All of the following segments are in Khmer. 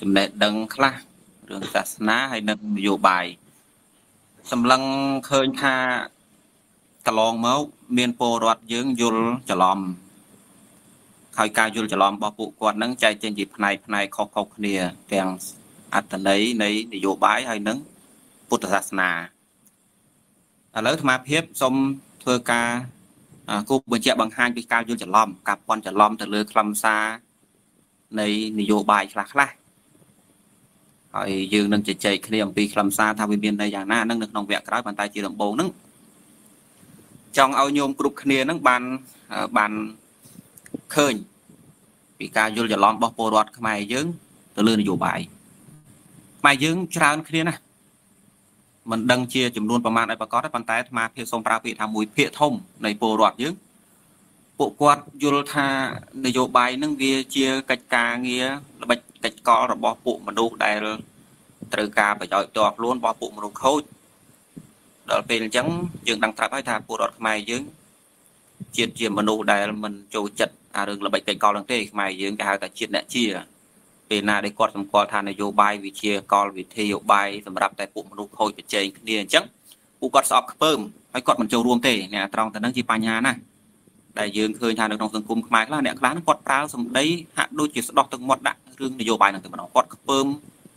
ចំណេះដឹងខ្លះរឿងសាសនាហើយនិងនយោបាយសម្លឹងឃើញថាកន្លងមក មានពលរដ្ឋយើងយល់ច្រឡំហើយការយល់ច្រឡំរបស់ពួកគាត់នឹងចែកចេញជាផ្នែកផ្នែកខុសៗគ្នា ទាំងអត្តន័យនៃនយោបាយហើយនិងពុទ្ធសាសនាឥឡូវអាត្មាភាពសូមធ្វើការគូបញ្ជាក់បង្ហាញពីការយល់ច្រឡំការពន់ច្រឡំទៅលើខ្លឹមសារនៃនយោបាយខ្លះខ្លះ ហើយយើងនឹងជជែកគ្នាអំពីខ្លឹមសារថាវាមានន័យយ៉ាងណានឹងនៅក្នុងវគ្គក្រោយប៉ុន្តែជាដំបូងហ្នឹងចង់ឲ្យញោមគ្រប់គ្នានឹងបានបានឃើញពីការយល់ច្រឡំរបស់ពលរដ្ឋខ្មែរយើងទៅលើនយោបាយខ្មែរយើងច្រើនគ្នាណាស់មិនដឹងជាចំនួនប្រមាណឲ្យប្រកបទេប៉ុន្តែអាត្មាភាពសូមប្រើពាក្យថាមួយភាគធំនៃពលរដ្ឋយើង ពួកគាត់យល់ថានយោបាយនឹងវាជាកិច្ចការងារល្បិចកិច្ចកលរបស់ពួកមនុស្សដែលត្រូវការប្រយោជន៍ផ្ទាល់ខ្លួនរបស់ពួកមនុស្សខូចដល់ពេលអញ្ចឹងយើងដឹងត្រាប់ហើយថាពលរដ្ឋខ្មែរយើងជាតិជាមនុស្សដែលមិនចូលចិត្តអារឿងល្បិចកិច្ចកលហ្នឹងទេខ្មែរយើងគេហៅថាជាតិអ្នកជាពេលណាដែលគាត់សម្គាល់ថានយោបាយវិជាកលវិធីយោបាយសម្រាប់តែពួកមនុស្សខូចប្រជែងគ្នាអញ្ចឹងពួកគាត់ស្អប់ខ្ពើមហើយគាត់មិនចូលរួមទេអ្នកត្រង់ទៅនឹងជាបញ្ហាណា ដែលយើងឃើញថានៅក្នុងសង្គមខ្មែរខ្លះអ្នកខ្លះគាត់ប្រើសម្ដីហាក់ដូចជាស្ដោះទឹកមាត់ដាក់រឿងនយោបាយហ្នឹងទៅម្ដងគាត់ខ្ពើម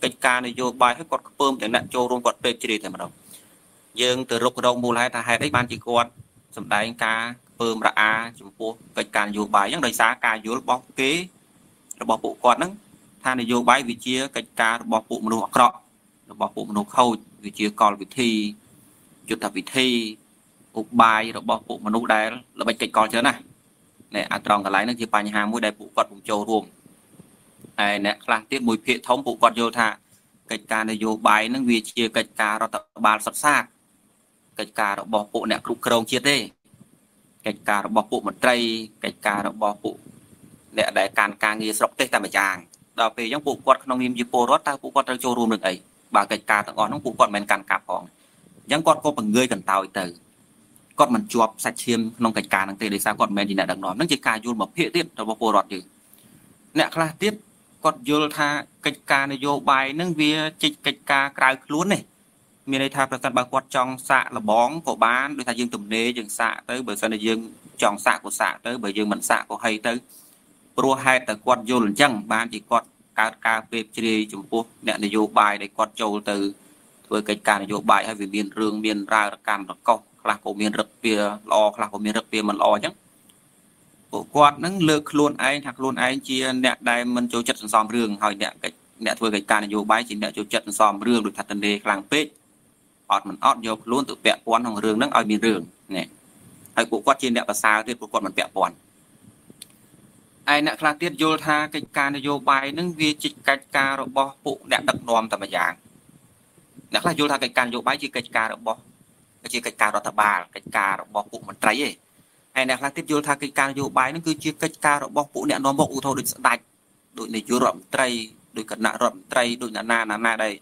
កិច្ចការនយោបាយហើយគាត់ខ្ពើមតែអ្នកចូលរួមគាត់ពេកជ្រាតែម្ដងយើងទៅរករកមូលហេតុថាហេតុអីបានជាគាត់សម្ដែងការខ្ពើមរអាចំពោះកិច្ចការនយោបាយហ្នឹងដោយសារការយល់របស់គេរបស់ពួកគាត់ហ្នឹងថានយោបាយវាជាកិច្ចការរបស់ពួកមនុស្សអាក្រក់របស់ពួកមនុស្សខូចវាជាកលវិធីយុទ្ធវិធី ឧបាយរបស់ពួកមនុស្សដែលល្បិចកិច្ចកលច្រើនណាស់នេះអាត្រង់កន្លែងហ្នឹងជាបញ្ហាមួយដែលពួកគាត់ពុំចូលរួមហើយអ្នកខ្លះទៀតមួយភាគធំពួកគាត់យល់ថាកិច្ចការនយោបាយហ្នឹងវាជាកិច្ចការរដ្ឋបាលសិក្សាកិច្ចការរបស់ពួកអ្នកគ្រប់គ្រងជាតិទេកិច្ចការរបស់ពួកមន្ត្រីកិច្ចការរបស់ពួកអ្នកដែលកាន់ការងារស្រុកទេសតែម្យ៉ាងដល់ពេលអញ្ចឹងពួកគាត់ក្នុងនាមជាពលរដ្ឋតើពួកគាត់ត្រូវចូលរួមនឹងអីបើកិច្ចការទាំងអស់ហ្នឹងពួកគាត់មិនកាន់កាប់ផងអញ្ចឹងគាត់ក៏បង្ងើយកន្តើយទៅ គាត់មិនជាប់សាច់ឈាមក្នុងកិច្ចការហ្នឹងទេដោយសារគាត់មិនមែនជាអ្នកដឹកនាំហ្នឹងជាការយល់មកភាគទៀតរបស់ពលរដ្ឋយើងអ្នកខ្លះទៀតគាត់យល់ថាកិច្ចការនយោបាយហ្នឹងវាជីកកិច្ចការក្រៅខ្លួននេះមានន័យថាប្រសិនបើគាត់ចង់សាកលបងក៏បានដូចថាយើងទំនេរយើងសាកទៅបើសិនជាយើងចង់សាកក៏សាកទៅបើយើងមិនសាកក៏ហីទៅព្រោះហេតុតែគាត់យល់អញ្ចឹងបានជាគាត់កើតការពេបជ្រាយចំពោះអ្នកនយោបាយដែលគាត់ចូលទៅធ្វើកិច្ចការនយោបាយហើយវាមានរឿងមានរាវរកម្មរកោស ខ្លះក៏មានរឹកពីល្អខ្លះក៏មានរឹកពីមិនល្អអញ្ចឹងពួកគាត់នឹងលើកខ្លួនឯងថាខ្លួនឯងជាអ្នកដែលមិនចូលចិត្តសន្សំរឿងហើយអ្នកកិច្ចអ្នកធ្វើកិច្ចការនយោបាយជាអ្នកចូលចិត្តសន្សំរឿងដូចថាតនេខ្លាំងពេកអត់មិនអត់យកខ្លួនទៅពាក់ព័ន្ធក្នុងរឿងហ្នឹងឲ្យមានរឿងនេះហើយពួកគាត់ជាអ្នកប្រសើរទៀតពួកគាត់មិនពាក់ព័ន្ធឯអ្នកខ្លះទៀតយល់ថាកិច្ចការនយោបាយនឹងវាជាកិច្ចការរបស់ពួកអ្នកដឹកនាំតែម្យ៉ាងអ្នកខ្លះយល់ថាកិច្ចការនយោបាយជាកិច្ចការរបស់ ជាកិច្ចការរដ្ឋបាលកិច្ចការរបស់ពួកមន្ត្រីឯងហើយអ្នកខ្លះទៀតយល់ថាកិច្ចការនយោបាយនឹងគឺជាកិច្ចការរបស់ពួកអ្នកនាំមុខឧទាហរណ៍ដូចស្ដេចដូចនាយករដ្ឋមន្ត្រីដូចគណៈរដ្ឋមន្ត្រីដូចណាណាណាណាដែល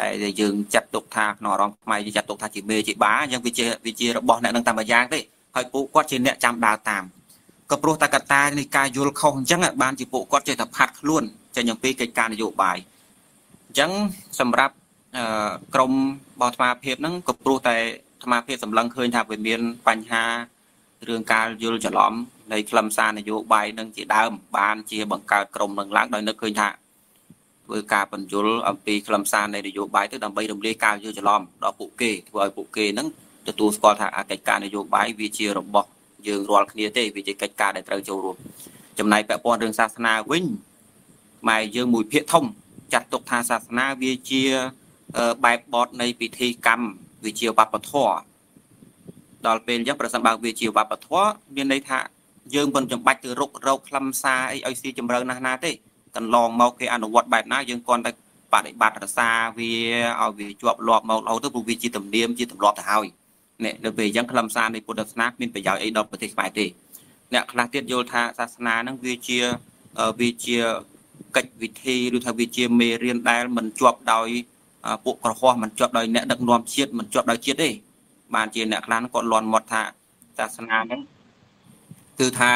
ដែលយើងចាត់ទុកថាក្នុងអារម្មណ៍ខ្មែរយើងចាត់ទុកថាជាមេជាបាអញ្ចឹងវាជាវាជារបស់អ្នកនឹងតែមួយយ៉ាងទេហើយពួកគាត់ជាអ្នកចាំដើរតាមក៏ព្រោះតែកត្តានៃការយល់ខុសអញ្ចឹងបានជាពួកគាត់ចេះតែផាត់ខ្លួនចេញអំពីកិច្ចការនយោបាយអញ្ចឹងសម្រាប់ក្រមបោះថ្មភាពហ្នឹងក៏ព្រោះតែ ថ្មភាពសម្លឹងឃើញថាវាមានបញ្ហារឿងការយល់ច្រឡំនៃខ្លឹមសារនយោបាយនឹងជាដើមបានជាបង្កើតក្រមនឹងឡើងដោយនឹកឃើញថាធ្វើការបញ្យលអំពីខ្លឹមសារនៃនយោបាយទៅដើម្បីរំលាយការយល់ច្រឡំដល់ពួកគេធ្វើឲ្យពួកគេនឹងទទួលស្គាល់ថាអកិច្ចការនយោបាយវាជារបស់យើងរាល់គ្នាទេវាជាកិច្ចការដែលត្រូវចូលរួមចំណែកពាក់ព័ន្ធរឿងសាសនាវិញម៉ែយើងមួយភាគធំចាត់ទុកថាសាសនាវាជាបែបបទនៃពិធីកម្ម វាជាវប្បធម៌ដល់ពេលអញ្ចឹងប្រសិនបើវាជាវប្បធម៌មានន័យថាយើងមិនចាំបាច់ទៅរុករកខ្លឹមសារអីឲ្យស៊ីជម្រៅណាស់ណាទេកន្លងមកគេអនុវត្តបែបណាយើងគ្រាន់តែបដិបត្តិរសាវាឲ្យវាជាប់លាប់មករហូតទៅព្រោះវាជាទំនៀមជាទម្លាប់ទៅហើយនេះនៅពេលអញ្ចឹងខ្លឹមសារនៃពុទ្ធសាសនាមានប្រយោជន៍អីដល់ប្រទេសខ្មែរទេអ្នកខ្លះទៀតយល់ថាសាសនាហ្នឹងវាជាវាជាកិច្ចវិធីឬថាវាជាមេរៀនដែលមិនជាប់ដោយ ពួកក្រហមមិនជាប់ដោយអ្នកដឹកនាំជាតិមិនជាប់ដោយជាតិទេបានជាអ្នកខ្លះគាត់លន់មាត់ថាសាសនាហ្នឹងគឺថា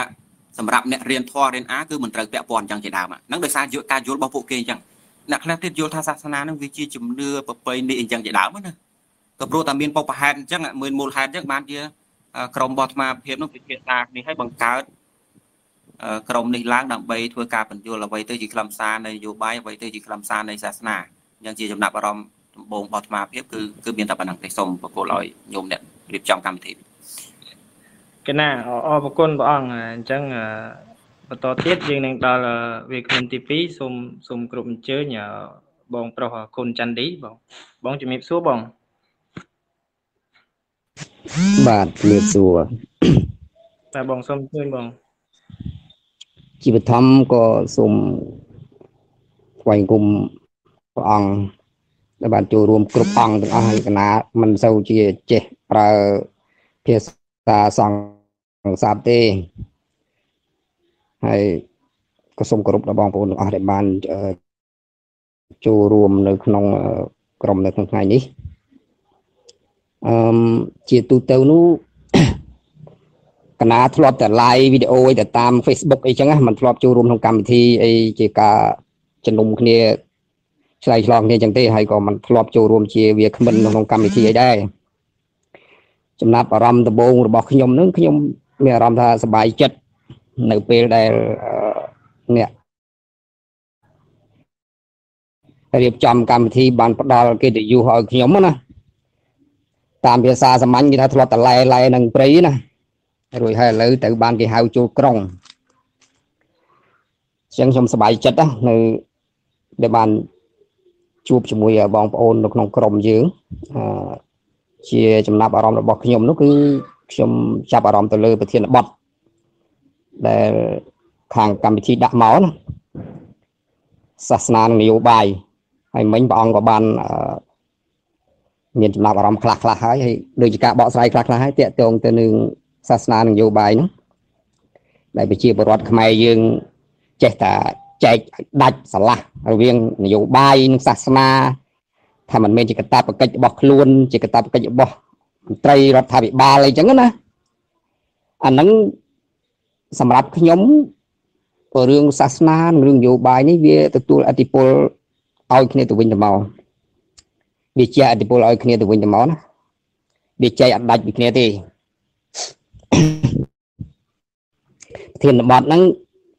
សម្រាប់អ្នករៀនធម៌រៀនអាគឺមិនត្រូវពាក់ព័ន្ធអញ្ចឹងជាដើមហ្នឹងដោយសារយកការយល់របស់ពួកគេអញ្ចឹងអ្នកខ្លះទៀតយល់ថាសាសនានឹងវាជាជំនឿប្រពៃណីអញ្ចឹងជាដើមណាក៏ព្រោះតែមានបុព្វហេតុអញ្ចឹងមានមូលហេតុអញ្ចឹងបានជាក្រមបោះអាត្មាភាពនោះពិភាក្សាគ្នាឲ្យបង្កើតក្រមនេះឡើងដើម្បីធ្វើការបញ្យល់អ្វីទៅជាខ្លឹមសារនៃនយោបាយអ្វីទៅជាខ្លឹមសារនៃសាសនា អញ្ចឹងជាចំណាប់អារម្មណ៍ដំបូងរបស់អាត្មាភាពគឺគឺមានតែប៉ុណ្ណឹងទេសូមបកគលឲ្យញោមអ្នករៀបចំកម្មវិធីកណាអរគុណព្រះអង្គអញ្ចឹងបន្តទៀតយើងនឹងដល់វាគ្មិនទី2សូមសូមគ្រប់អញ្ជើញបងប្រុសគុណចន្ទឌីបងបងជំរាបសួរបងបាទជំរាបសួរបាទបងសូមអញ្ជើញបងជាបឋមក៏សូមថ្វាយគុំ ព្រះអង្គដែលបានចូលរួមគ្រប់អង្គទាំងអស់ហើយកណាមិនសូវជាចេះប្រើភាសាសង្ឃសាស្ត្រទេហើយក៏សូមគោរពដល់បងប្អូនទាំងអស់ដែលបានចូលរួមនៅក្នុងក្រុមនៅក្នុងថ្ងៃនេះអឺជាទូទៅនោះកណាធ្លាប់តែ live វីដេអូឯទៅតាម Facebook អីចឹងណាมันធ្លាប់ចូលរួមក្នុងកម្មវិធីអីជាការជំនុំគ្នា ឆ្លៃឆ្លងគ្នាចឹងទេហើយក៏มันធ្លាប់ចូលរួមជាវាគ្មិនក្នុងកម្មវិធីអីដែរចំណាប់អារម្មណ៍ដំបូងរបស់ខ្ញុំនឹងខ្ញុំមានអារម្មណ៍ថាសប្បាយចិត្តនៅពេលដែលអ្នករៀបចំកម្មវិធីបានផ្ដល់កិត្តិយសឲ្យខ្ញុំណាតាមភាសាសាមញ្ញគេថាធ្លាប់តឡែឡែនឹងព្រៃណារួចហើយឥឡូវទៅបានគេហៅចូលក្រុងអញ្ចឹងខ្ញុំសប្បាយចិត្តណានៅដែលបាន ជួបជាមួយបងប្អូននៅក្នុងក្រុមយើងអឺជាចំណាប់អារម្មណ៍របស់ខ្ញុំនោះគឺខ្ញុំចាប់អារម្មណ៍ទៅលើប្រធានបទដែលខាងកម្មវិធីដាក់មកណាសាសនានិងនយោបាយហើយមិញព្រះអង្គក៏បានមានចំណាប់អារម្មណ៍ខ្លះខ្លះហើយហើយដូចជាការបកស្រាយខ្លះខ្លះហើយតាក់ទងទៅនឹងសាសនានិងនយោបាយហ្នឹងដែលប្រជាពលរដ្ឋខ្មែរយើងចេះតែ ចែកដាច់ស្រឡះរវាងនយោបាយនិងសាសនាថាมันមានជាកតាបកិច្ចរបស់ខ្លួន ជាកតាបកិច្ចរបស់មន្ត្រីរដ្ឋាភិបាលអីចឹងណាអាហ្នឹងសម្រាប់ខ្ញុំរឿងសាសនានិងរឿងនយោបាយនេះវាទទួលអធិពលឲ្យគ្នាទៅវិញទៅមកវាជាអធិពលឲ្យគ្នាទៅវិញទៅមកណាវាចែកអត់ដាច់ពីគ្នាទេធានបត់ហ្នឹង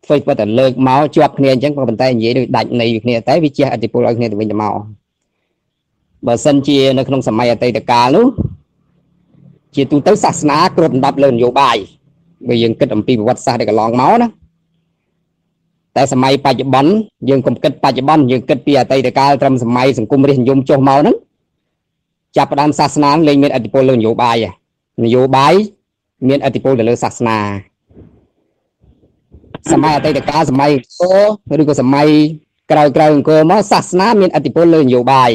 ធ្វើប៉ុន្តែលើកមកជាប់គ្នាអញ្ចឹងក៏ប៉ុន្តែនិយាយដូចដាច់នៃពីគ្នាតែវាជាអធិពលឲ្យគ្នាទៅវិញទៅមកបើសិនជានៅក្នុងសម័យអតីតកាលនោះជាទូទៅសាសនាគ្របដណ្ដប់លើនយោបាយបើយើងគិតអំពីប្រវត្តិសាស្ត្រដែលកន្លងមកណាតែសម័យបច្ចុប្បន្នយើងកុំគិតបច្ចុប្បន្នយើងគិតពីអតីតកាលត្រឹមសម័យសង្គមរាស្ត្រនិយមចុះមកហ្នឹងចាប់ផ្ដើមសាសនាលែងមានអធិពលលើនយោបាយនយោបាយមានអធិពលទៅលើសាសនា សម័យអតីតកាលសម័យអង្គរឬក៏សម័យក្រោយក្រោយអង្គរមកសាសនាមានអធិពលលើនយោបាយ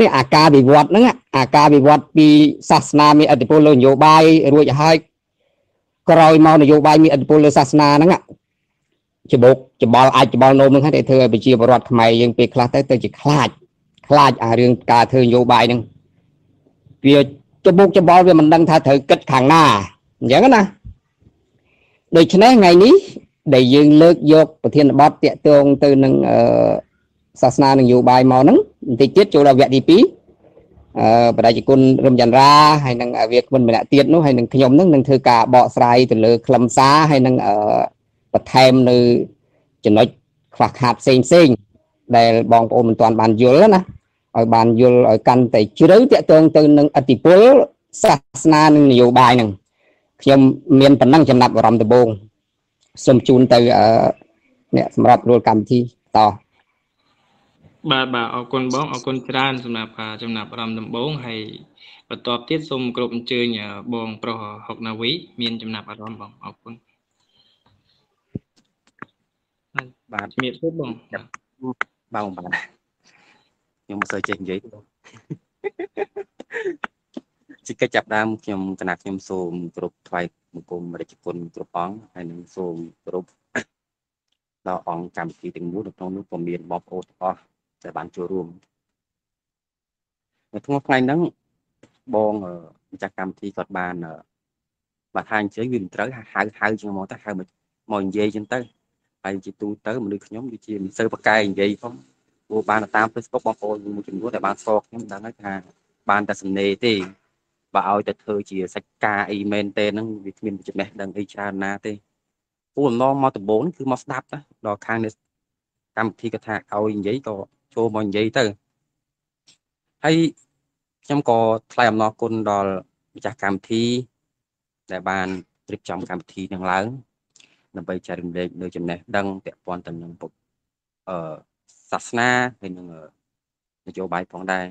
នេះអាការវិវត្តហ្នឹងអាការវិវត្តពីសាសនាមានអធិពលលើនយោបាយរួចហើយក្រោយមកនយោបាយមានអធិពលលើសាសនាហ្នឹងច្បុកច្បល់អាចច្បល់នោមហ្នឹងហើយធ្វើឲ្យប្រជាពលរដ្ឋខ្មែរយើងពេលខ្លះទៅទៅជាខ្លាចខ្លាចអារឿងការធ្វើនយោបាយហ្នឹងវាច្បុកច្បល់វាមិនដឹងថាត្រូវគិតខាងណាអញ្ចឹងណាដូច្នេះថ្ងៃនេះ ដែលយើងលើកយកប្រធានបទតាក់ទងទៅនឹងអឺសាសនានយោបាយមកហ្នឹងបន្តិចទៀតចូលដល់វគ្គទី2អឺបដិជគុណរឹមចន្ទរាហើយនឹងវាគ្មិនម្នាក់ទៀតនោះហើយនឹងខ្ញុំនឹងនឹងធ្វើការបកស្រាយទៅលើខ្លឹមសារហើយនឹងអឺបន្ថែមនៅចំណុចខ្វះខាតផ្សេងផ្សេងដែលបងប្អូនមិនទាន់បានយល់ណាឲ្យបានយល់ឲ្យកាន់តែជ្រៅតាក់ទងទៅនឹងអតិពលសាសនានិងនយោបាយហ្នឹងខ្ញុំមានប៉ុណ្ណឹងចំណាប់អារម្មណ៍ដំបូង សូមជូនទៅអ្នកសម្រាប់រួលកម្មវិធីតបាទបាទអរគុណបងអរគុណច្រើនសម្រាប់ចំណាប់អារម្មណ៍ដំបូងហើយបន្ទាប់ទៀតសូមគោរពអញ្ជើញបងប្រុសហុកណាវីមានចំណាប់អារម្មណ៍បងអរគុណបាទជំរាបសួរបងបងបាទខ្ញុំមិនសូវចេះនិយាយទេ បងជាកិច្ចចាប់ដើមខ្ញុំគណៈខ្ញុំសូមគោរពថ្វាយបង្គំរាជគុណគ្រប់អង្គហើយនឹងសូមគោរពដល់អង្គកម្មវិធីទាំងមូលនៅក្នុងនោះក៏មានបងប្អូនទាំងអស់ដែលបានចូលរួមនៅថ្ងៃថ្ងៃហ្នឹងបងម្ចាស់កម្មវិធីគាត់បានបាទថាអញ្ជើញវាមិនត្រូវហៅហៅជាងមកទៅហៅមកមកនិយាយចឹងទៅហើយជាទូទៅមនុស្សខ្ញុំវាជាមិនសូវប្រកែកនិយាយផងព្រោះបានតាម Facebook បងប្អូនមួយចំនួនដែលបានសកខ្ញុំដឹងហើយថាបានតែសំណេរទេ បើឲ្យតែធ្វើជាសាច់ការអីមែនទេហ្នឹងវាគ្មានចំណេះដឹងអីច្រើនណាទេគោលបំណងមកដំបូងគឺមកស្ដាប់ណាដល់ខាងនេះកម្មវិធីក៏ថាឲ្យនិយាយក៏ចូលមកនិយាយទៅហើយខ្ញុំក៏ថ្លែងអំណរគុណដល់ម្ចាស់កម្មវិធី ដែលបានរៀបចំកម្មវិធីនឹងឡើងដើម្បីចែករំលែកនៅចំណេះដឹងពាក់ព័ន្ធទៅនឹងពុកអឺសាសនាហើយនឹងនយោបាយផងដែរ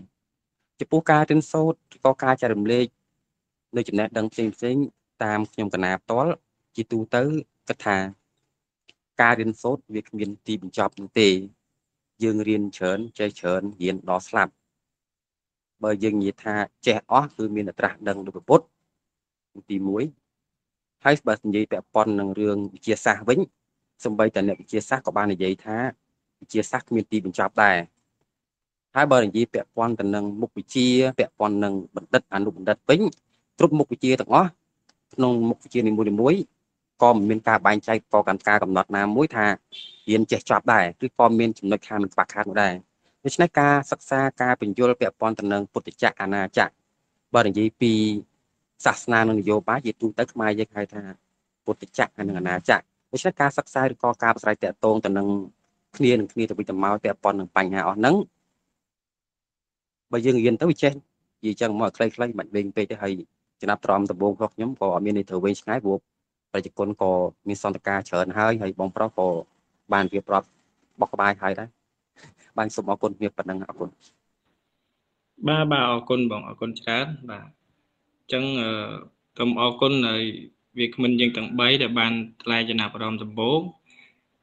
ចំពោះការរៀនសូត្រក៏ការចែករំលែកនៅចំណេះដឹងផ្សេងផ្សេងតាមខ្ញុំកណាផ្ទាល់ជាទូទៅគិតថា ការរៀនសូត្រវាគ្មានទីបញ្ចប់នោះទេ យើងរៀនច្រើនចេះច្រើនរៀនដល់ស្លាប់បើយើងនិយាយថាចេះអស់គឺមានត្រាស់ដឹងដូចពុទ្ធទី1ហើយបើនិយាយពាក់ព័ន្ធនឹងរឿងវិទ្យាសាស្ត្រវិញសំបីតែអ្នកវិទ្យាសាស្ត្រក៏បាននិយាយថាវិទ្យាសាស្ត្រគ្មានទីបញ្ចប់ដែរ ហើយបើនិយាយពាក់ព័ន្ធទៅនឹងមុខវិជ្ជាពាក់ព័ន្ធនឹងបណ្ឌិតអនុបណ្ឌិតវិញគ្រប់មុខវិជ្ជាទាំងអស់ក្នុងមុខវិជ្ជានីមួយៗក៏មិនមានការបែងចែកក៏កាន់ការកំណត់ណាមួយថារៀនចេះចប់ដែរឬក៏មានចំណុចខាងមិនខ្វះខាតនោះដែរដូច្នេះការសិក្សាការបញ្យលពាក់ព័ន្ធទៅនឹងពុទ្ធចក្រអាណាចក្របើនិយាយពីសាសនានិងនយោបាយជាទូទៅខ្មែរយើងហៅថាពុទ្ធចក្រនិងអាណាចក្រដូច្នេះការសិក្សាឬក៏ការប្រស្រ័យតាក់ទងទៅនឹងគ្នានឹងគ្នាទៅវិញទៅមកពាក់ព័ន្ធនឹងបញ្ហាអស់ហ្នឹង បើយើងរៀនទៅវាចេះនិយាយចឹងមកខ្លីៗមិនវិញពេកទេហើយចំណាប់ត្រមដំបងរបស់ខ្ញុំក៏អត់មានន័យត្រូវវិញឆ្ងាយព្រោះប្រជាជនក៏មានសន្តិការច្រើនហើយហើយបងប្រុសក៏បានរៀបរាប់បោះក្បាយហើយដែរបានសូមអរគុណវាប៉ុណ្ណឹងអរគុណបាទបាទអរគុណបងអរគុណច្រើនបាទអញ្ចឹងសូមអរគុណហើយវាគ្មិនយើងទាំង3ដែលបានថ្លែងចំណាប់អារម្មណ៍ដំបូង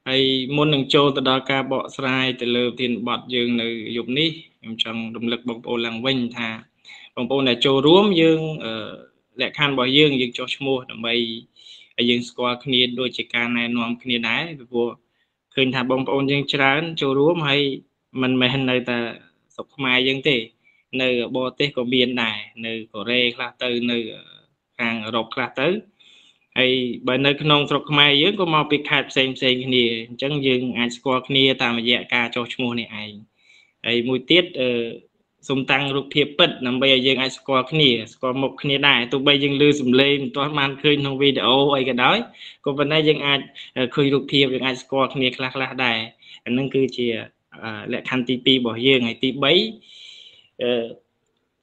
ហើយមុននឹងចូលទៅដល់ការបកស្រាយទៅលើធានបទយើងនៅយប់នេះខ្ញុំចង់រំលឹកបងប្អូនឡើងវិញថាបងប្អូនដែលចូលរួមយើងលក្ខខណ្ឌរបស់យើងយើងចុះឈ្មោះដើម្បីឲ្យយើងស្គាល់គ្នាដូចជាការណែនាំគ្នាដែរពីព្រោះឃើញថាបងប្អូនយើងច្រើន ចូលរួមហើយមិនមែននៅតែស្រុកខ្មែរយើងទេ នៅបរទេសក៏មានដែរនៅកូរ៉េខ្លះទៅនៅខាងអឺរ៉ុបខ្លះទៅ ហើយបើនៅក្នុងស្រុកខ្មែរយើងក៏មកពីខេត្តផ្សេងផ្សេងគ្នាអញ្ចឹងយើងអាចស្គាល់គ្នាតាមរយៈការចុះឈ្មោះនេះឯងហើយមួយទៀតអឺសូមតាំងរូបភាពពិតដើម្បីឲ្យយើងអាចស្គាល់គ្នាស្គាល់មុខគ្នាដែរទោះបីយើងឮសំឡេងមិនទាន់បានឃើញក្នុងវីដេអូអីក៏ដោយក៏ប៉ុន្តែយើងអាចឃើញរូបភាពយើងអាចស្គាល់គ្នាខ្លះខ្លះដែរអានឹងគឺជាលក្ខខណ្ឌទី2របស់យើងហើយទី3អឺ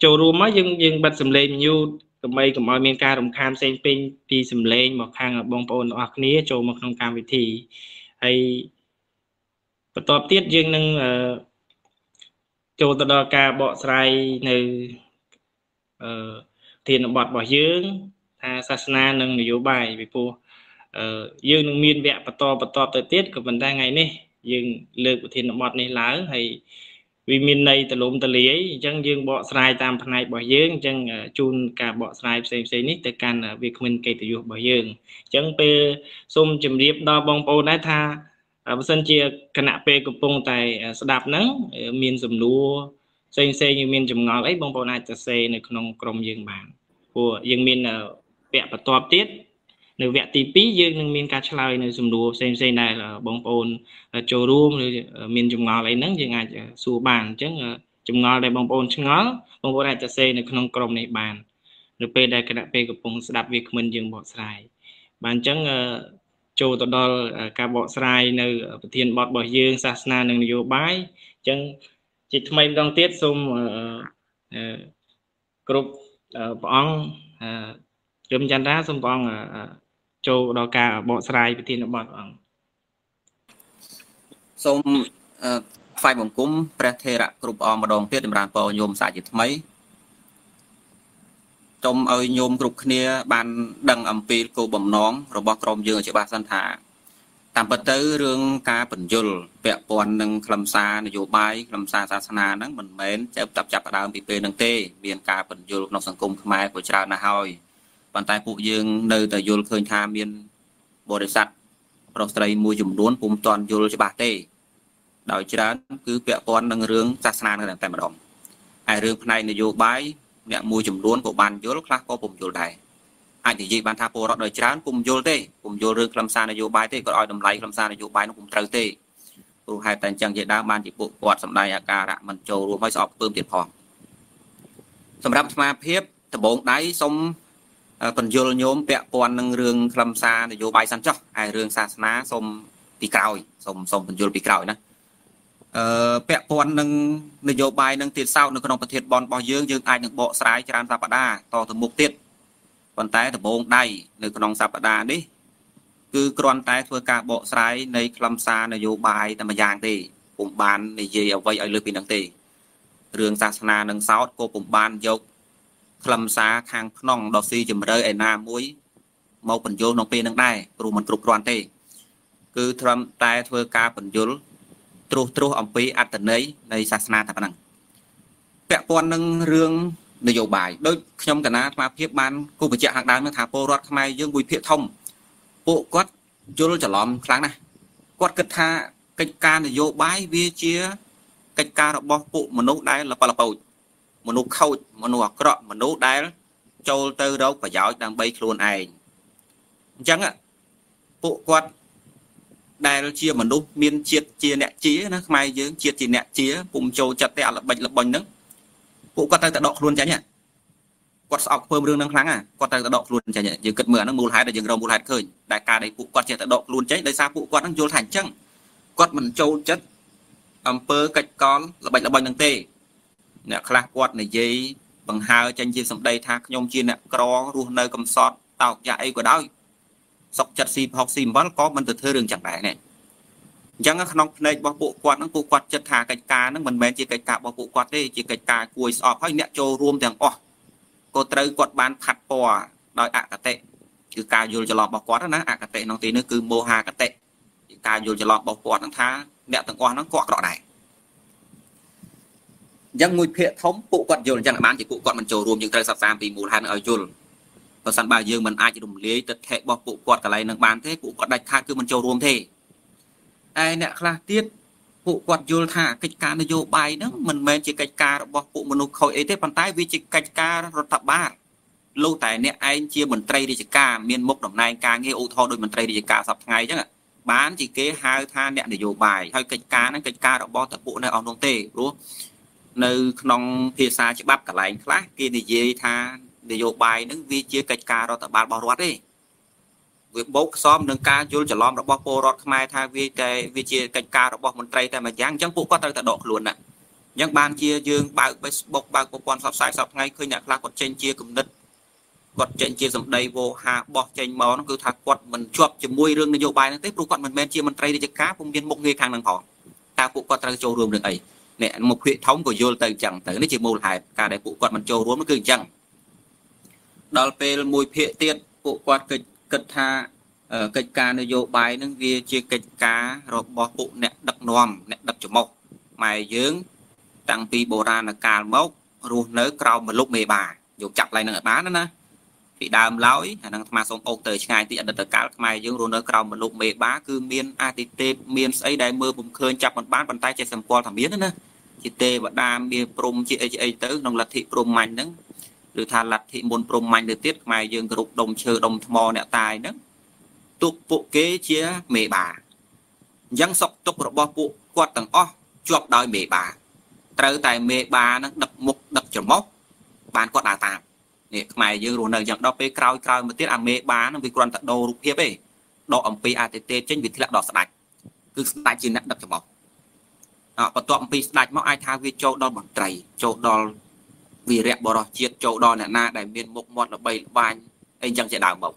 ចូលរួមមកយើងយើងបិទសំឡេង mute ដើម្បីកុំឲ្យមានការរំខានផ្សេងពេញពីសំឡេងមកខាងបងប្អូនទាំងអស់គ្នាចូលមកក្នុងកម្មវិធីហើយបន្ទាប់ទៀតយើងនឹងអឺចូលទៅដល់ការបកស្រាយនៅអឺធានបទរបស់យើង ថាសាសនានិងនយោបាយពីព្រោះអឺយើងនឹងមានវគ្គបន្តបន្តទៅទៀតក៏ប៉ុន្តែថ្ងៃនេះយើងលើកប្រធានបទនេះឡើងហើយ វាមានន័យទលំទលាយអញ្ចឹងយើងបកស្រាយតាមផ្នែករបស់យើងអញ្ចឹងជូនការបកស្រាយផ្សេងផ្សេងនេះទៅកាន់វាគ្មិនកិត្តិយសរបស់យើងអញ្ចឹងពេលសូមជម្រាបដល់បងប្អូនដែរថាបើសិនជាគណៈពេលកំពុងតែស្ដាប់ហ្នឹងមានសំណួរផ្សេងផ្សេងមានចម្ងល់អីបងប្អូនអាចសរសេរនៅក្នុងក្រុមយើងបានព្រោះយើងមានវគ្គបន្ទាប់ទៀត នៅវគ្គទី2យើងនឹងមានការឆ្លើយនៅសំណួរផ្សេងផ្សេងដែលបងប្អូនចូលរួមឬមានចម្ងល់អីហ្នឹងយើងអាចសួរបានអញ្ចឹងចម្ងល់ដែលបងប្អូនឆ្ងល់បងប្អូនអាចសរសេរនៅក្នុងក្រុមនេះបាននៅពេលដែលគណៈពេលកំពុងស្ដាប់វាគ្មិនយើងបកស្រាយបាទអញ្ចឹងចូលទៅដល់ការបកស្រាយនៅប្រធានបទរបស់យើងសាសនានិងនយោបាយអញ្ចឹងជាថ្មីម្ដងទៀតសូមគ្រប់ព្រះអង្គជឹមចន្ទរាសូមព្រះអង្គ ចូលដល់ការបកស្រាយប្រធានបទព្រះអង្គសូមថ្វាយបង្គំព្រះថេរៈគ្រប់អង្គម្ដងទៀតចម្រើនពរញោមសាជាថ្មីចុំឲ្យញោមគ្រប់គ្នា បាន ដឹងអំពីគោលបំណងរបស់ក្រមយើងច្បាស់សិនថាតាមពិតទៅរឿងការបញ្យលពាក់ព័ន្ធនឹងខ្លឹមសារនយោបាយខ្លឹមសារសាសនាហ្នឹងមិនមែនចាប់ចាប់ចាប់ដើមពីពេលហ្នឹងទេ មានការបញ្យលក្នុងសង្គមខ្មែរក៏ច្រើនណាស់ហើយ ប៉ុន្តែពួកយើងនៅតែយល់ឃើញថាមានបរិស័ទប្រុសស្រីមួយចំនួនពុំទាន់យល់ច្បាស់ទេ ដោយច្រើនគឺពាក់ព័ន្ធនឹងរឿងសាសនានៅតែម្ដងហើយរឿងផ្នែកនយោបាយអ្នកមួយចំនួនក៏បានយល់ខ្លះក៏ពុំយល់ដែរអាចនិយាយបានថាពលរដ្ឋដោយច្រើនពុំយល់ទេពុំយល់រឿងខ្លឹមសារនយោបាយទេក៏ឲ្យតម្លៃខ្លឹមសារនយោបាយនោះពុំត្រូវទេព្រោះហេតុតែអញ្ចឹងជាដើមបានជាពួកគាត់សម្ដែងអាការៈមិនចូលរួមឲ្យស្អប់ពើមទៀតផងសម្រាប់ស្មារភាពដំបងដៃសូម បញ្យលញោមពាក់ព័ន្ធនឹងរឿងខ្លឹមសារនយោបាយសិនចុះហើយរឿងសាសនាសូមពីក្រោយសូមសូមបញ្យលពីក្រោយណាអឺពាក់ព័ន្ធនឹងនយោបាយនឹងទៀតសោតនៅក្នុងប្រធានបនរបស់យើងយើងអាចនឹងបកស្រាយច្រើនសប្តាហ៍តទៅមុខទៀតប៉ុន្តែដំបងដៃនៅក្នុងសប្តាហ៍នេះគឺគ្រាន់តែធ្វើការបកស្រាយនៃខ្លឹមសារនយោបាយតែម្យ៉ាងទេពុំបាននិយាយអ្វីឲ្យលើសពីនឹងទេរឿងសាសនានឹងសោតក៏ពុំបានយក ខ្លឹមសារខាងក្នុងដ៏ស៊ីជម្រៅឯណាមួយមកបញ្យលក្នុងពេលនឹងដែរព្រោះมันគ្រប់គ្រាន់ទេ គឺត្រឹមតែធ្វើការបញ្យលត្រួសត្រាសអំពីអត្តន័យនៃសាសនាតែប៉ុណ្ណឹងពាក់ព័ន្ធនឹងរឿងនយោបាយដូចខ្ញុំកណាអាត្មាភាពបានគូបញ្ជាក់ខាងដើមថាពលរដ្ឋខ្មែរយើងមួយភាគធំពួកគាត់យល់ច្រឡំខ្លាំងណាស់គាត់គិតថាកិច្ចការនយោបាយវាជាកិច្ចការរបស់ពួកមនុស្សដែលលបលពូច មនុស្សខូចមនុស្សអាក្រក់មនុស្សដែល ចូលទៅរកប្រយោជន៍ដើម្បីខ្លួនឯងអញ្ចឹងពួកគាត់ដែលជាមនុស្សមានជាតិជាអ្នកជាណាខ្មែរយើងជាតិជាអ្នកជាពុំចូលចិត្តទេអល្បិចល្បិញហ្នឹងពួកគាត់ត្រូវតែដកខ្លួនចាញ់គាត់ស្អប់ធ្វើរឿងហ្នឹងខ្លាំងណាគាត់ត្រូវតែដកខ្លួនចាញ់យើងគិតមើលអាហ្នឹងមូលហេតុដែលយើងរកមូលហេតុឃើញដែលការដែលពួកគាត់ចេះតែដកខ្លួនចេញដោយសារពួកគាត់ហ្នឹងយល់ថាអញ្ចឹងគាត់មិនចូលចិត្តអំពើកិច្ចកលល្បិចល្បិញហ្នឹងទេ អ្នកខ្លះគាត់និយាយបង្ហើចេញជាសម្ដីថាខ្ញុំជាអ្នកក្ររស់នៅកំសត់តោកយ៉ាអីក៏ដោយសុកចិត្តស៊ីផុកស៊ីអំបិលក៏មិនទៅធ្វើរឿងចឹងដែរនេះអញ្ចឹងក្នុងភ្នែករបស់ពួកគាត់ហ្នឹងពួកគាត់ចិត្តថាកិច្ចការហ្នឹងមិនមែនជាកិច្ចការរបស់ពួកគាត់ទេជាកិច្ចការគួរស្អប់ហើយអ្នកចូលរួមទាំងអស់ក៏ត្រូវគាត់បានផាត់ពណ៌ដោយអកតេគឺការយល់ច្រឡំរបស់គាត់ណាអកតេក្នុងទីនេះគឺមោហាកតេជាការយល់ច្រឡំរបស់គាត់ហ្នឹងថាអ្នកទាំងអស់ហ្នឹងក៏អាក្រក់ដែរ អញ្ចឹងមួយភាគធំពួកគាត់យល់អញ្ចឹងបានជាពួកគាត់មិនចូលរួមយើងត្រូវសិក្សាពីមូលហេតុឲ្យយល់បើសិនបើយើងមិនអាចរំលាយទិដ្ឋិរបស់ពួកគាត់កន្លែងនឹងបានទេពួកគាត់ដាច់ខាតគឺមិនចូលរួមទេឯអ្នកខ្លះទៀតពួកគាត់យល់ថាកិច្ចការនយោបាយហ្នឹងមិនមែនជាកិច្ចការរបស់ពួកមនុស្សខូចអីទេប៉ុន្តែវាជាកិច្ចការរដ្ឋបាលលោកតែអ្នកឯងជាមន្ត្រីរាជការមានមុខតំណែងការងារឧទាហរណ៍ដូចមន្ត្រីរាជការសប្តាហ៍ថ្ងៃអញ្ចឹងបានជាគេហៅថាអ្នកនយោបាយហើយកិច្ចការហ្នឹងកិច្ចការរបស់តពួកនៅអស់នោះទេព្រោះ នៅ ក្នុងភាសាច្បាប់កន្លែងខ្លះគេនិយាយថានយោបាយហ្នឹងវាជាកិច្ចការរដ្ឋបាលរបស់រដ្ឋទេវាបោកខ្សំនឹងការយល់ច្រឡំរបស់ពលរដ្ឋខ្មែរថាវាតែវាជាកិច្ចការរបស់មន្ត្រីតែមួយយ៉ាងអញ្ចឹងពួកគាត់ត្រូវតែដកខ្លួនណាអញ្ចឹងបានជាយើងបើក Facebook បើកប្រព័ន្ធផ្សព្វផ្សាយសពថ្ងៃឃើញអ្នកខ្លះគាត់ចេញជាគំនិតគាត់ចេញជាសម្ដីវោហាបោះចេញមកនោះគឺថាគាត់មិនជាប់ជាមួយរឿងនយោបាយហ្នឹងទេព្រោះគាត់មិនមែនជាមន្ត្រីរាជការពុំមានមុខងារខាងហ្នឹងផងតើពួកគាត់ត្រូវចូលរួមរឿងអី នេះមុខភាគធំក៏យល់ទៅអញ្ចឹងទៅនេះជាមូលហេតុការដែលពួកគាត់មិនចូលរួមគឺអញ្ចឹងដល់ពេលមួយភាគទៀតពួកគាត់គិតគិតថាកិច្ចការនយោបាយនឹងវាជាកិច្ចការរបស់ពួកអ្នកដឹកនាំអ្នកដឹកចំមុខម៉ែយើង តាំងពីបុរាណកាលមករស់នៅក្រោមមលុបមេបាយកចាប់ឡើងនឹងឲ្យបានណា ពីដើមឡើយអានឹងអាត្មាសូមអូកទៅឆ្ងាយទីអតីតកាលខ្មែរយើងរស់នៅក្រោមមលុបមេបាគឺមានអតិទេពមានស្អីដែលមើលពុំឃើញចាប់មិនបានប៉ុន្តែចេះសម្គាល់ថាមានណាជាទេវតាមានព្រំជាអីអីទៅក្នុងលទ្ធិព្រំមាញ់ហ្នឹងឬថាលទ្ធិមុនព្រំមាញ់ទៅទៀតខ្មែរយើងគ្រប់ដុំឈើដុំថ្មអ្នកតាយហ្នឹងទុកពួកគេជាមេបាអញ្ចឹងសុកទុករបស់ពួកគាត់ទាំងអស់ជាប់ដោយមេបាត្រូវតែមេបានឹងដឹកមុខដឹកច្រមុះបានគាត់ដើរតាម នេះខ្មែរយើងរស់នៅយ៉ាងដល់ពេលក្រោយក្រោយមកទៀតអាមេបានឹងវាគ្រាន់តែដូររូបភាពទេដកអំពីអតិទេចេញវាធ្លាក់ដល់ស្ដាច់គឺស្ដាច់ជាអ្នកដឹកច្រមុះអបន្ទាប់អំពីស្ដាច់មកអាចថាវាចូលដល់មន្ត្រីចូលដល់វីរៈបរោះជាតិចូលដល់អ្នកណាដែលមានមុខមាត់ល្បីល្បាញអីចឹងជាដើមមក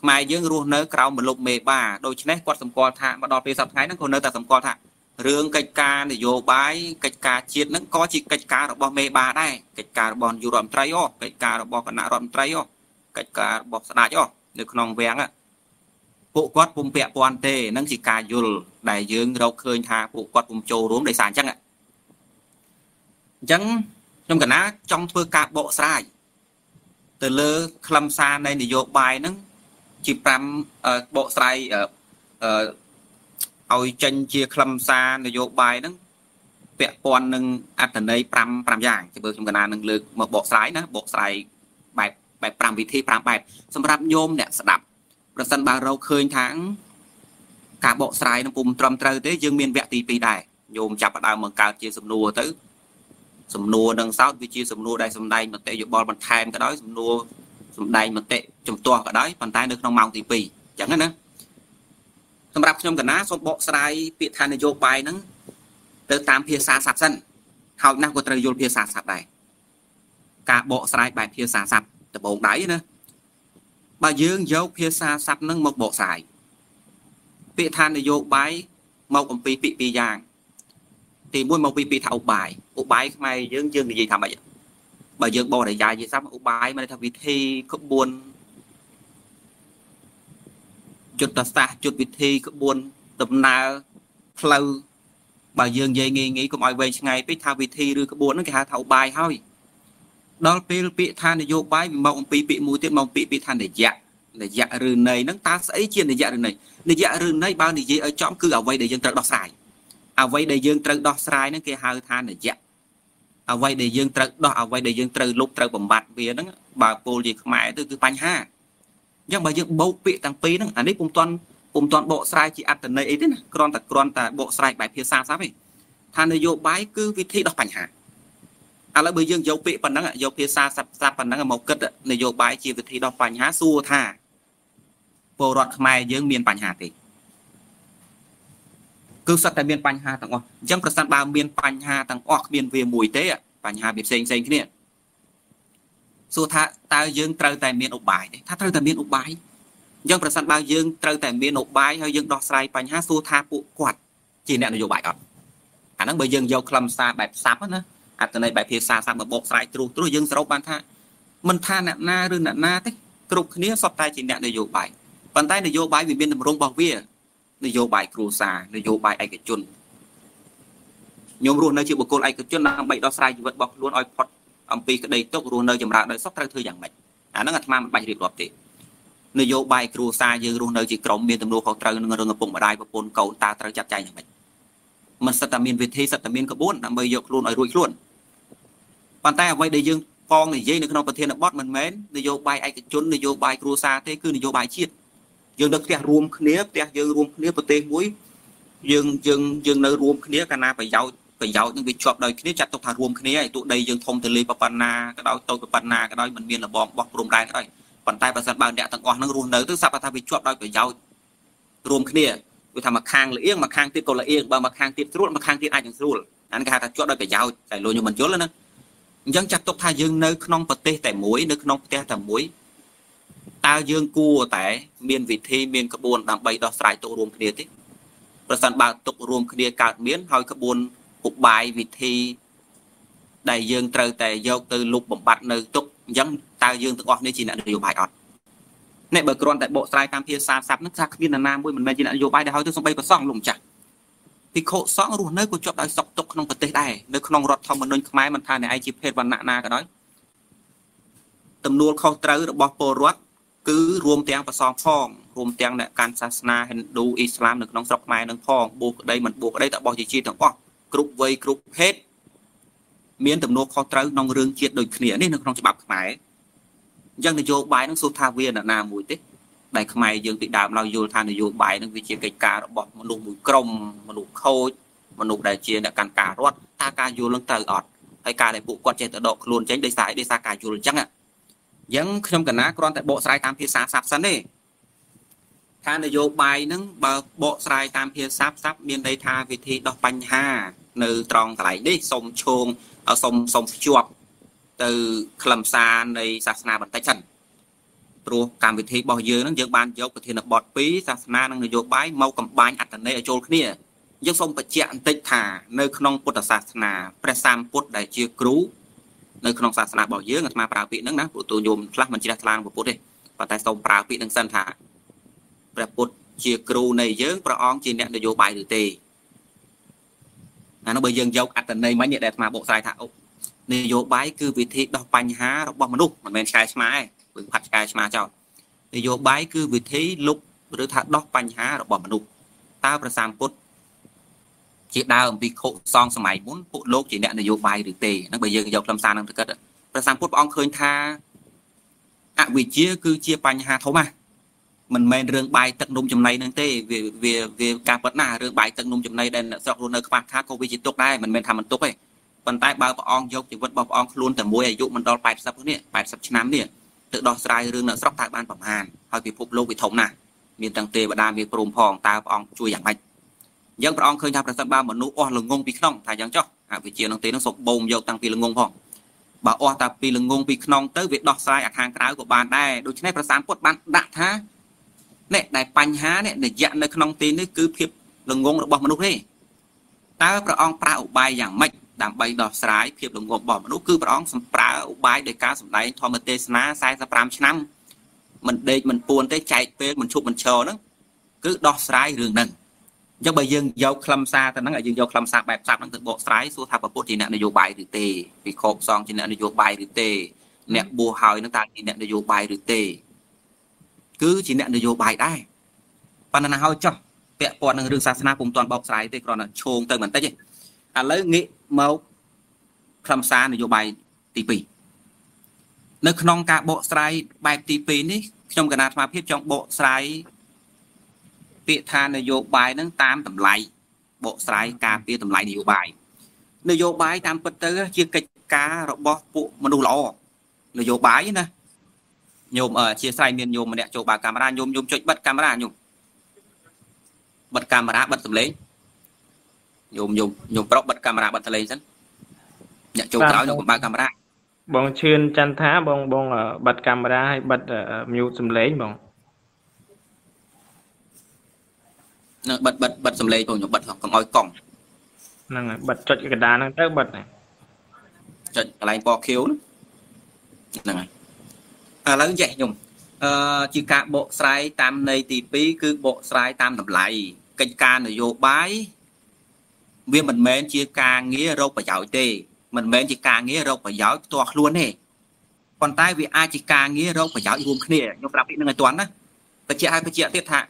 ខ្មែរយើងរស់នៅក្រោមមលុបមេបាដូច្នេះគាត់សម្គាល់ថាមកដល់ពេលសប្តាហ៍ហ្នឹងក៏នៅតែសម្គាល់ថា រឿងកិច្ចការនយោបាយកិច្ចការជាតិហ្នឹងក៏ជាកិច្ចការរបស់មេបាដែរកិច្ចការរបស់នាយករដ្ឋមន្ត្រីអូកិច្ចការរបស់គណៈរដ្ឋមន្ត្រីអូកិច្ចការរបស់ស្ដេចអូនៅក្នុងវាំងពួកគាត់ពុំពាក់ព័ន្ធទេនឹងជាការយល់ដែលយើងរកឃើញថាពួកគាត់ពុំចូលរួមដោយសារអញ្ចឹងអញ្ចឹងខ្ញុំកណាចង់ធ្វើការបកស្រាយទៅលើខ្លឹមសារនៃនយោបាយហ្នឹងជា5បកស្រាយអឺ ឲ្យចេញជាខ្លឹមសារនយោបាយហ្នឹងពាក់ព័ន្ធនឹងអត្ថន័យ5 5យ៉ាងជាបើខ្ញុំកណានឹងលើកមកបកស្រាយណាបកស្រាយបែបបែប5វិធី5បែបសម្រាប់ញោមអ្នកស្ដាប់ប្រសិនបើរកឃើញថាការបកស្រាយនឹងពុំត្រឹមត្រូវទេយើងមានវគ្គទី2ដែរញោមចាប់ផ្ដើមបង្កើតជាសំណួរទៅសំណួរនឹងសោតវាជាសំណួរដែលសំដែងមតិយោបល់បន្ថែមក៏ដោយសំណួរសំដែងមតិជំទាស់ក៏ដោយប៉ុន្តែនៅក្នុងម៉ោងទី2អញ្ចឹងណា សម្រាប់ខ្ញុំកណាសូមបកស្រាយពាក្យថានយោបាយហ្នឹងទៅតាមភាសាស័ព្ទសិនហើយណាស់ក៏ត្រូវយល់ភាសាស័ព្ទដែរការបកស្រាយបែបភាសាស័ព្ទដបងដៃណាបើយើងយកភាសាស័ព្ទហ្នឹងមកបកស្រាយពាក្យថានយោបាយមកអំពីពាក្យពីរយ៉ាងទីមួយមកពីពាក្យថាឧបាយឧបាយខ្មែរយើងយើងនិយាយថាម៉េចបើយើងបរិយាយនិយាយសាប់ឧបាយមានថាវិធីក្បួន យុទ្ធសាស្ត្រយុទ្ធវិធីក្បួនដំណើរផ្លូវបើយើងនិយាយងាយងាយកុំឲ្យវែងឆ្ងាយពេកថាវិធីឬក្បួនហ្នឹងគេហៅថាឧបាយហើយដល់ពេលពាក្យថានយោបាយវាមកអំពីពាក្យមួយទៀតមកពីពាក្យថានយៈនយៈឬន័យហ្នឹងតើស្អីជានយៈឬន័យនយៈឬន័យបើនិយាយឲ្យចំគឺអ្វីដែលយើងត្រូវដោះស្រាយអ្វីដែលយើងត្រូវដោះស្រាយហ្នឹងគេហៅថានយៈអ្វីដែលយើងត្រូវដោះអ្វីដែលយើងត្រូវលុបត្រូវបំបត្តិវាហ្នឹងបើពលជាខ្មែរទៅគឺបញ្ហា អញ្ចឹងបើយើងបោកពាក្យទាំងពីរហ្នឹងអានេះពុំទាន់ពុំទាន់បកស្រាយជាអត្តន័យអីទេណាគ្រាន់តែគ្រាន់តែបកស្រាយបែបភាសាសាប់ទេថានយោបាយគឺវិធីដោះបញ្ហាឥឡូវបើយើងយកពាក្យប៉ុណ្ណឹងយកភាសាសាប់សាប់ប៉ុណ្ណឹងមកគិតនយោបាយជាវិធីដោះបញ្ហាសួរថាពលរដ្ឋខ្មែរយើងមានបញ្ហាទេគឺសិតតែមានបញ្ហាទាំងអស់អញ្ចឹងប្រសិនបើមានបញ្ហាទាំងអស់គ្មានវាមួយទេបញ្ហាវាផ្សេងផ្សេងគ្នា សួរថាតើយើងត្រូវតែមានឧបាយទេថាត្រូវតែមានឧបាយអញ្ចឹងប្រសិនបើយើងត្រូវតែមានឧបាយហើយយើងដោះស្រាយបញ្ហាសួរថាពួកគាត់ជាអ្នកនយោបាយអត់អាហ្នឹងបើយើងយកខ្លឹមសារបែបសាប់ណាអត្តន័យបែបភាសាសាប់មកបកស្រាយត្រួសត្រួសយើងសរុបបានថាមិនថាអ្នកណាឬអ្នកណាទេគ្រប់គ្នាសុទ្ធតែជាអ្នកនយោបាយប៉ុន្តែនយោបាយវាមានតម្រង់របស់វានយោបាយគ្រួសារនយោបាយឯកជនខ្ញុំរស់នៅជាបុគ្គលឯកជនដើម្បីដោះស្រាយជីវិតរបស់ខ្លួនឲ្យផុត អំពីក្តីទុក្ខរស់នៅចម្រើនដោយសុខត្រូវធ្វើយ៉ាងម៉េចអាហ្នឹងអាត្មាមិនបាច់រៀបរាប់ទេនយោបាយគ្រួសារយើងរស់នៅជាក្រុមមានទំនួលខុសត្រូវនឹងរឿងឪពុកម្ដាយប្រពន្ធកូនតើត្រូវចាត់ចែងយ៉ាងម៉េចមិនសិតតែមានវិធីសិតតែមានក្បួនដើម្បីយកខ្លួនឲ្យរួចខ្លួនប៉ុន្តែអ្វីដែលយើងពងនិយាយនៅក្នុងប្រធានបទមិនមែននយោបាយឯកជននយោបាយគ្រួសារទេគឺនយោបាយជាតិយើងនៅផ្ទះរួមគ្នាផ្ទះយើងរួមគ្នាប្រទេសមួយយើងយើងយើងនៅរួមគ្នាកាលណាប្រយោជន៍ ប្រយោជន៍នឹងវាជាប់ដោយគ្នាចាត់ទុកថារួមគ្នាហើយទោះដីយើងធំទលេប៉ុណ្ណាក៏ដោយតូចប៉ុណ្ណាក៏ដោយមិនមានលបងបោះព្រំដែនក៏ដោយប៉ុន្តែបើសិនបើអ្នកទាំងអស់នឹងរស់នៅទៅសាប់ថាវាជាប់ដោយប្រយោជន៍រួមគ្នាវាថាមកខាងលៀងមកខាងទៀតក៏លៀងបើមកខាងទៀតស្រួលមកខាងទៀតអាចនឹងស្រួលអានេះគេហៅថាជាប់ដោយប្រយោជន៍តែលោកខ្ញុំមិនយល់ណាអញ្ចឹងចាត់ទុកថាយើងនៅក្នុងប្រទេសតែមួយនៅក្នុងផ្ទះតែមួយតើយើងគួរតែ មានវិធីមានក្បួនដើម្បីដោះស្រាយទុករួមគ្នាទេប្រសិនបើទុករួមគ្នាកើតមានហើយក្បួន ឧបាយវិធីដែលយើងត្រូវតែយកទៅលុបបំបត្តិនៅទុកអញ្ចឹងតើយើងទាំងអស់នេះជាអ្នកនយោបាយអត់នេះបើគ្រាន់តែបកស្រាយតាមភាសាស័ព្ទហ្នឹងថាគ្មាននរណាមួយមិនមែនជាអ្នកនលោបាយដែលហើយទៅសំបីប្រសងលោកម្ចាស់ភិក្ខុសង្ឃរស់នៅក៏ជាប់ដោយសក់ទុកក្នុងប្រទេសដែរនៅក្នុងរដ្ឋធម្មនុញ្ញខ្មែរមិនថាអ្នកឯងជាភេទវណ្ណៈណាក៏ដោយទំនួលខុសត្រូវរបស់ពលរដ្ឋគឺរួមទាំងប្រសងផងរួមទាំងអ្នកកាន់សាសនាហិណ្ឌូអ៊ីស្លាមនៅក្នុងស្រុកខ្មែរនឹងផងបួសក្តីមិនបួសក្តីតបោះជាជាតិទាំងអស់ គ្រប់វ័យគ្រប់ភេទមានទំនួលខុសត្រូវក្នុងរឿងជាតិដូចគ្នានេះនៅក្នុងច្បាប់ខ្មែរអញ្ចឹងនយោបាយនឹងសុថាវានរណាមួយទេដែលខ្មែរយើងពីដើមឡើយយល់ថានយោបាយនឹងវាជាកិច្ចការរបស់មនុស្សមួយក្រុមមនុស្សខូចមនុស្សដែលជាអ្នកកាន់ការរដ្ឋតើការយល់នឹងត្រូវអត់ហើយការដែលពួកគាត់ចេះតែដកខ្លួនចេញដោយសារដោយសារការយល់អញ្ចឹងអញ្ចឹងខ្ញុំកណាគ្រាន់តែបកស្រាយតាមភាសាសាប់សិនទេថានយោបាយនឹងបើបកស្រាយតាមភាសាសាប់មានន័យថាវិធីដោះបញ្ហា នៅត្រង់កន្លែងនេះសូមឈោងសូមសូមភ្ជាប់ទៅខ្លឹមសារនៃសាសនាបន្តិចសិនព្រោះកម្មវិធីរបស់យើងហ្នឹងយើងបានយកប្រធានបទ2សាសនានិងនយោបាយមកកំបាញ់អត្តន័យឲ្យចូលគ្នាយើងសូមបញ្ជាក់បន្តិចថានៅក្នុងពុទ្ធសាសនាព្រះសម្ពុទ្ធដែលជាគ្រូនៅក្នុងសាសនារបស់យើងអាត្មាប្រើពាក្យហ្នឹងណាព្រោះទូញោមខ្លះមិនជ្រះថ្លានឹងពុទ្ធទេប៉ុន្តែសូមប្រើពាក្យហ្នឹងសិនថាព្រះពុទ្ធជាគ្រូនៃយើងព្រះអង្គជាអ្នកនយោបាយឬទេ អានោះបើយើងយកអត្តន័យមិញដែលអាត្មាបកស្រាយថាអូនយោបាយគឺវិធីដោះបញ្ហារបស់មនុស្សមិនមែនឆ្កែឆ្មាឯងពឹងផាត់ឆ្កែឆ្មាចោលនយោបាយគឺវិធីលុបឬថាដោះបញ្ហារបស់មនុស្សតើប្រសាមពុទ្ធជាដើមអំពីខុសងសម័យមុនពួកលោកជាអ្នកនយោបាយឬទេហ្នឹងបើយើងយកខ្លឹមសារហ្នឹងទៅគិតប្រសាមពុទ្ធព្រះអង្គឃើញថាអវិជ្ជាគឺជាបញ្ហាធំណាស់ មិនមែនរឿងបាយទឹកនំចំណីនឹងទេវាវាវាការពិតណាស់រឿងបាយទឹកនំចំណីដែលអ្នកស្រុករស់នៅខ្វះខាតក៏វាជាទុកដែរមិនមែនថាមិនទុកទេប៉ុន្តែបើព្រះអង្គយកជីវិតរបស់ព្រះអង្គខ្លួនតែមួយអាយុមិនដល់80នេះ80ឆ្នាំនេះទៅដោះស្រាយរឿងអ្នកស្រុកតើបានប្រមាណហើយពិភពលោកវាធំណាស់មានទាំងទេវតាមានព្រមផងតើព្រះអង្គជួយយ៉ាងម៉េចអញ្ចឹងព្រះអង្គឃើញថាប្រសិនបើមនុស្សអស់ល្ងងពីក្នុងថាយ៉ាងចុះអវិជ្ជានឹងទេនឹងសុកបូមយកតាំងពីល្ងងផងបើអស់តែពីល្ងងពីក្នុងទៅវាដោះស្រាយអាខាងក្រៅក៏បានដែរដូច្នេះប្រសានពុទ្ធបានដាក់ថា នេះដែលបញ្ហានេះនិយៈនៅក្នុងទីនេះគឺភាពល្ងងរបស់មនុស្សទេតើព្រះអង្គប្រើឧបាយយ៉ាងម៉េចដើម្បីដោះស្រាយភាពល្ងងរបស់មនុស្សគឺព្រះអង្គសម្ប្រើឧបាយដោយការសម្ដែងធម្មទេសនា45ឆ្នាំមិនដេកមិនពួនទេចែកពេលមិនឈប់មិនឈរហ្នឹងគឺដោះស្រាយរឿងហ្នឹងអញ្ចឹងបើយើងយកខ្លឹមសារទៅហ្នឹងឲ្យយើងយកខ្លឹមសារបែបសាប់ហ្នឹងទៅបកស្រាយសួរថាប្រពុតជាអ្នកនយោបាយឬទេពិខុសងជាអ្នកនយោបាយឬទេអ្នកបួសហើយហ្នឹងតើជាអ្នកនយោបាយឬទេ គឺជាអ្នកនយោបាយដែរប៉ុន្តែហើយចោះពាក់ព័ន្ធនឹងរឿងសាសនាពុំទាន់បោកស្រាយទេគ្រាន់តែឈោងទៅបន្តិចទេឥឡូវងាកមកខ្លឹមសារនយោបាយទី2នៅក្នុងការបកស្រាយបែបទី2នេះខ្ញុំកណាអាភិបចង់បកស្រាយពាក្យថានយោបាយនឹងតាមតម្លៃបកស្រាយការពារតម្លៃនយោបាយនយោបាយតាមពិតទៅជាកិច្ចការរបស់ពួកមនុស្សល្អនយោបាយណា ញោមអធិស្ឋានមានញោមម្នាក់ចូលបើកាមេរ៉ាញោមញោមចុចបិទកាមេរ៉ាញោមបិទកាមេរ៉ាបិទសំឡេងញោមញោមញោមប្រុសបិទកាមេរ៉ាបិទសំឡេងសិនអ្នកចូលក្រោយនឹងបើកាមេរ៉ាបងឈឿនចន្ទថាបងបងបិទកាមេរ៉ាហើយបិទ mute សំឡេងបងនឹងបិទបិទបិទសំឡេងបងខ្ញុំបិទកុំឲ្យកង់ហ្នឹងហើយបិទចុចកណ្ដាលហ្នឹងទៅបិទចុចកន្លែងពណ៌ខៀវហ្នឹងហើយ ឥឡូវចេះខ្ញុំអឺជាការបកស្រាយតាមន័យទី2គឺបកស្រាយតាមតម្លៃកិច្ចការនយោបាយវាមិនមែនជាការងាររកប្រយោជន៍ទេ មិនមែនជាការងាររកប្រយោជន៍ផ្ទាល់ខ្លួនទេប៉ុន្តែវាអាចជាការងាររកប្រយោជន៍រួមគ្នាខ្ញុំប្រាប់ពីនឹងឲ្យទាន់ណាបញ្ជាក់ឲ្យបញ្ជាក់ទៀតថា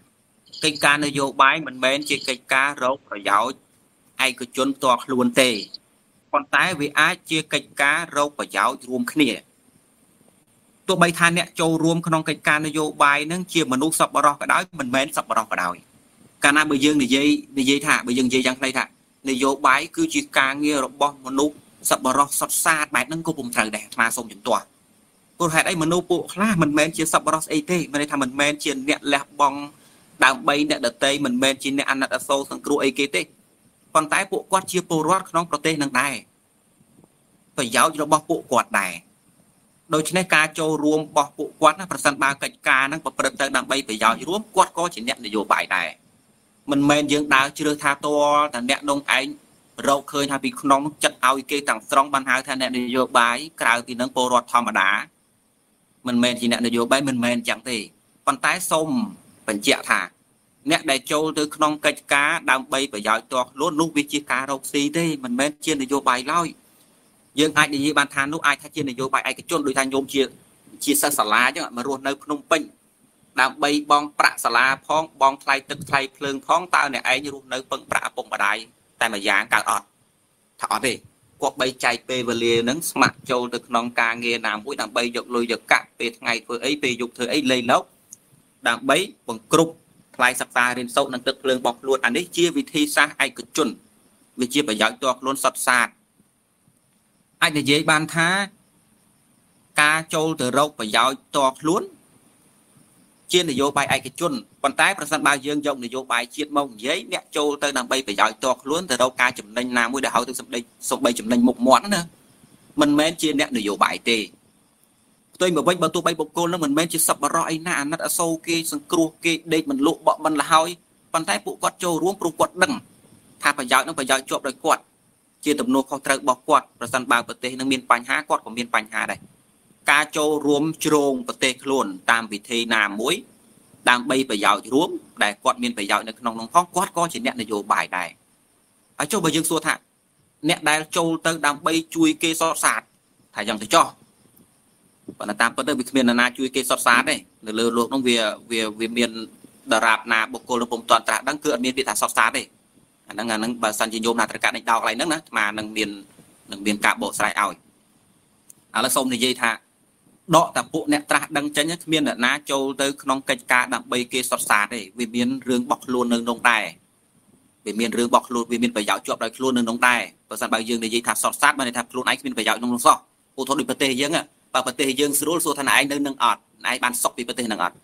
កិច្ចការនយោបាយមិនមែនជាកិច្ចការរកប្រយោជន៍ឯកជនផ្ទាល់ខ្លួនទេប៉ុន្តែវាអាចជាកិច្ចការរកប្រយោជន៍រួមគ្នា ទោះបីថាអ្នកចូលរួមក្នុងកិច្ចការនយោបាយនឹងជាមនុស្សសប្បុរសក៏ដោយមិនមែនសប្បុរសក៏ដោយកាលណាបើយើងនិយាយនិយាយថាបើយើងនិយាយយ៉ាងខ្លីថានយោបាយគឺជាការងាររបស់មនុស្សសប្បុរសសុទ្ធសាធបែបហ្នឹងក៏ពុំត្រូវដែរអាត្មាសូមជំទាស់ព្រោះហេតុអីមនុស្សពួកខ្លះមិនមែនជាសប្បុរសស្អីទេមានន័យថាមិនមែនជាអ្នកលះបង់ដើម្បីអ្នកដតីមិនមែនជាអ្នកអាណិតអាសូរសង្គ្រោះអីគេទេប៉ុន្តែពួកគាត់ជាពលរដ្ឋក្នុងប្រទេសនឹងដែរប្រយោជន៍របស់ពួកគាត់ដែរ ដូច្នេះការចូលរួមរបស់ពួកគាត់ណាប្រសិនបើកិច្ចការហ្នឹងប្រព្រឹត្តទៅដើម្បីប្រយោជន៍រួមគាត់ក៏ជាអ្នកនយោបាយដែរមិនមែនយើងដើរជ្រើសថាតតែអ្នកនងឯងរកឃើញថាពីក្នុងចិត្តឲ្យគេទាំងស្រុងបានហៅថាអ្នកនយោបាយក្រៅពីនឹងពលរដ្ឋធម្មតាមិនមែនជាអ្នកនយោបាយមិនមែនចឹងទេប៉ុន្តែសូមបញ្ជាក់ថា អ្នកដែលចូលទៅក្នុងកិច្ចការដើម្បីប្រយោជន៍តខ្លួននោះវាជាការរកស៊ីទេមិនមែនជានយោបាយឡើយ យើងអាចនិយាយបានថានោះអាចថាជានយោបាយឯកជនដោយថាញោមជាជាសិស្សសាលាអញ្ចឹងមករស់នៅភ្នំពេញដើម្បីបងប្រាក់សាលាផងបងថ្លៃទឹកថ្លៃភ្លើងផងតើអ្នកឯងរស់នៅពឹងប្រាក់ឪពុកម្ដាយតែមួយយ៉ាងកើតអត់ថាអត់ទេគាត់បីចែកពេលវេលានឹងស្ម័គ្រចូលទៅក្នុងការងារណាមួយដើម្បីយកលុយយកកាក់ពេលថ្ងៃធ្វើអីពេលយប់ធ្វើអីលេងលោកដើម្បីបង្គ្រប់ថ្លៃសិក្សារៀនសូត្រនិងទឹកភ្លើងរបស់ខ្លួនអានេះជាវិធីសាស្ត្រឯកជនវាជាប្រយោជន៍តខ្លួនសុទ្ធសាធ អាចនិយាយបានថា ការចូលទៅរកប្រយោជន៍តខ្លួន ជានយោបាយឯកជនប៉ុន្តែប្រសិនបើយើងយកនយោបាយជាតិមកនិយាយអ្នកចូលទៅដើម្បីប្រយោជន៍តខ្លួនទៅរកការចំណេញណាមួយដែលហៅទៅសម្ដេចសំបីចំណេញមុខមាត់ណាមិនមែនជាអ្នកនយោបាយទេផ្ទុយមកវិញបើទោះបីបុគ្គលនឹងមិនមែនជាសប្បុរសអីណាអាណិតអសូរគេសង្គ្រោះគេដេកមិនលក់បក់មិនលហើយប៉ុន្តែពួកគាត់ចូលរួមព្រោះគាត់ដឹងថាប្រយោជន៍នឹងប្រយោជន៍ជាប់ដោយគាត់ ជាទំនួលខុសត្រូវរបស់គាត់ប្រសិនបើប្រទេសនឹងមានបញ្ហាគាត់ក៏មានបញ្ហាដែរការចូលរួមជ្រងប្រទេសខ្លួនតាមវិធីណាមួយដើម្បីប្រយោជន៍រួមដែលគាត់មានប្រយោជន៍នៅក្នុងនោះផងគាត់ក៏ជាអ្នកនយោបាយដែរហើយចុះបើយើងសួរថាអ្នកដែលចូលទៅដើម្បីជួយគេសតសាតថាយ៉ាងទៅចោះប៉ុន្តែតាមពិតទៅវាគ្មាននរណាជួយគេសតសាតទេនៅលើលោកនោះវាវាវាមានតារាបណាបុគ្គលកំពុងតន្ត្រាស់ដឹងគឺអត់មានពាក្យថាសតសាតទេ អាហ្នឹងអាហ្នឹងបើសិនជាញោមណាត្រូវការដេញដោកន្លែងហ្នឹងណាអានឹងមាននឹងមានការបកស្រាយឲ្យឥឡូវសូមនិយាយថាដកតាពួកអ្នកត្រាស់ដឹងចេញគ្មានអ្នកណាចូលទៅក្នុងកិច្ចការដើម្បីគេសុតសាទេវាមានរឿងបោះខ្លួននៅក្នុងដែរវាមានរឿងបោះខ្លួនវាមានប្រយោជន៍ជាប់ដោយខ្លួននៅក្នុងដែរបើសិនបើយើងនិយាយថាសុតសាបានន័យថាខ្លួនឯងគ្មានប្រយោជន៍ក្នុងនោះសោះឧទាហរណ៍ដូចប្រទេសយើងបើប្រទេសយើងស្រួលសួរថាឯងនៅនឹងអត់ឯងបានសុខពីប្រទេសនឹងអត់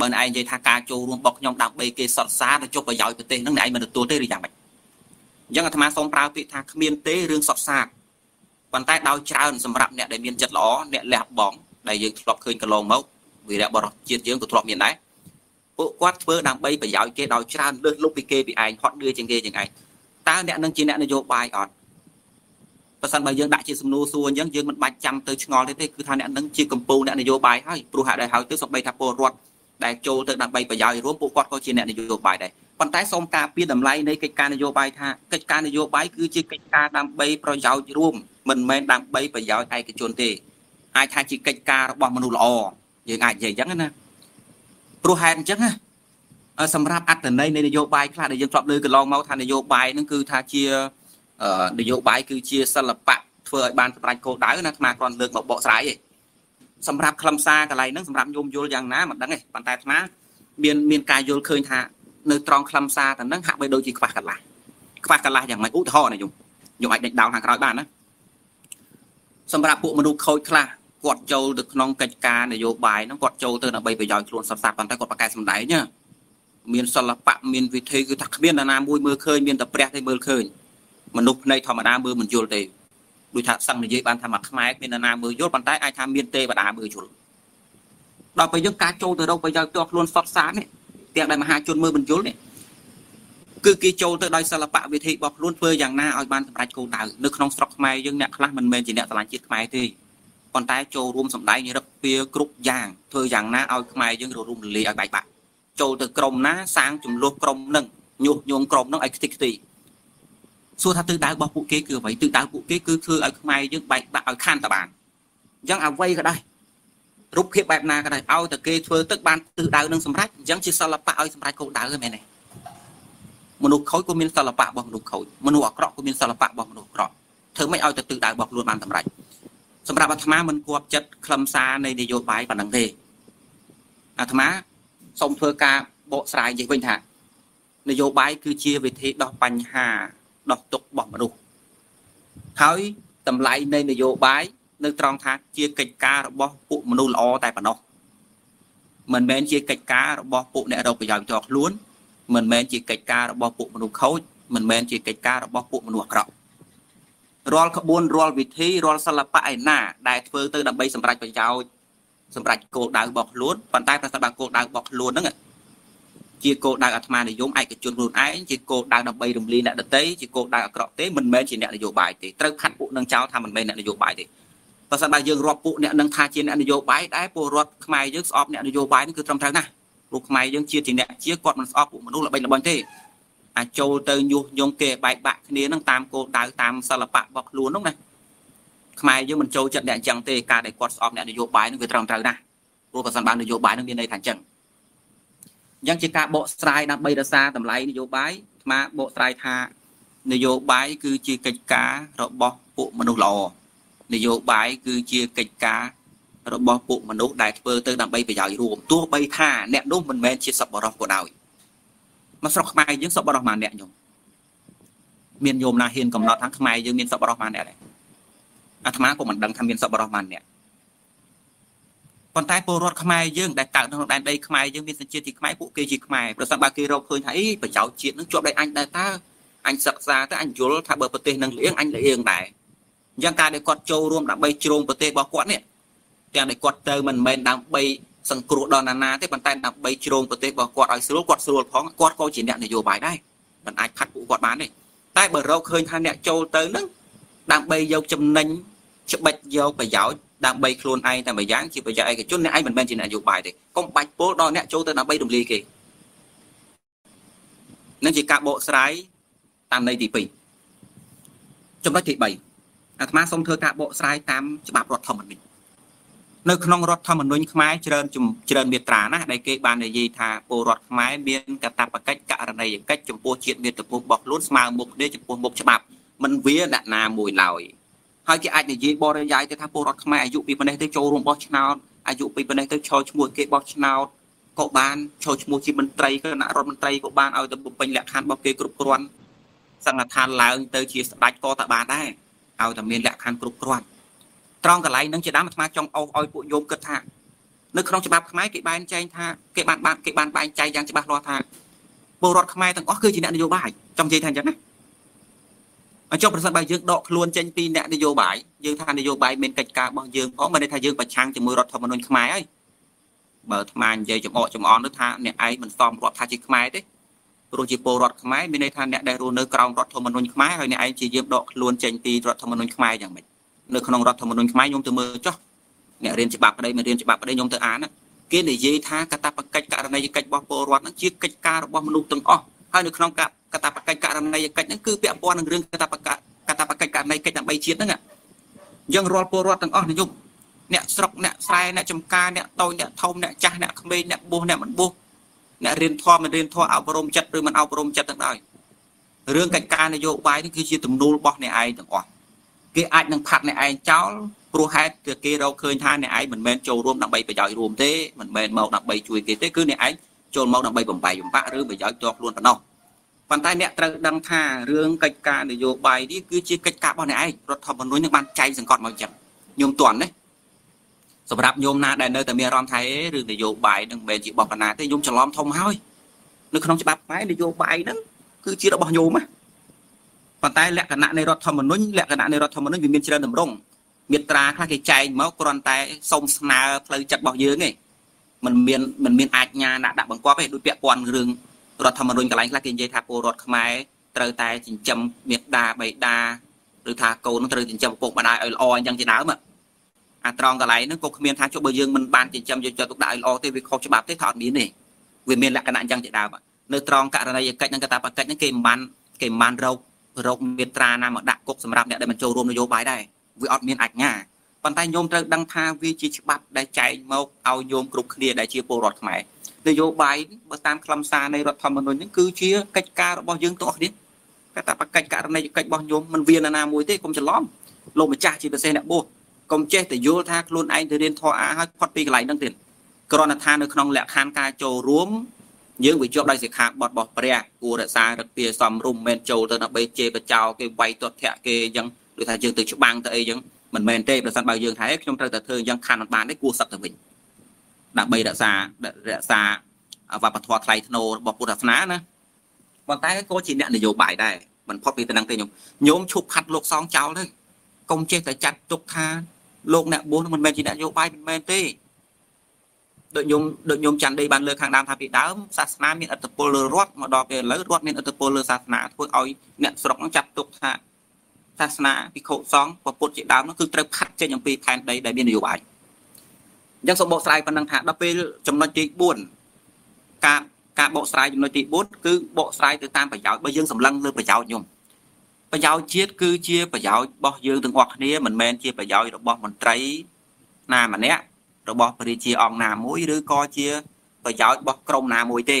បើឯងនិយាយថាការចូលរួមរបស់ខ្ញុំដើម្បីគេសុតសាទៅចុះប្រយោជន៍ប្រទេសហ្នឹងឯងមិនទទួលទេឬយ៉ាងម៉េច អញ្ចឹងអាត្មាសូមប្រើពាក្យថាគ្មានទេរឿងសុតសាប៉ុន្តែដោយច្រើនសម្រាប់អ្នកដែលមានចិត្តល្អអ្នកលះបង់ដែលយើងធ្លាប់ឃើញកន្លងមកវីរៈបរិជាតិយើងក៏ធ្លាប់មានដែរពួកគាត់ធ្វើដើម្បីប្រយោជន៍គេដោយច្រើនលើសលុបពីគេពីឯងហត់នឿយជាងគេជាងឯងតើអ្នកនឹងជាអ្នកនយោបាយអត់បើសិនបើយើងដាក់ជាសំណួរសួរអញ្ចឹងយើងមិនបាច់ចាំទៅឆ្ងល់ទេទេគឺថាអ្នកនឹងជាកម្ពុជាអ្នកនយោបាយហើយព្រោះហាក់ដែលហើយទៅសម្បីថាពលរដ្ឋដែលចូលទៅដើម្បីប្រយោជន៍រួមពួកគាត់ក៏ជាអ្នកនយោបាយដែរ ប៉ុន្តែសូមការពារតម្លៃនៃកិច្ចការនយោបាយថាកិច្ចការនយោបាយគឺជាកិច្ចការដើម្បីប្រយោជន៍រួមមិនមែនដើម្បីប្រយោជន៍ឯកជនទេអាចថាជាកិច្ចការរបស់មនុស្សល្អយើងអាចនិយាយអញ្ចឹងណាព្រោះហេតុអញ្ចឹងណាសម្រាប់អត្តន័យនៃនយោបាយខ្លះដែលយើងធ្លាប់លើកន្លងមកថានយោបាយហ្នឹងគឺថាជានយោបាយគឺជាសិល្បៈធ្វើឲ្យបានសម្រេចគោលដៅណាអាត្មាគ្រាន់លើកមកបកស្រាយទេសម្រាប់ខ្លឹមសារកន្លែងហ្នឹងសម្រាប់ញោមយល់យ៉ាងណាមិនដឹងទេប៉ុន្តែអាត្មាមានមានការយល់ឃើញថា នៅត្រង់ខ្លឹមសារទៅហ្នឹងហាក់បីដូចជាខ្វះកន្លះខ្វះកន្លះយ៉ាងម៉េចឧទាហរណ៍ណាញោមញោមអាចដេញដោលខាងក្រោយបានណាសម្រាប់ពួកមនុស្សខូចខ្លះគាត់ចូលទៅក្នុងកិច្ចការនយោបាយហ្នឹងគាត់ចូលទៅដើម្បីប្រយោជន៍ខ្លួនសត្វសត្វប៉ុន្តែគាត់ប្រកែសម្ដែងណាមានសិល្បៈមានវិធីគឺថាគ្មាននរណាមួយមើលឃើញមានតែព្រះទេមើលឃើញមនុស្សភ្នែកធម្មតាមើលមិនយល់ទេដូចថាសឹងនិយាយបានថាមកខ្មែរមាននរណាមើលយល់ប៉ុន្តែអាចថាមានទេវតាមើលយល់ដល់ពេលយើងការចូលទៅរកប្រយោជន៍ផ្ទាល់ខ្លួនសតសានេះ ទាំងដែលមហាជនមើលមិនយល់នេះគឺគេចូលទៅដោយសិល្បៈវិធីរបស់ខ្លួនធ្វើយ៉ាងណាឲ្យបានសម្រេចគោលដៅនៅក្នុងស្រុកខ្មែរយើងអ្នកខ្លះមិនមែនជាអ្នកស្រឡាញ់ជាតិខ្មែរទេប៉ុន្តែចូលរួមសម្ដែងរឹកពៀគ្រប់យ៉ាងធ្វើយ៉ាងណាឲ្យខ្មែរយើងរលំរលាយឲ្យបែកបាក់ចូលទៅក្រុមណាសាងចំនួនក្រុមនឹងញុះញង់ក្រុមនឹងឲ្យខ្ទេចខ្ទីសួរថាទិសដៅរបស់ពួកគេគឺអ្វីទិសដៅពួកគេគឺធ្វើឲ្យខ្មែរយើងបែកបាក់ឲ្យខានតបានអញ្ចឹងអ្វីក៏ដោយ រូបភាពបែបណាក៏ដោយឲ្យតែគេធ្វើទឹកបានទិសដៅនឹងសម្រេចអញ្ចឹងជាសិល្បៈឲ្យសម្រេចគោលដៅហ្នឹងមែនទេមនុស្សខូចក៏មានសិល្បៈរបស់មនុស្សខូចមនុស្សអាក្រក់ក៏មានសិល្បៈរបស់មនុស្សអាក្រក់ធ្វើម៉េចឲ្យទៅទិសដៅរបស់ខ្លួនបានសម្រេចសម្រាប់អាត្មាមិនគួបចិត្តខ្លឹមសារនៃនយោបាយប៉ុណ្ណឹងទេអាត្មាសូមធ្វើការបកស្រាយនិយាយវិញថានយោបាយគឺជាវិធីដោះបញ្ហាដោះទុក្ខរបស់មនុស្សហើយតម្លៃនៃនយោបាយ នៅត្រង់ថាជាកិច្ចការរបស់ពួកមនុស្សល្អតែប៉ុណ្ណោះមិនមែនជាកិច្ចការរបស់ពួកអ្នករកប្រយោជន៍ផ្ទាល់ខ្លួនមិនមែនជាកិច្ចការរបស់ពួកមនុស្សខូចមិនមែនជាកិច្ចការរបស់ពួកមនុស្សអាក្រក់រាល់ក្បួនរាល់វិធីរាល់សិល្បៈឯណា ដែលធ្វើទៅដើម្បីសម្រេចប្រយោជន៍សម្រេចគោលដៅរបស់ខ្លួនប៉ុន្តែប្រសិនបើគោលដៅរបស់ខ្លួនហ្នឹងជាគោលដៅអាត្មានិយមឯកជនខ្លួនឯងជាគោលដៅដើម្បីរំលាយអ្នកដទៃជាគោលដៅអាក្រក់ទេមិនមែនជាអ្នកនយោបាយទេត្រូវខាត់ពួកនឹងចោលថាមិនមែនអ្នកនយោបាយទេ បើសិនបើយើងរាប់ពួកអ្នកនឹងថាជាអ្នកនយោបាយដែរពលរដ្ឋខ្មែរយើងស្អប់អ្នកនយោបាយនេះគឺត្រឹមត្រូវណាស់ព្រោះខ្មែរយើងជាជាអ្នកជាគាត់មិនស្អប់ពួកមនុស្សល្បីល្បាញទេអាចចូលទៅញុះញង់គេបែកបាក់គ្នានឹងតាមគោលដៅតាមសិល្បៈរបស់ខ្លួននោះណាខ្មែរយើងមិនចូលចិត្តអ្នកអញ្ចឹងទេការដែលគាត់ស្អប់អ្នកនយោបាយនឹងវាត្រឹមត្រូវណាស់ព្រោះបើសិនបាននយោបាយនឹងមានន័យថាអញ្ចឹងអញ្ចឹងជាការបកស្រាយដើម្បីរក្សាតម្លៃនយោបាយអាត្មាបកស្រាយថានយោបាយគឺជាកិច្ចការរបស់ពួកមនុស្សល្អ នយោបាយគឺជាកិច្ចការរបស់ពួកមនុស្សដែលធ្វើទៅដើម្បីប្រយោជន៍រួមទោះបីថាអ្នកនោះមិនមែនជាសប្បុរសក៏ដោយមកស្រុកខ្មែរយើងសប្បុរសប៉ុន្មានអ្នកញោមមានញោមណាហ៊ានកំណត់ថាខ្មែរយើងមានសប្បុរសប៉ុន្មានអ្នកដែរអាត្មាក៏មិនដឹងថាមានសប្បុរសប៉ុន្មានអ្នកប៉ុន្តែពលរដ្ឋខ្មែរយើងដែលកើតនៅក្នុងដែនដីខ្មែរយើងមានសញ្ជាតិជាខ្មែរពួកគេជាខ្មែរប្រសិនបើគេរកឃើញថាអីប្រយោជន៍ជាតិនឹងជាប់ដៃអញដែរតើអញសិក្សាទៅអញយល់ថាបើប្រទេសនឹងលៀងអញលៀងដែរ អញ្ចឹងការដែលគាត់ចូលរួមដើម្បីជ្រោមប្រទេសរបស់គាត់នេះទាំងដែលគាត់ទៅមិនមែនដើម្បីសង្គ្រោះដល់ណានាទេប៉ុន្តែដើម្បីជ្រោងប្រទេសរបស់គាត់ឲ្យស្រួលគាត់ស្រួលផងគាត់ក៏ជាអ្នកនយោបាយដែរមិនអាចផាត់ពួកគាត់បានទេតែបើរកឃើញថាអ្នកចូលទៅនឹងដើម្បីយកចំណេញច្បិចយកប្រយោជន៍ដើម្បីខ្លួនឯងតែម្យ៉ាងជាប្រយោជន៍ឯកជនអ្នកឯងមិនមែនជានយោបាយទេកុំបាច់ពោលដល់អ្នកចូលទៅដើម្បីរំលាយគេនឹងជាការបកស្រាយតាមន័យទី2ចំណុចទី3 អាត្មាសូមធ្វើការបកស្រាយតាមច្បាប់រដ្ឋធម្មនុញ្ញនៅក្នុងរដ្ឋធម្មនុញ្ញខ្មែរច្រើនច្រើនមាត្រាណាដែលគេបាននិយាយថាពលរដ្ឋខ្មែរមានកតបកិច្ចករណីយកិច្ចចំពោះជាតិមាតុភូមិរបស់ខ្លួនស្មើមុខគ្នាចំពោះមុខច្បាប់មិនវាអ្នកណាមួយឡើយហើយគេអាចនិយាយបរិយាយទៅថាពលរដ្ឋខ្មែរអាយុពីប៉ុណ្ណេះទៅចូលរួមបោះឆ្នោតអាយុពីប៉ុណ្ណេះទៅឈរឈ្មោះគេបោះឆ្នោតក៏បានឈរឈ្មោះជាមន្ត្រីគណៈរដ្ឋមន្ត្រីក៏បានឲ្យទៅបំពេញលក្ខខណ្ឌរបស់គេគ្រប់គ្រាន់សង្ឃដ្ឋានឡើងទៅជាស្ដេចក៏តបានដែរ ឲ្យតែមានលក្ខខណ្ឌគ្រប់គ្រាន់ត្រង់កន្លែងហ្នឹងជាដើមអាត្មាចង់អោសឲ្យពួកញោមគិតថានៅក្នុងច្បាប់ខ្មែរគេបែងចែងថាគេបានបានគេបានបែងចែកយ៉ាងច្បាស់លាស់ថាពលរដ្ឋខ្មែរទាំងអស់គឺជាអ្នកនយោបាយចង់និយាយថាអញ្ចឹងណាអញ្ចឹងប្រសិនបើយើងដកខ្លួនចេញពីអ្នកនយោបាយយើងថានយោបាយមានកិច្ចការរបស់យើងផងមិនន័យថាយើងប្រឆាំងជាមួយរដ្ឋធម្មនុញ្ញខ្មែរហើយបើអាត្មានិយាយចំអកចំអន់ទៅថាអ្នកឯងមិនសមរដ្ឋថាជាខ្មែរទេ ព្រោះជាពលរដ្ឋខ្មែរមានន័យថាអ្នកដែលរស់នៅក្រោមរដ្ឋធម្មនុញ្ញខ្មែរហើយអ្នកឯងជាយើងដកខ្លួនចេញពីរដ្ឋធម្មនុញ្ញខ្មែរយ៉ាងម៉េចនៅក្នុងរដ្ឋធម្មនុញ្ញខ្មែរខ្ញុំទៅមើលចុះអ្នករៀនច្បាប់ក្តីមិនរៀនច្បាប់ក្តីខ្ញុំទៅអានគេនិយាយថាកតាបកិច្ចករណីយកិច្ចរបស់ពលរដ្ឋនឹងជាកិច្ចការរបស់មនុស្សទាំងអស់ហើយនៅក្នុងកតាបកិច្ចករណីយកិច្ចហ្នឹងគឺពាក់ព័ន្ធនឹងរឿងកតាបកិច្ចកតាបកិច្ចករណីកិច្ចដើម្បីជាតិហ្នឹងយើងរាល់ពលរដ្ឋទាំងអស់នាយកអ្នកស្រុកអ្នកស្រែអ្នកចំការអ្នកតូចអ្នកធំអ្នកចាស់អ្នកក្មេងអ្នកបួសអ្នកមិនបួស អ្នករៀនធម៌មិនរៀនធម៌អប់រំចិត្តឬមិនអប់រំចិត្តទាំងដែររឿងកិច្ចការនយោបាយនេះគឺជាទំនួលរបស់អ្នកឯងទាំងអស់គេអាចនឹងផាត់អ្នកឯងចោលព្រោះហេតុគឺគេរកឃើញថាអ្នកឯងមិនមែនចូលរួមដើម្បីប្រយោជន៍រួមទេមិនមែនមកដើម្បីជួយគេទេគឺអ្នកឯងចូលមកដើម្បីបំបែកបំបាក់ឬប្រយោជន៍ទាល់ខ្លួនប៉ុណ្ណោះប៉ុន្តែអ្នកត្រូវដឹងថារឿងកិច្ចការនយោបាយនេះគឺជាកិច្ចការរបស់អ្នកឯងរដ្ឋធម្មនុញ្ញនឹងបានចែងសង្កត់មកចឹងញោមតន់ណា សម្រាប់ញោមណាដែលនៅតែមានអារម្មណ៍ថាអេរឿងនយោបាយនឹងមិនមែនជារបស់កណាទេញោមច្រឡំធំហើយនៅក្នុងច្បាប់ខ្មែរនយោបាយហ្នឹងគឺជារបស់ញោមណាប៉ុន្តែលក្ខណៈនៃរដ្ឋធម្មនុញ្ញលក្ខណៈនៃរដ្ឋធម្មនុញ្ញវាមានច្រើនតម្រង់មាត្រាខ្លះគេចែងមកគ្រាន់តែសុំស្នើផ្លូវចិត្តរបស់យើងទេมันមានมันមានអាចញាដាក់ដាក់បង្គាប់ទេដូចពាក់ព័ន្ធរឿងរដ្ឋធម្មនុញ្ញកន្លែងខ្លះគេនិយាយថាពលរដ្ឋខ្មែរត្រូវតែចិញ្ចឹមមេដាបៃតាឬថាកូននឹងត្រូវចិញ្ចឹមពុកម្ដាយឲ្យល្អអញ្ចឹងជាដើម អាត្រង់កន្លែងហ្នឹងក៏គ្មានថាចុះបើយើងមិនបានចិញ្ចឹមយកចិត្តទុកដាក់ឲ្យល្អទេវាខុសច្បាប់ទេថាអត់មានទេវាមានលក្ខណៈអញ្ចឹងជាដើមនៅត្រង់ករណីកិច្ចនិងកតាបកិច្ចហ្នឹងគេមិនបានគេមិនបានរករកមេត្រាណាមកដាក់គុកសម្រាប់អ្នកដែលមិនចូលរួមនយោបាយដែរវាអត់មានអញ្ញាប៉ុន្តែញោមត្រូវដឹងថាវាជាច្បាប់ដែលចែងមកឲ្យញោមគ្រប់គ្នាដែលជាពលរដ្ឋខ្មែរនយោបាយបើតាមខ្លឹមសារនៃរដ្ឋធម្មនុញ្ញហ្នឹងគឺជាកិច្ចការរបស់យើងទាំងអស់គ្នាកតាបកិច្ចករណីកិច្ចរបស់ញោមមិនវាណាណាមួយទេកុំច្រឡំលោកម្ចាស់ជាពិសេសអ្នកបួស កុំចេះតែយល់ថាខ្លួនឯងទៅរៀនធម៌អាហើយផុតពីកន្លែងហ្នឹងទៀតគ្រាន់តែថានៅក្នុងលក្ខខណ្ឌការចូលរួមយើងវាជាប់ដោយសិក្ខាបទរបស់ព្រះគួររក្សារឹកពីសំរុំមិនចូលទៅដើម្បីជេរបចោគេវាយទាត់ធាក់គេអញ្ចឹងដូចថាយើងទៅច្បាំងទៅអីអញ្ចឹងមិនមែនទេប្រសិនបើយើងថាខ្ញុំត្រូវតែធ្វើអញ្ចឹងខណ្ឌមិនបានទេគួរសឹកទៅវិញដើម្បីរក្សារក្សាវប្បធម៌ថ្លៃថ្នូររបស់ពុទ្ធសាសនាណាប៉ុន្តែក៏ជាអ្នកនយោបាយដែរមិនផុតពីតំណែងទេញោមញោមឈប់ខាត់លោកសងចោលទៅកុំចេះតែចាត់ទុកថា លោកអ្នកបួសមិនមែនជាអ្នកនយោបាយមិនមែនទេដូចញោមដូចញោមច័ន្ទដីបានលើខាងដើមថាពីដើមសាសនាមានអត្តពលលើរដ្ឋមកដល់ពេលឥឡូវរដ្ឋមានអត្តពលលើសាសនាធ្វើឲ្យអ្នកស្រុកហ្នឹងចាត់ទុកថាសាសនាភិក្ខុសង្ឃពុទ្ធជាដើមនោះគឺត្រូវផាត់ចេញអំពីផែនដីដែលមាននយោបាយអញ្ចឹងសូមបកស្រាយប៉ុណ្ណឹងថាដល់ពេលចំណុចទី4ការការបកស្រាយចំណុចទី4គឺបកស្រាយទៅតាមប្រយោជន៍បើយើងសម្លឹងលើប្រយោជន៍ខ្ញុំ ប្រយោជន៍ជាតិគឺជាប្រយោជន៍របស់យើងទាំងអស់គ្នាមិនមែនជាប្រយោជន៍របស់មន្ត្រីណាម្នាក់របស់ព្រះរាជាអង្គណាមួយឬក៏ជាប្រយោជន៍របស់ក្រុមណាមួយទេ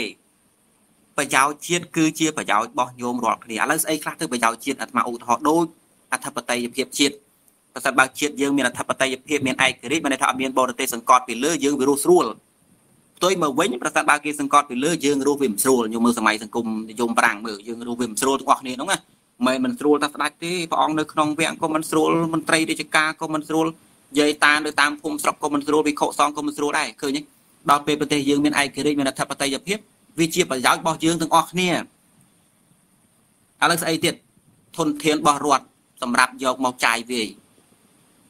ប្រយោជន៍ជាតិគឺជាប្រយោជន៍របស់ញោមរាល់គ្នាឥឡូវស្អីខ្លះទៅប្រយោជន៍ជាតិអាត្មាឧទាហរណ៍ដូចអធិបតេយ្យភាពជាតិប្រសិនបើជាតិយើងមានអធិបតេយ្យភាពមានឯករាជ្យមានន័យថាអត់មានបរទេសសង្កត់ពីលើយើងវារស់ស្រួលផ្ទុយមកវិញប្រសិនបើគេសង្កត់ពីលើយើងរស់វាមិនស្រួលខ្ញុំមើលសម័យសង្គមនិយមប្រាំងមើលយើងរស់វាមិនស្រួលទាំងអស់គ្នាហ្នឹងណា មិនមិនស្រួលតែស្ដាច់ទេព្រះអង្គនៅក្នុងវគ្គក៏មិនស្រួលមន្ត្រីរាជការក៏មិនស្រួលយាយតានៅតាមភូមិស្រុកក៏មិនស្រួលវិខុសងក៏មិនស្រួលដែរឃើញទេដល់ពេលប្រទេសយើងមានឯករាជ្យមានអធិបតេយ្យភាពវាជាប្រយោជន៍របស់យើងទាំងអស់គ្នាឥឡូវស្អីទៀតធនធានរបស់រដ្ឋសម្រាប់យកមកចាយវាយ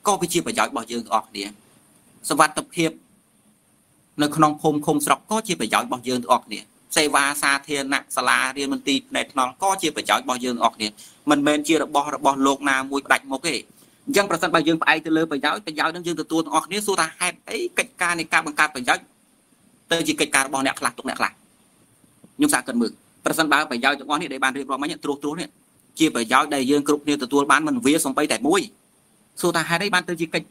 ក៏វាជាប្រយោជន៍របស់យើងទាំងអស់គ្នាសวัสดิភាពនៅក្នុងភូមិឃុំស្រុកក៏ជាប្រយោជន៍របស់យើងទាំងអស់គ្នា សេវាសាធារណៈសាលារៀនមន្ទីរផ្នែកថ្នល់ក៏ជាប្រយោជន៍របស់យើងទាំងអស់គ្នាមិនមែនជារបស់របស់លោកណាមួយផ្ដាច់មុខទេអញ្ចឹងប្រសិនបើយើងផ្អែកទៅលើប្រយោជន៍ប្រយោជន៍នឹងយើងទទួលទាំងអស់គ្នាសួរថាហេតុអីកិច្ចការនៃការបង្កើតប្រយោជន៍ទៅជាកិច្ចការរបស់អ្នកខ្លះទុកអ្នកខ្លះខ្ញុំសាកគិតមើលប្រសិនបើប្រយោជន៍ទាំងអស់នេះដែលបានរៀបរាប់មិញត្រួសត្រួសនេះជាប្រយោជន៍ដែលយើងគ្រប់គ្នាទទួលបានមិនវាសំបីតែមួយសួរថាហេតុអីបានទៅជាកិច្ច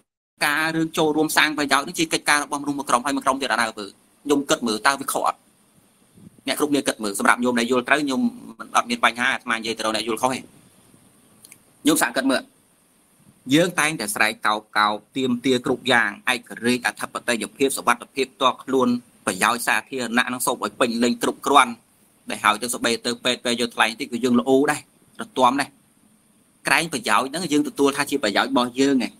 ការរឿងចូលរួមសាងប្រយោជន៍នេះជាកិច្ចការរបស់មនុស្សមួយក្រុមហើយមួយក្រុមទៀតអត់ដើរធ្វើខ្ញុំគិតមើលតើវាខុសអត់ អ្នកគ្រប់គ្នាគិតមើលសម្រាប់ញោមដែលយល់ត្រូវញោមអត់មានបញ្ហាអាត្មានិយាយទៅអ្នកយល់ខុសទេញោមសាកគិតមើលយើងតែងតែស្រែកកោបកោបទៀមទាគ្រប់យ៉ាងឯករាជ្យអធិបតេយ្យភាពសវត្ថភាពតខ្លួនប្រយោជន៍សាធារណៈនឹងសូមឲ្យពេញលេញគ្រប់គ្រាន់ដែលហើយទៅសបែទៅពេទ្យពេលយកថ្លៃតិចក៏យើងល្អដែររទាំដែរក្រែងប្រយោជន៍ហ្នឹងយើងទទួលថាជាប្រយោជន៍របស់យើងឯង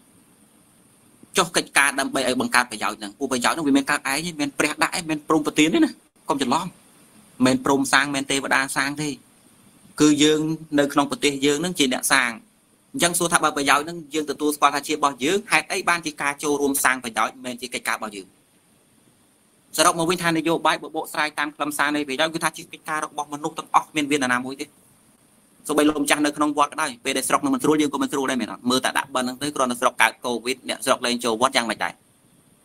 ចុះកិច្ចការដើម្បីឲ្យបង្កើតប្រយោជន៍ហ្នឹងពូប្រយោជន៍ហ្នឹងវាមានកើតឯងមានព្រះដាក់ឯងមានព្រមប្រទានទេណាកុំច្រឡំ មិនព្រមសាងមិនទេវតាសាងទេគឺយើងនៅក្នុងប្រទេសយើងហ្នឹងជាអ្នកសាងអញ្ចឹងសួរថាបើប្រយោជន៍ហ្នឹងយើងទទួលស្គាល់ថាជារបស់យើងហេតុអីបានជាការចូលរួមសាងប្រយោជន៍មិនមែនជាកិច្ចការរបស់យើងសរុបមកវិញថានយោបាយបបកស្រាយតាមខ្លឹមសារនៃប្រយោជន៍គឺថាជាកិច្ចការរបស់មនុស្សទាំងអស់គ្មានវាណាមួយទេសូម្បីលោកម្ចាស់នៅក្នុងវត្តក៏ដោយពេលដែលស្រុកនឹងមិនស្រួលយើងក៏មិនស្រួលដែរមែនអត់មើលតែដាក់បិណ្ឌហ្នឹងទៅគ្រាន់តែស្រុកកើតកូវីដអ្នកស្រុកលែងចូលវត្តយ៉ាងម៉េចដែរ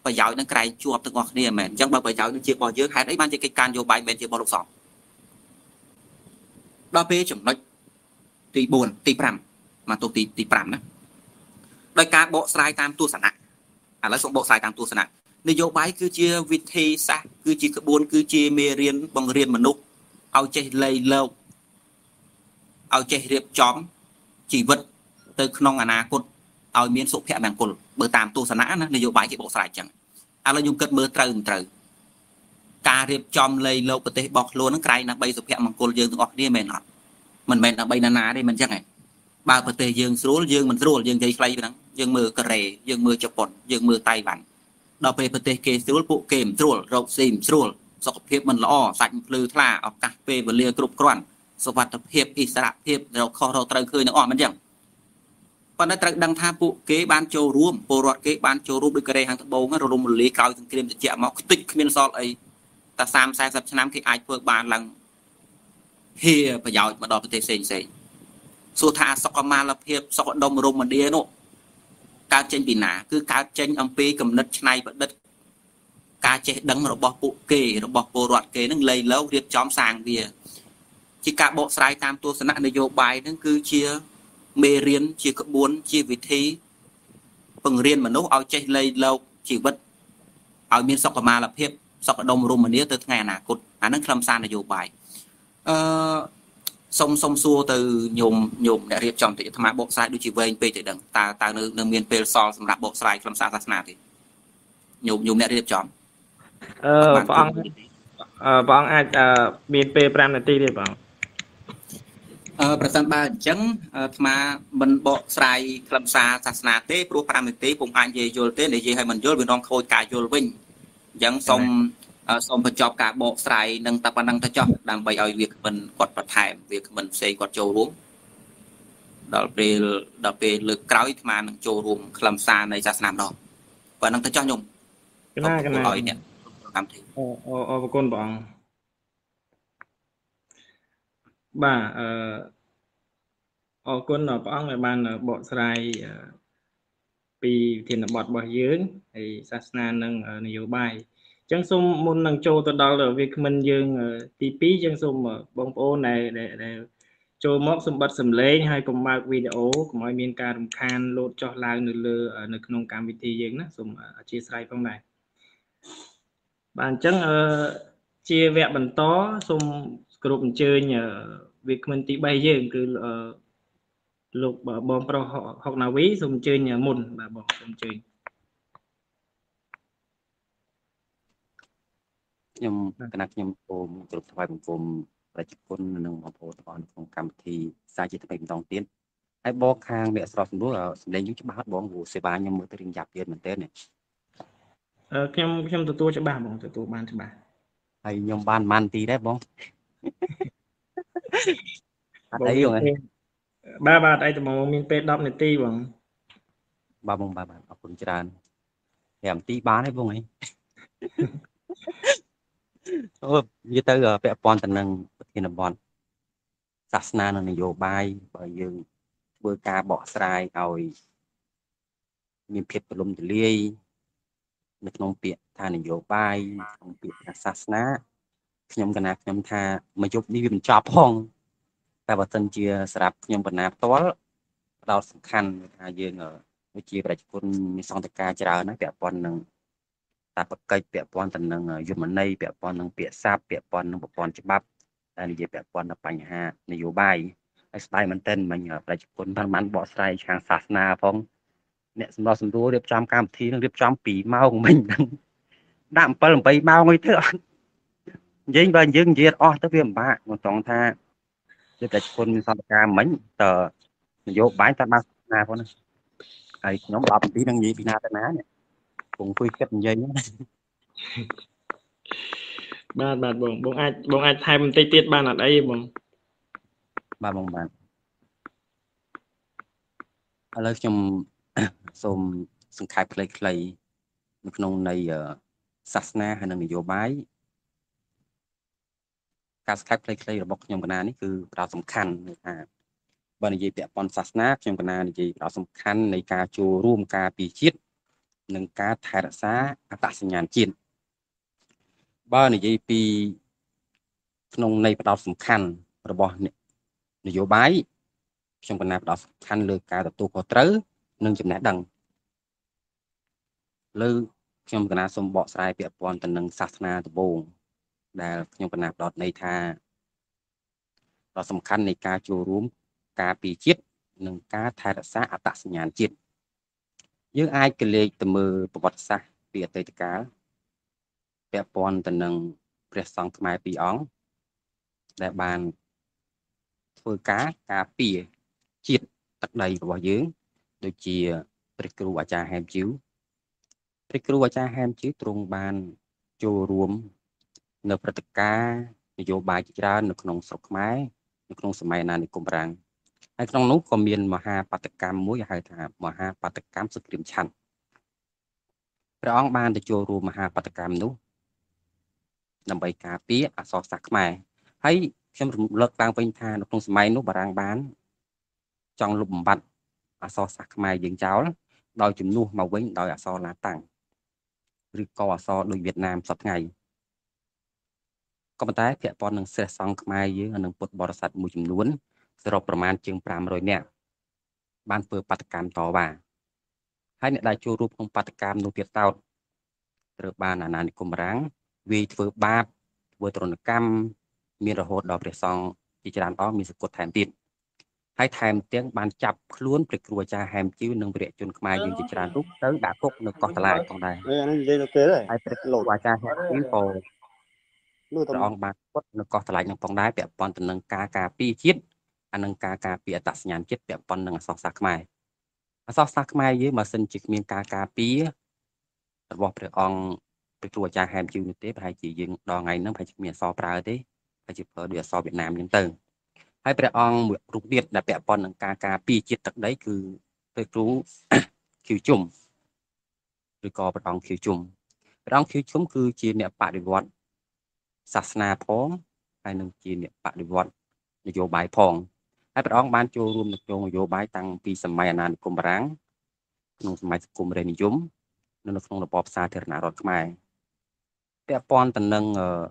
ប្រយោជន៍នឹងក្រែងជាប់ទាំងអស់គ្នាមែនអញ្ចឹងបើប្រយោជន៍នឹងជារបស់យើងហេតុអីបានជាកិច្ចការនយោបាយមិនជារបស់លោកសំដល់ពេលចំណុចទី4ទី5មកទោសទីទី5ណាដោយការបកស្រាយតាមទស្សនៈឥឡូវសូមបកស្រាយតាមទស្សនៈនយោបាយគឺជាវិធីសាស្ត្រគឺជាក្បួន គឺជាមេរៀនបង្រៀនមនុស្សឲ្យចេះលៃលោកឲ្យចេះរៀបចំជីវិតទៅក្នុងអនាគត ឲ្យមានសុភមង្គលបើតាមទស្សនៈណានយោបាយគេបកស្រាយចឹងឥឡូវខ្ញុំគិតមើលត្រូវមិនត្រូវការរៀបចំលៃលោកប្រទេសរបស់ខ្លួននឹងក្រែងដើម្បីសុភមង្គលយើងទាំងអស់គ្នាមែនអត់មិនមែនដើម្បីណានាទេមិនចឹងទេបើប្រទេសយើងស្រួលយើងមិនស្រួលយើងនិយាយខ្លីប៉ុណ្ណឹងយើងមើលកូរ៉េយើងមើលជប៉ុនយើងមើលតៃវ៉ាន់ដល់ពេលប្រទេសគេស្រួលពួកគេមិនស្រួលរោគស៊ីមិនស្រួលសុខភាពមិនល្អសាច់ភ្លឺថ្លាឱកាសពេលវេលាគ្រប់គ្រាន់សុវត្ថិភាពអិសរភាពរកខុសរកត្រូវឃើញទាំងអស់មិនចឹង ប៉ុន្តែត្រូវដឹងថាពួកគេបានចូលរួមពលរដ្ឋគេបានចូលរួមដោយកូរ៉េខាងត្បូងរលំរលាយក្រោយសង្គ្រាមត្រជាក់មកខ្ទេចគ្មានសល់អីតែ30 40ឆ្នាំគេអាចធ្វើបានឡើងហៀប្រយោជន៍មកដល់ប្រទេសផ្សេងផ្សេងសួរថាសុខុមាលភាពសុខដុមរមនានោះកើតចេញពីណា គឺកើតចេញអំពីគំនិតច្នៃប្រឌិត ការចេះដឹងរបស់ពួកគេរបស់ពលរដ្ឋគេនឹងលៃឡូរៀបចំសាងវា ជាការបកស្រាយតាមទស្សនៈនយោបាយនឹងគឺជា មេរៀនជាក្បួនជាវិធីបង្រៀនមនុស្សឲ្យចេះលៃលោកជីវិតឲ្យមានសុខុមាលភាពសុខដុមរមនាទៅថ្ងៃអនាគតអានឹងខ្លឹមសារនយោបាយអឺសុំសុំសួរទៅញោមញោមអ្នករៀបចំតិអាត្មាបកស្រាយដូចជាវែងពេកទៅដឹងតើតើនៅនៅមានពេលសល់សម្រាប់បកស្រាយខ្លឹមសារសាសនាទេញោមញោមអ្នករៀបចំអឺព្រះអង្គអឺព្រះអង្គអាចមានពេល5នាទីទេបងអឺ ប្រសិនបើអញ្ចឹងអាត្មាមិនបកស្រាយខ្លឹមសារសាសនាទេព្រោះ5នាទីពុំអាចនិយាយយល់ទេនិយាយឲ្យមិនយល់វានាំខូចការយល់វិញអញ្ចឹងសូមសូមបញ្ចប់ការបកស្រាយនឹងតែប៉ុណ្្នឹងទៅចុះដើម្បីឲ្យវាគ្មិនគាត់បន្ថែមវាគ្មិនផ្សេងគាត់ចូលរួមដល់ពេលដល់ពេលលើកក្រោយអាត្មានឹងចូលរួមខ្លឹមសារនៃសាសនាម្ដងប៉ុណ្្នឹងទៅចុះខ្ញុំកណាកណាឲ្យអ្នកកម្មវិធីអូអូអរគុណព្រះអង្គ បាទអឺអរគុណព្រះអង្គដែលបានបកស្រាយពីវិធានបទរបស់យើងហើយសាសនានិងនយោបាយអញ្ចឹងសូមមុននឹងចូលទៅដល់វាគ្មិនយើង ទី2អញ្ចឹងសូមបងប្អូនដែលដែលចូលមកសម្បត្តិសម្លេងហើយកុំបើកវីដេអូកុំឲ្យមានការរំខានលោតចុះឡើងនៅលើនៅក្នុងកម្មវិធីយើងណាសូមអធិស្ឋានផងដែរបាទអញ្ចឹងអឺជាវគ្គបន្តសូម គ្រប់អញ្ជើញវាគ្មិនទី3យើងគឺលោកបងប្រុសហុកណាវីសូមអញ្ជើញមុនបាទបងសូមអញ្ជើញខ្ញុំគណៈខ្ញុំសូមគ្រប់ថ្វាយបង្គំប្រជាជននិងបងប្អូនទាំងអស់ក្នុងកម្មវិធីសាជាថ្មីម្ដងទៀតហើយបងខាងអ្នកស្រស់សម្រួលសម្លេងយូរច្បាស់បងព្រោះសេវាខ្ញុំមើលទៅរៀងយ៉ាប់ទៀតមែនទែនអឺខ្ញុំខ្ញុំទទួលច្បាស់បងទទួលបានច្បាស់ហើយខ្ញុំបានប៉ុន្មានទីដែរបង អត់អីបងបាទបាទអីត្មងមានពេល10នាទីបងបាទបងបាទអរគុណច្រើន5នាទីបានហើយបងអីអូនិយាយទៅពាក់ព័ន្ធទៅនឹងប្រធានបទសាសនានិងនយោបាយបើយើងធ្វើការបកស្រាយឲ្យមានភាពទូលំទូលាយនៅក្នុងពាក្យថានយោបាយក្នុងពាក្យថាសាសនា ខ្ញុំកណាខ្ញុំថាមួយយប់នេះវាមិនចប់ផងតែបើសិនជាសម្រាប់ខ្ញុំបណ្ណាផ្ទាល់ផ្ដោតសំខាន់ថាយើងវិជាប្រជាជនមានសង្កតាច្រើនណាស់ពាក់ព័ន្ធនឹងតាបកិច្ចពាក់ព័ន្ធទៅនឹងយមន័យពាក់ព័ន្ធនឹងពាក្យស័ព្ទពាក់ព័ន្ធនឹងប្រព័ន្ធច្បាប់ដែលនិយាយពាក់ព័ន្ធនឹងបញ្ហានយោបាយហើយស្ដាយមែនទែនមិញប្រជាជនបានបានបកស្រាយខាងសាសនាផងអ្នកសម្រាប់សម្រួលរៀបចំកម្មវិធីនឹងរៀបចំ2ម៉ោងមិញហ្នឹងដាក់7 8ម៉ោងអីទៅអត់ និយាយបើយើងនិយាយអស់ទៅវាពិបាកមិនត្រង់ថាជាតែគុណមានសន្តិការមិញតើនយោបាយតើបានណាផងណាហើយខ្ញុំ10នាទីនឹងនិយាយពីណាទៅណានេះគង់ជួយគិតនិយាយហ្នឹងបាទបាទបងបងអាចបងអាចថែមបន្តិចទៀតបានអត់អីបងបាទបងបាទឥឡូវខ្ញុំសូមសង្ខេបខ្លីៗនៅក្នុងនៃអឺសាសនាហើយនិងនយោបាយ ការសង្ខេបខ្លីៗរបស់ខ្ញុំកណានេះគឺផ្ដោតសំខាន់គឺថាបើនិយាយពាក់ព័ន្ធសាសនាខ្ញុំកណានិយាយផ្ដោតសំខាន់នៃការចូលរួមការពីជាតិនិងការថែរក្សាអត្តសញ្ញាណជាតិបើនិយាយពីក្នុងនៃផ្ដោតសំខាន់របស់អ្នកនយោបាយខ្ញុំកណាផ្ដោតសំខាន់លើការទទួលខុសត្រូវនិងចំណេះដឹងលើខ្ញុំកណាសូមបកស្រាយពាក់ព័ន្ធទៅនឹងសាសនាដំបូង ដែលខ្ញុំកណាផ្ដោតន័យថាដ៏សំខាន់នៃការចូលរួមការពីជាតិនិងការថែរក្សាអត្តសញ្ញាណជាតិយើងអាចកលេចទៅមើលប្រវត្តិសាស្ត្រពីអតីតកាលពាក់ព័ន្ធទៅនឹងព្រះសង្ឃខ្មែរពីរអង្គដែលបានធ្វើការការពារជាតិទឹកដីរបស់យើង ដូចជាព្រះគ្រូអាចារ្យហែមជីវព្រះគ្រូអាចារ្យហែមជីវទ្រង់បានចូលរួម នៅព្រឹត្តិការណ៍នយោបាយជាច្រើននៅក្នុងស្រុកខ្មែរនៅក្នុងសម័យអាណានិគមបារាំងហើយក្នុងនោះក៏មានមហាបាតកម្មមួយហៅថាមហាបាតកម្មសង្គ្រាមឆ័ន្ទព្រះអង្គបានទៅចូលរួមមហាបាតកម្មនោះដើម្បីការពារអក្សរសាស្ត្រខ្មែរហើយខ្ញុំរំលឹកឡើងវិញថានៅក្នុងសម័យនោះបារាំងបាន ចង់លុបបំបាត់អក្សរសាស្ត្រខ្មែរយើងចោលដោយជំនួសមកវិញដោយអក្សរឡាតាំងឬក៏អក្សរដូចវៀតណាមសពថ្ងៃ ក៏ប៉ុន្តែពាក់ព័ន្ធនឹងស្រះសង្ឃខ្មែរយើងនិងពុទ្ធបរិស័ទមួយចំនួនសរុបប្រមាណជាង500នាក់បានធ្វើបាតកម្មតវ៉ាហើយអ្នកដែលចូលរួមក្នុងបាតកម្មនោះទៀតតោតត្រូវបានអាណានិគមបារាំងវាយធ្វើបាបធ្វើទរណកម្មមានរហូតដល់ព្រះសង្ឃជាច្រើនអង្គមានសកុតថែមទៀតហើយថែមទាំងបានចាប់ខ្លួនព្រះគ្រូអាចារ្យហែមជីវនិងវិរៈជនខ្មែរយើងជាច្រើនរូបទៅដាក់គុកនៅកោះតឡាផងដែរអានេះនិយាយទៅគេទេហើយព្រះគ្រូអាចារ្យហែមជីវក៏នោះទៅ ព្រះអង្គបានពុតនៅកោះតឡាញនឹងផងដែរពាក់ព័ន្ធទៅនឹងការការពារជាតិអានឹងការការពារអត្តសញ្ញាណជាតិពាក់ព័ន្ធនឹងអក្សរសាស្ត្រខ្មែរអក្សរសាស្ត្រខ្មែរយើងបើសិនជាគ្មានការការពាររបស់ព្រះអង្គព្រះគ្រូអាចារ្យហែមជីវនោះទេប្រហែលជាយើងដល់ថ្ងៃហ្នឹងប្រហែលជាគ្មានអក្សរប្រើទេប្រហែលជាប្រើដោយអក្សរវៀតណាមអញ្ចឹងទៅហើយព្រះអង្គមួយរូបទៀតដែលពាក់ព័ន្ធនឹងការការពារជាតិទឹកដីគឺព្រះគ្រូខៀវជុំឬក៏ព្រះអង្គខៀវជុំព្រះអង្គខៀវជុំគឺជាអ្នកបដិវត្ត សាសនាផងហើយនឹងជាអ្នកបដិវត្តនយោបាយផងហើយព្រះអង្គបានចូលរួមនៅក្នុងនយោបាយតាំងពីសម័យអាណានិគមបារាំងក្នុងសម័យសង្គមរាស្ត្រនិយមនៅក្នុងរបបសាធារណរដ្ឋខ្មែរពាក់ព័ន្ធទៅនឹងអឺ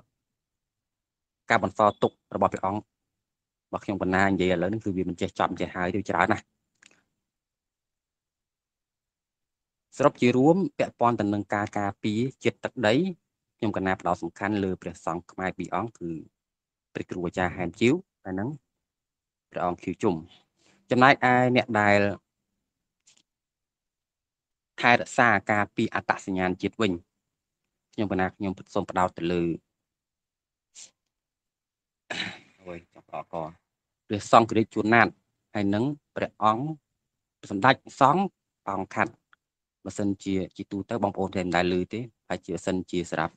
ការបន្សល់ទុករបស់ព្រះអង្គរបស់ខ្ញុំកណានិយាយឥឡូវនេះគឺវាមិនចេះចប់មិនចេះហើយទៅច្រើនណាស់សរុបជារួមពាក់ព័ន្ធទៅនឹងការការពារជាតិទឹកដី ខ្ញុំកណាផ្ដោតសំខាន់លើព្រះសង្ឃខ្មែរពីរអង្គគឺព្រះគ្រូអាចារ្យហែមជីវហើយនឹងព្រះអង្គខៀវជុំចំណែកឯអ្នកដែលថែរក្សាការពីអត្តសញ្ញាណជាតិវិញខ្ញុំកណាខ្ញុំសូមផ្ដោតទៅលើអូយចាប់អកព្រះសង្ឃរាជជួនណាតហើយនឹងព្រះអង្គសម្ដេចសង្ឃអង្គខាត់បើសិនជាជាទូទៅបងប្អូនតែមិនដែលឮទេហើយជាសិនជាសម្រាប់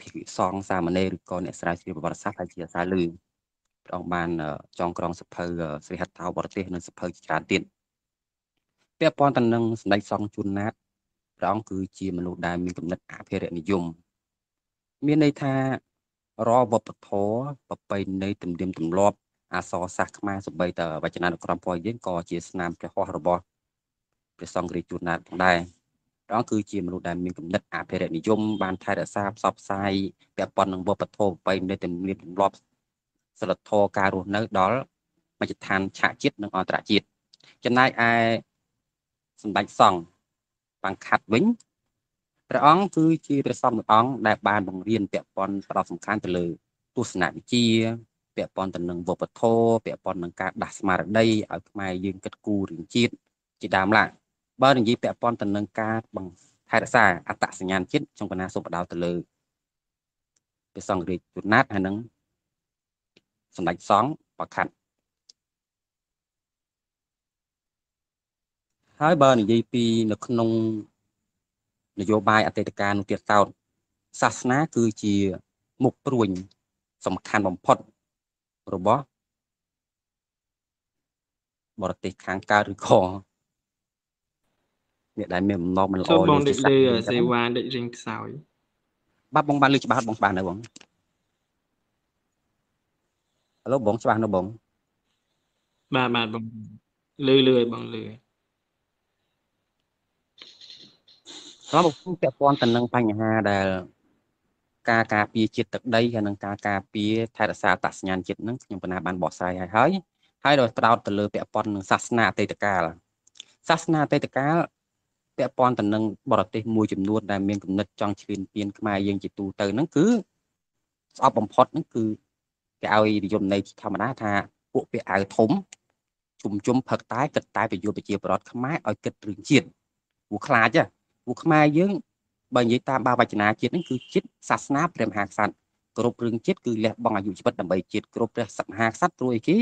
ភិក្ខុសង្ឃសាមណេរឬក៏អ្នកស្រាវជ្រាវប្រវត្តិសាស្ត្រហើយជាសារឮព្រះអង្គបានចងក្រងសភៅស្រីហត្ថោបរទេសនិងសភៅជាច្រើនទៀតពាក់ព័ន្ធទៅនឹងសម្ដេចសង្ឃជួនណាតព្រះអង្គគឺជាមនុស្សដែលមានគំនិតអភិរក្សនិយមមានន័យថារវប្បធម៌ប្រពៃណីទំនៀមទម្លាប់អក្សរសាស្ត្រខ្មែរសម្បីតវចនានុក្រមផងយើងក៏ជាស្នាមព្រះហស្ថរបស់ព្រះសង្ឃរាជជួនណាតផងដែរ ព្រះអង្គគឺជាមនុស្សដែលមានគំនិតអភិរក្សនិយមបានថែរក្សាផ្សព្វផ្សាយពាក់ព័ន្ធនឹងវប្បធម៌ប្រពៃណីទំនៀមទម្លាប់សិលធម៌ការរស់នៅដល់មជ្ឈដ្ឋានឆាកជាតិនិងអន្តរជាតិចំណែកឯសម្ដេចសង្ឃបង្ខាត់វិញព្រះអង្គគឺជាព្រះសង្ឃមួយអង្គដែលបានបង្រៀនពាក់ព័ន្ធផ្ដោតសំខាន់ទៅលើទស្សនវិជ្ជាពាក់ព័ន្ធទៅនឹងវប្បធម៌ពាក់ព័ន្ធនឹងការដាស់ស្មារតីឲ្យខ្មែរយើងគិតគូររឿងជាតិជាដើមឡើយ បើនិយាយពាក់ព័ន្ធទៅនឹងការបង្ថែរក្សាអត្តសញ្ញាណជាតិខ្ញុំកណាសូមបដោតទៅលើព្រះសង្ឃរាជជួនណាតហើយនឹងសម្ដេចសង្ឃបខាត់ហើយបើនិយាយពីនៅក្នុងនយោបាយអតីតកាលនោះទៀតតោតសាសនាគឺជាមុខព្រួញសំខាន់បំផុតរបស់បរទេសខាងកើតឬក៏ អ្នកដែលមានបំណងមិនល្អចូលបងលើដូចលើសេវាដូចរៀងខ្សោយបាទបងបានលើច្បាស់បងច្បាស់នៅបងឥឡូវបងច្បាស់នៅបងបាទបាទបងលើលើឲ្យបងលើសម្រាប់ខ្ញុំពាក់ព័ន្ធទៅនឹងបញ្ហាដែល ការការពារជាតិទឹកដីហើយនិងការការពារថែរក្សាអត្តសញ្ញាណជាតិហ្នឹងខ្ញុំបណ្ណាបានបកស្រាយហើយហើយហើយដោយផ្ដោតទៅលើពាក់ព័ន្ធនឹងសាសនាអតីតកាលសាសនាអតីតកាល ពាក់ព័ន្ធទៅនឹងបរទេសមួយចំនួនដែលមានគំនិតចង់ឈ្លានពានខ្មែរយើងជាទូទៅហ្នឹងគឺស្អប់បំផុតហ្នឹងគឺគេឲ្យនិយមន័យធម្មតាថាពួកពាក់អាវធំជុំជុំផឹកតែគិតតែប្រយោជន៍ប្រជាប្រដ្ឋខ្មែរឲ្យគិតរឿងជាតិពួកខ្លាចហ៎ពួកខ្មែរយើងបើនិយាយតាមបាវចនាជាតិហ្នឹងគឺជាតិសាសនាព្រះមហាក្សត្រគ្រប់រឿងជាតិគឺលះបង់អាយុជីវិតដើម្បីជាតិគ្រប់ព្រះសមហាក្សត្រព្រោះអីគេ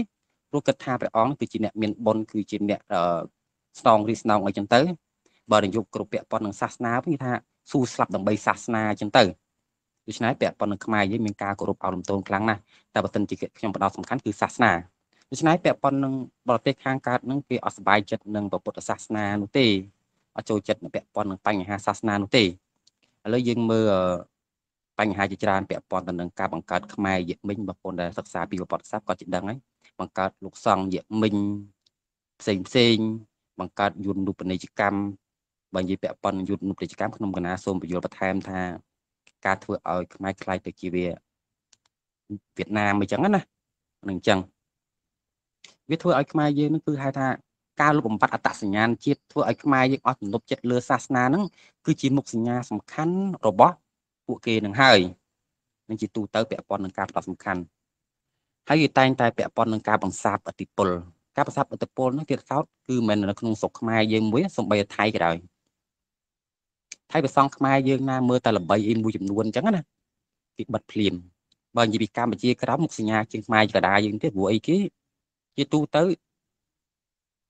ព្រោះគិតថាព្រះអង្គគឺជាអ្នកមានបុណ្យគឺជាអ្នកស្នងរីស្នងអីចឹងទៅ បើនយោបាយគ្រប់ពាក់ព័ន្ធនឹងសាសនាវិញថាស៊ូស្លាប់ដើម្បីសាសនាចឹងទៅដូច្នេះពាក់ព័ន្ធនឹងខ្មែរយើងមានការគោរពអោរលំទោនខ្លាំងណាស់តែបើសិនជាខ្ញុំបដោតសំខាន់គឺសាសនាដូច្នេះពាក់ព័ន្ធនឹងបរទេសខាងកើតនឹងគេអត់សប្បាយចិត្តនឹងពុទ្ធសាសនានោះទេអត់ចូលចិត្តពាក់ព័ន្ធនឹងបញ្ហាសាសនានោះទេឥឡូវយើងមើលបញ្ហាជាច្រើនពាក់ព័ន្ធទៅនឹងការបង្កើតខ្មែរយៈមិញបងប្អូនដែលសិក្សាពីប្រវត្តិសាស្ត្រក៏ជាដឹងហើយបង្កើតលោកសង្ឃយៈមិញផ្សេងផ្សេងបង្កើតយន្តរូបនីយកម្ម បើនិយាយពាក់ព័ន្ធយន្តរូបនីយកម្មក្នុងគណៈសូមបញ្យល់បន្ថែមថាការធ្វើឲ្យខ្មែរខ្លាយទៅជាវាវៀតណាមអញ្ចឹងណានឹងអញ្ចឹងវាធ្វើឲ្យខ្មែរយើងនឹងគឺហៅថាការលុបបំបាត់អត្តសញ្ញាណជាតិធ្វើឲ្យខ្មែរយើងអស់ទំនុកចិត្តលើសាសនាហ្នឹងគឺជាមុខសញ្ញាសំខាន់របស់ពួកគេនឹងហើយនឹងជាទូទៅពាក់ព័ន្ធនឹងការផ្ដោតសំខាន់ហើយវាតែងតែពាក់ព័ន្ធនឹងការបង្សាបអតិពលការបង្សាបអតិពលនោះទៀតសោតគឺមិននៅក្នុងស្រុកខ្មែរយើងមួយសំបីថៃក៏ដោយ ថៃប្រសងខ្មែរយើងណាមើលតែល្បីអីមួយចំនួនអញ្ចឹងណាគេបិទភ្លាមបើនិយាយពីកម្ពុជាក្រៅមុខសញ្ញាជាងខ្មែរកដាយើងទៀតព្រោះអីគេជាទូទៅ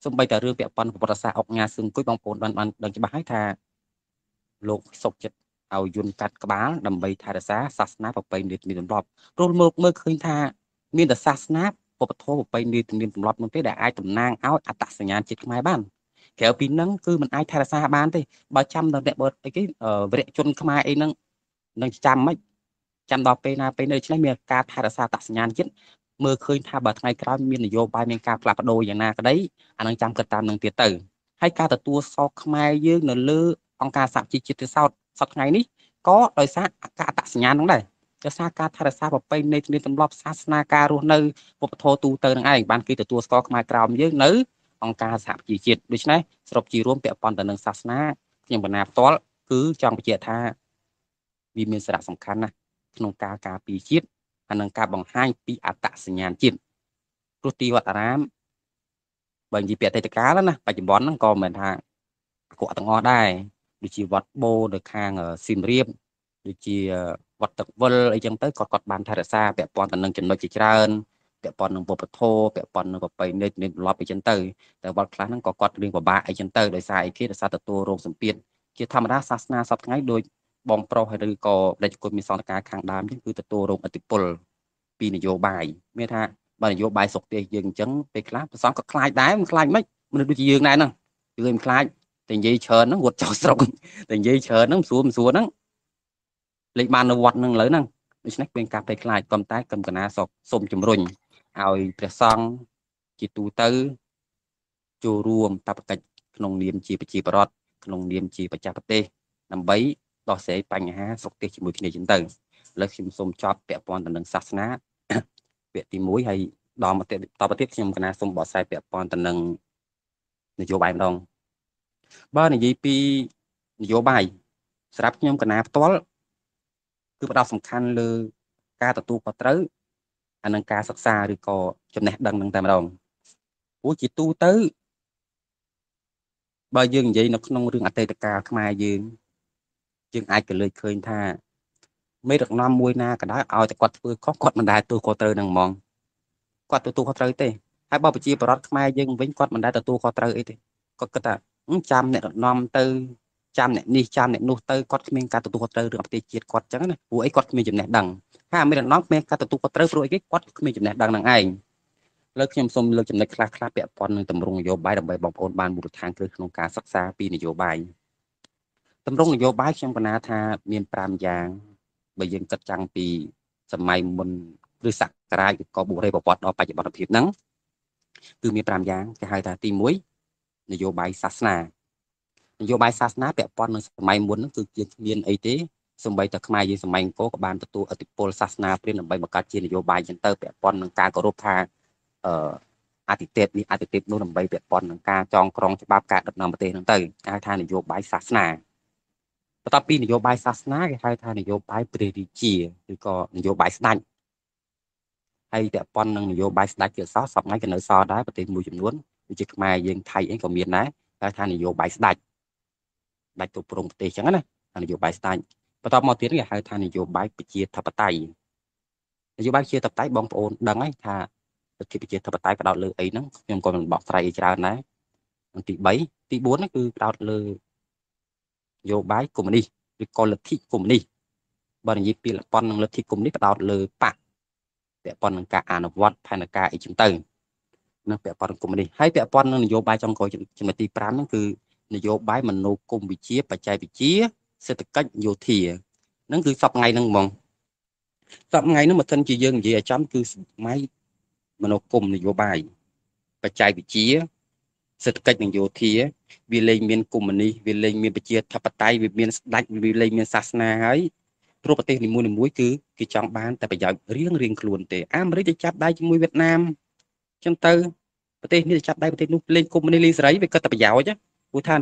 សំបីតែរឿងពាក់ព័ន្ធប្រវត្តិសាស្ត្រអុកញ៉ាសឹងគុយបងប្អូនបានបានដឹងច្បាស់ហើយថាលោកសុកចិត្តឲ្យយន្តកាត់ក្បាលដើម្បីថែរក្សាសាសនាប្រពៃណីទំនៀមទម្លាប់ព្រោះមើលមើលឃើញថាមានតែសាសនាពុទ្ធធម៌ប្រពៃណីទំនៀមទម្លាប់នោះទេដែលអាចតំណាងឲ្យអត្តសញ្ញាណជាតិខ្មែរបាន ក្រៅពីនឹងគឺมันអាចថែរក្សាបានទេបើចាំដល់អ្នកបើអីគេវរៈជនខ្មែរអីហ្នឹងនឹងចាំមិនចាំដល់ពេលណាពេលនៅឆ្នេះមានការថែរក្សាអត្តសញ្ញាណជាតិមើលឃើញថាបើថ្ងៃក្រោយមាននយោបាយមានការផ្លាស់ប្ដូរយ៉ាងណាក្តីអានឹងចាំគិតតាមនឹងទៀតទៅហើយការទទួលសោកខ្មែរយើងនៅលើអង្គការសហជីវជាតិសោតសប្តាហ៍ថ្ងៃនេះក៏ដោយសារការអត្តសញ្ញាណហ្នឹងដែរដោយសារការថែរក្សាប្រពៃណីទំនៀមទម្លាប់សាសនាការរស់នៅវប្បធម៌ទូទៅនឹងឯងបានគេទទួលស្គាល់ខ្មែរក្រោមយើងនៅ អង្គការសហប្រជាជាតិដូច្នេះសរុបជារួមពាក់ព័ន្ធទៅនឹងសាសនាខ្ញុំបណ្ណាផ្ទាល់គឺចង់បញ្ជាក់ថាវាមានសារៈសំខាន់ណាស់ក្នុងការការពារជាតិហើយនឹងការបង្ហាញពីអត្តសញ្ញាណជាតិព្រោះទីវត្តអារាមបើនិយាយពីអតីតកាលណាបច្ចុប្បន្នហ្នឹងក៏មិនថាអាក្រក់ទាំងអស់ដែរដូចជាវត្តបូនៅខាងសៀមរាបដូចជាវត្តទឹកវិលអីចឹងទៅក៏គាត់បានថែរក្សាពាក់ព័ន្ធទៅនឹងចំណុចជាច្រើន ពាក់ព័ន្ធនឹងវប្បធម៌ពាក់ព័ន្ធនឹងប្រពៃណីនិលប់អីចឹងទៅតែវត្តខ្លះហ្នឹងក៏គាត់រៀងពិបាកអីចឹងទៅដោយសារអីគេដោយសារទទួលរោគសម្ពាធជាធម្មតាសាសនាសពថ្ងៃដូចបងប្រុសឬក៏ប្រជាជនមានសន្តិការខាងដើមចឹងគឺទទួលរងឥទ្ធិពលពីនយោបាយមានថាបើនយោបាយស្រុកទេសយើងអញ្ចឹងពេលខ្លះប្រសងក៏ខ្លាចដែរមិនខ្លាចមិនមនុស្សដូចជាយើងដែរហ្នឹងគឺមិនខ្លាចតែនិយាយច្រើនហ្នឹងរត់ចោលស្រុកតែនិយាយច្រើនហ្នឹងស្រួលមិនស្រួលហ្នឹងលេខបាននៅវត្តហ្នឹងលើហ្នឹងដូច្នេះមានការភ័យខ្លាចកំតែកំកណាសកសូមជំរុញ ឲ្យព្រះសង្ឃជាទូទៅចូលរួមតបកិច្ចក្នុងនាមជាប្រជាប្រដ្ឋក្នុងនាមជាបច្ចាប្រទេសដើម្បីដោះស្រាយបញ្ហាស្រុកទេសជាមួយគ្នាចឹងទៅឥឡូវខ្ញុំសូមចប់ពាក់ព័ន្ធទៅនឹងសាសនាពាក្យទី1ហើយដល់មកតទៅទៀតខ្ញុំកណាសូមបកស្រាយពាក់ព័ន្ធទៅនឹងនយោបាយម្ដងបើនិយាយពីនយោបាយសម្រាប់ខ្ញុំកណាផ្ទាល់គឺផ្ដោតសំខាន់លើការទទួលខុសត្រូវ អានឹងការសិក្សាឬក៏ចំណេះដឹងនឹងតែម្ដងព្រោះជាទូទៅបើយើងនិយាយនៅក្នុងរឿងអតីតកាលខ្មែរយើងយើងអាចក៏លើកឃើញថាមេដឹកនាំមួយណាក៏ដោយឲ្យតែគាត់ធ្វើខុសគាត់មិនដែលទទួលខុសត្រូវនឹងហ្មងគាត់ទទួលខុសត្រូវទេហើយបើប្រជាប្រដ្ឋខ្មែរយើងវិញគាត់មិនដែលទទួលខុសត្រូវអីទេគាត់គិតថាចាំអ្នកដឹកនាំទៅចាំអ្នកនេះចាំអ្នកនោះទៅគាត់គ្មានការទទួលខុសត្រូវរឿងប្រទេសជាតិគាត់ចឹងណាព្រោះអីគាត់គ្មានចំណេះដឹង ហើយអាមេរិកណងគ្មានការទទួលខុសត្រូវព្រោះអីគេគាត់គ្មានចំណេះដឹងនឹងឯងលើកខ្ញុំសូមលើកចំណុចខ្លះខ្លះពាក់ព័ន្ធនឹងទម្រង់នយោបាយដើម្បីបងប្អូនបានមូលដ្ឋានគ្រឹះក្នុងការសិក្សាពីនយោបាយទម្រង់នយោបាយខ្ញុំកណាថាមាន5យ៉ាងបើយើងគិតចាំងពីសម័យមុនឬសករាជក៏បុរេប្រវត្តិដល់បច្ចុប្បន្នភាពហ្នឹងគឺមាន5យ៉ាងគេហៅថាទី1នយោបាយសាសនានយោបាយសាសនាពាក់ព័ន្ធនឹងសម័យមុនហ្នឹងគឺជាមានអីទេ សំបីតែខ្មែរយើងសម័យអង្គរក៏បានទទួលឥទ្ធិពលសាសនាព្រាហ្មណ៍ដើម្បីបង្កើតជានយោបាយចឹងទៅពាក់ព័ន្ធនឹងការគោរពថាអឺអតិទេពនេះអតិទេពនោះដើម្បីពាក់ព័ន្ធនឹងការចងក្រងច្បាប់ការដឹកនាំប្រទេសហ្នឹងទៅហៅថានយោបាយសាសនាបន្ទាប់ពីនយោបាយសាសនាគេហៅថានយោបាយព្រះរាជាឬក៏នយោបាយស្ដេចហើយពាក់ព័ន្ធនឹងនយោបាយស្ដេចទៀតសោះសពថ្ងៃក៏នៅសល់ដែរប្រទេសមួយចំនួនដូចជាខ្មែរយើងថៃអីក៏មានដែរហៅថានយោបាយស្ដេចដាច់ទៅប្រងប្រទេសចឹងណានយោបាយស្ដេច បន្តមកទៀតគេហៅថានយោបាយប្រជាធិបតេយ្យនយោបាយប្រជាធិបតេយ្យបងប្អូនដឹងហើយថាលទ្ធិប្រជាធិបតេយ្យផ្ដោតលើអីហ្នឹងខ្ញុំក៏មិនបកស្រាយអីច្រើនដែរទី3ទី4ហ្នឹងគឺផ្ដោតលើនយោបាយកុម្មុយនីសឬក៏លទ្ធិកុម្មុយនីសបើនិយាយពីលប៉ុននឹងលទ្ធិកុម្មុយនីសផ្ដោតលើបកពាក់ព័ន្ធនឹងការអនុវត្តផែនការអីចឹងទៅនឹងពាក់ព័ន្ធនឹងកុម្មុយនីសហើយពាក់ព័ន្ធនឹងនយោបាយចំក្រោយចំណុចទី5ហ្នឹងគឺនយោបាយមនោគមវិជ្ជាបច្ចេកវិទ្យា សេដ្ឋកិច្ចយោធាហ្នឹងគឺសពថ្ងៃហ្នឹងហ្មងសពថ្ងៃហ្នឹងបើសិនជាយើងនិយាយឲ្យចំគឺសម័យមនោគមនយោបាយបច្ចេកវិទ្យាសេដ្ឋកិច្ចនិងយោធាវាលែងមានកុម្មុយនីសវាលែងមានប្រជាធិបតេយ្យវាមានស្ដេចវាលែងមានសាសនាហើយព្រោះប្រទេសនីមួយៗគឺគេចង់បានតែប្រយោជន៍រៀងរៀងខ្លួនទេអាមេរិកទៅចាប់ដៃជាមួយវៀតណាមចឹងទៅប្រទេសនេះទៅចាប់ដៃប្រទេសនោះលេងកុម្មុយនីសលេងសេរីវាក៏តែប្រយោជន៍ព្រោះថា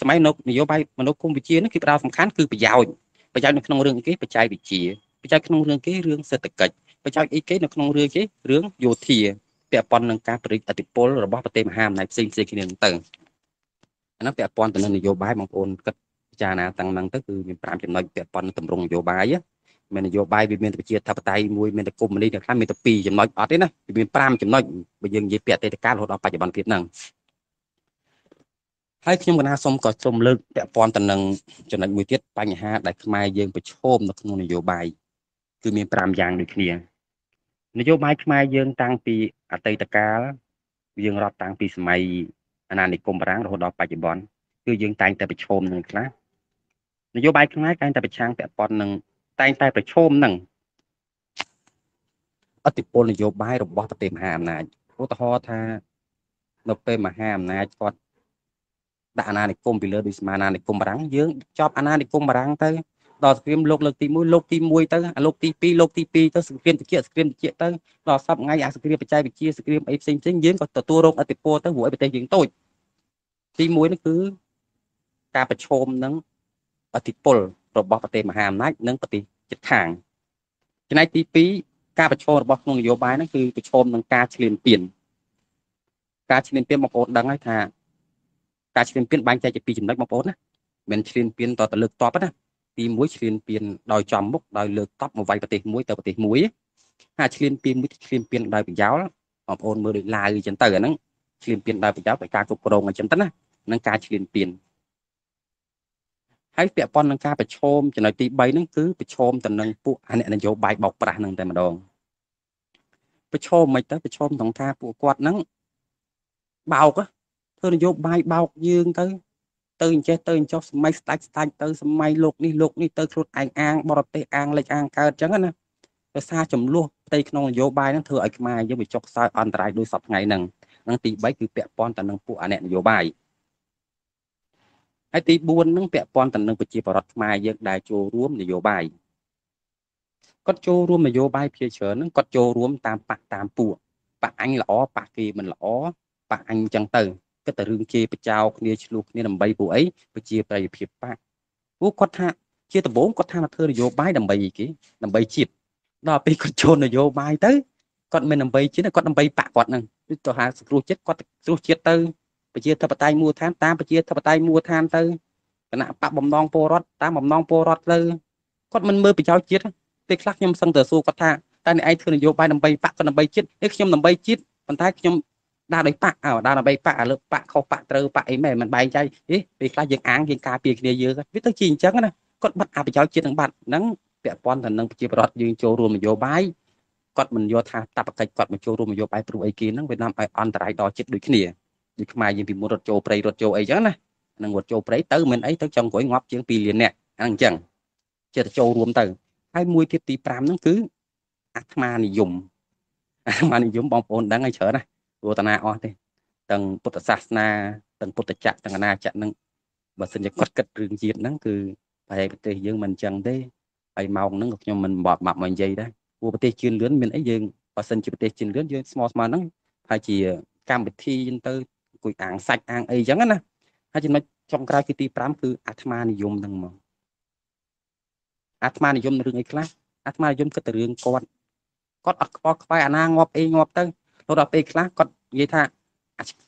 សម័យនយោបាយមនោគមវិជ្ជានេះគឺផ្ដោតសំខាន់គឺប្រយោជន៍ប្រយោជន៍នៅក្នុងរឿងគេបច្ចេកវិទ្យាបច្ចេកក្នុងរឿងគេរឿងសេដ្ឋកិច្ចបច្ចេកអីគេនៅក្នុងរឿងគេរឿងយោធាពាក់ព័ន្ធនឹងការប្រតិអតិពលរបស់ប្រទេសមហាអំណាចផ្សេងផ្សេងគ្នាទៅអានោះពាក់ព័ន្ធទៅនឹងនយោបាយបងប្អូនគិតពិចារណាតាំងហ្នឹងទៅគឺមាន5ចំណុចពាក់ព័ន្ធនឹងទម្រង់នយោបាយមាននយោបាយវាមានប្រជាធិបតេយ្យមួយមានតែកុម្មុយនីសខ្លះមានតែ2ចំណុចអត់ទេណាវាមាន5ចំណុចបើយើងនិយាយពាក្យអតីតកាលរហូតដល់បច្ចុប្បន្នភាពហ្នឹង ហើយខ្ញុំកណាសូមក៏សូមលើកពាក់ព័ន្ធទៅនឹងចំណុចមួយទៀតបញ្ហាដែលខ្មែរយើងប្រឈមនៅក្នុងនយោបាយគឺមាន5យ៉ាងដូចគ្នានយោបាយខ្មែរយើងតាំងពីអតីតកាលយើងរាប់តាំងពីសម័យអាណានិគមបារាំងរហូតដល់បច្ចុប្បន្នគឺយើងតែងតែប្រឈមនឹងខ្លះនយោបាយខ្មែរតែងតែប្រឆាំងពាក់ព័ន្ធនឹងតែងតែប្រឈមនឹងអធិបុលនយោបាយរបស់ប្រទេសមហាអំណាចឧទាហរណ៍ថានៅពេលមហាអំណាចគាត់ ដាក់អាណានិគមពីលើដូចស្មាអាណានិគមបារាំងយើងចប់អាណានិគមបារាំងទៅដល់សង្គ្រាមលោកលើកទី1លោកទី1ទៅអាលោកទី2លោកទី2ទៅសង្គ្រាមតិចសង្គ្រាមតិចទៅដល់សប្ងៃអាសង្គ្រាមបច្ចេកវិទ្យាសង្គ្រាមអីផ្សេងផ្សេងយើងក៏ទទួលរងឥទ្ធិពលទៅព្រោះឯប្រទេសយើងតូចទី1នោះគឺការប្រឈមនឹងឥទ្ធិពលរបស់ប្រទេសមហាអំណាចនិងប្រទេសជិតខាងចំណែកទី2ការប្រឈមរបស់ក្នុងនយោបាយហ្នឹងគឺប្រឈមនឹងការឈ្លានពានការឈ្លានពានបងប្អូនដឹងហើយថា ការឈ្លានពានបែងចែកជាពីរចំណុចបងប្អូនណាមិនឈ្លានពានតទៅលើកតបណាទី1ឈ្លានពានដោយចំមុខដោយលើកតបមកវាយប្រទេសមួយទៅប្រទេសមួយហើយឈ្លានពានមួយឈ្លានពានដោយប្រយោលបងប្អូនមើលដូចឡាវអញ្ចឹងទៅអាហ្នឹងឈ្លានពានដោយប្រយោលដោយការគ្រប់គ្រងអញ្ចឹងទៅណានឹងការឈ្លានពានហើយពាក់ព័ន្ធនឹងការប្រឈមចំណុចទី3ហ្នឹងគឺប្រឈមទៅនឹងពួកអនុនយោបាយបោកប្រាស់ហ្នឹងតែម្ដងប្រឈមមិនទៅប្រឈមក្នុងថាពួកគាត់ហ្នឹងបោក ធ្វើនយោបាយបោកយើងទៅទៅអញ្ចេះទៅអញ្ចោះសម័យស្ដាច់ស្ដាច់ទៅសម័យលោកនេះលោកនេះទៅខ្លួនឯងអាងបរទេសអាងលេចអាងកើតអញ្ចឹងណាដោយសារចំនួនផ្ទៃក្នុងនយោបាយហ្នឹងធ្វើឲ្យខ្មែរយើងវាចុកខ្សោយអន្តរាយដោយសពថ្ងៃហ្នឹងហ្នឹងទី3គឺពាក់ព័ន្ធទៅនឹងពួកអនុនយោបាយហើយទី4ហ្នឹងពាក់ព័ន្ធទៅនឹងប្រជាពលរដ្ឋខ្មែរយើងដែលចូលរួមនយោបាយគាត់ចូលរួមនយោបាយភាគច្រើនហ្នឹងគាត់ចូលរួមតាមបកតាមពួកបកអញល្អបកគេមិនល្អបកអញអញ្ចឹងទៅ គិតតែរឿងគេបចោគ្នាឆ្លោះគ្នាដើម្បីពួកអីប្រជាប្រិយភាពបកពួកគាត់ថាជាដំបូងគាត់ថាមកធ្វើនយោបាយដើម្បីអីគេដើម្បីជាតិដល់ពេលគាត់ចូលនយោបាយទៅគាត់មិនដើម្បីជាតិគាត់ដើម្បីបកគាត់ហ្នឹងទៅហៅសង្គ្រោះជាតិគាត់សង្គ្រោះជាតិទៅប្រជាធិបតេយ្យមូលដ្ឋានតាមប្រជាធិបតេយ្យមូលដ្ឋានទៅគណៈបកបំណងពលរដ្ឋតាមបំណងពលរដ្ឋទៅគាត់មិនមើលប្រយោជន៍ជាតិពេលខ្លះខ្ញុំសឹងទៅសួរគាត់ថាតើអ្នកឯងធ្វើនយោបាយដើម្បីបកក៏ដើម្បីជាតិនេះខ្ញុំដើម្បីជាតិប៉ុន្តែខ្ញុំ ដើរដោយបកអើដើរដើម្បីបកឥឡូវបកខុសបកត្រូវបកអីមែនមិនបែងចែកហេពេលខ្លះយើងអាងយើងការពារគ្នាយើងវាទៅជាអញ្ចឹងណាគាត់បាត់អប្រយោជន៍ជាតិនឹងបាត់ហ្នឹងពាក់ព័ន្ធទៅនឹងប្រជាប្រដ្ឋយើងចូលរួមនយោបាយគាត់មិនយល់ថាតបកិច្ចគាត់មកចូលរួមនយោបាយព្រោះអីគេហ្នឹងវានាំឲ្យអន្តរាយដល់ជាតិដូចគ្នាដូចខ្មែរយើងពីមុនរត់ចូលព្រៃរត់ចូលអីចឹងណានឹងរត់ចូលព្រៃទៅមិនអីទៅចុងក្រោយងាប់ជាង2លានអ្នកអញ្ចឹងចិត្តចូលរួមទៅហើយមួយទៀតទី5ហ្នឹងគឺអាត្មានិយមអាត្មានិយមបងប្អូនដឹងហើយច្រើនណា រតនាអស់ទេទាំងពុទ្ធសាសនាទាំងពុទ្ធចក្រទាំងអាណាចក្រហ្នឹងបើសិនជាគាត់គិតរឿងជាតិហ្នឹងគឺប្រទេសប្រទេសយើងមិនអញ្ចឹងទេហើយម៉ោងហ្នឹងក៏ខ្ញុំមិនបាត់បាត់មកនិយាយដែរព្រោះប្រទេសជឿនលឿនមានអីយើងបើសិនជាប្រទេសជឿនលឿនយើងស្មោះស្មៅហ្នឹងហើយជាកម្មវិធីទៅអង្គុយអាងសាច់អាងអីចឹងណាហើយចំណុចចុងក្រោយគឺទី5គឺអាត្មានិយមហ្នឹងមកអាត្មានិយមរឿងអីខ្លះអាត្មានិយមគិតតែរឿងគាត់គាត់អត់ខ្វល់ខ្វាយអាណាងាប់អីងាប់ទៅ ទៅដល់ពេលខ្លះគាត់និយាយថា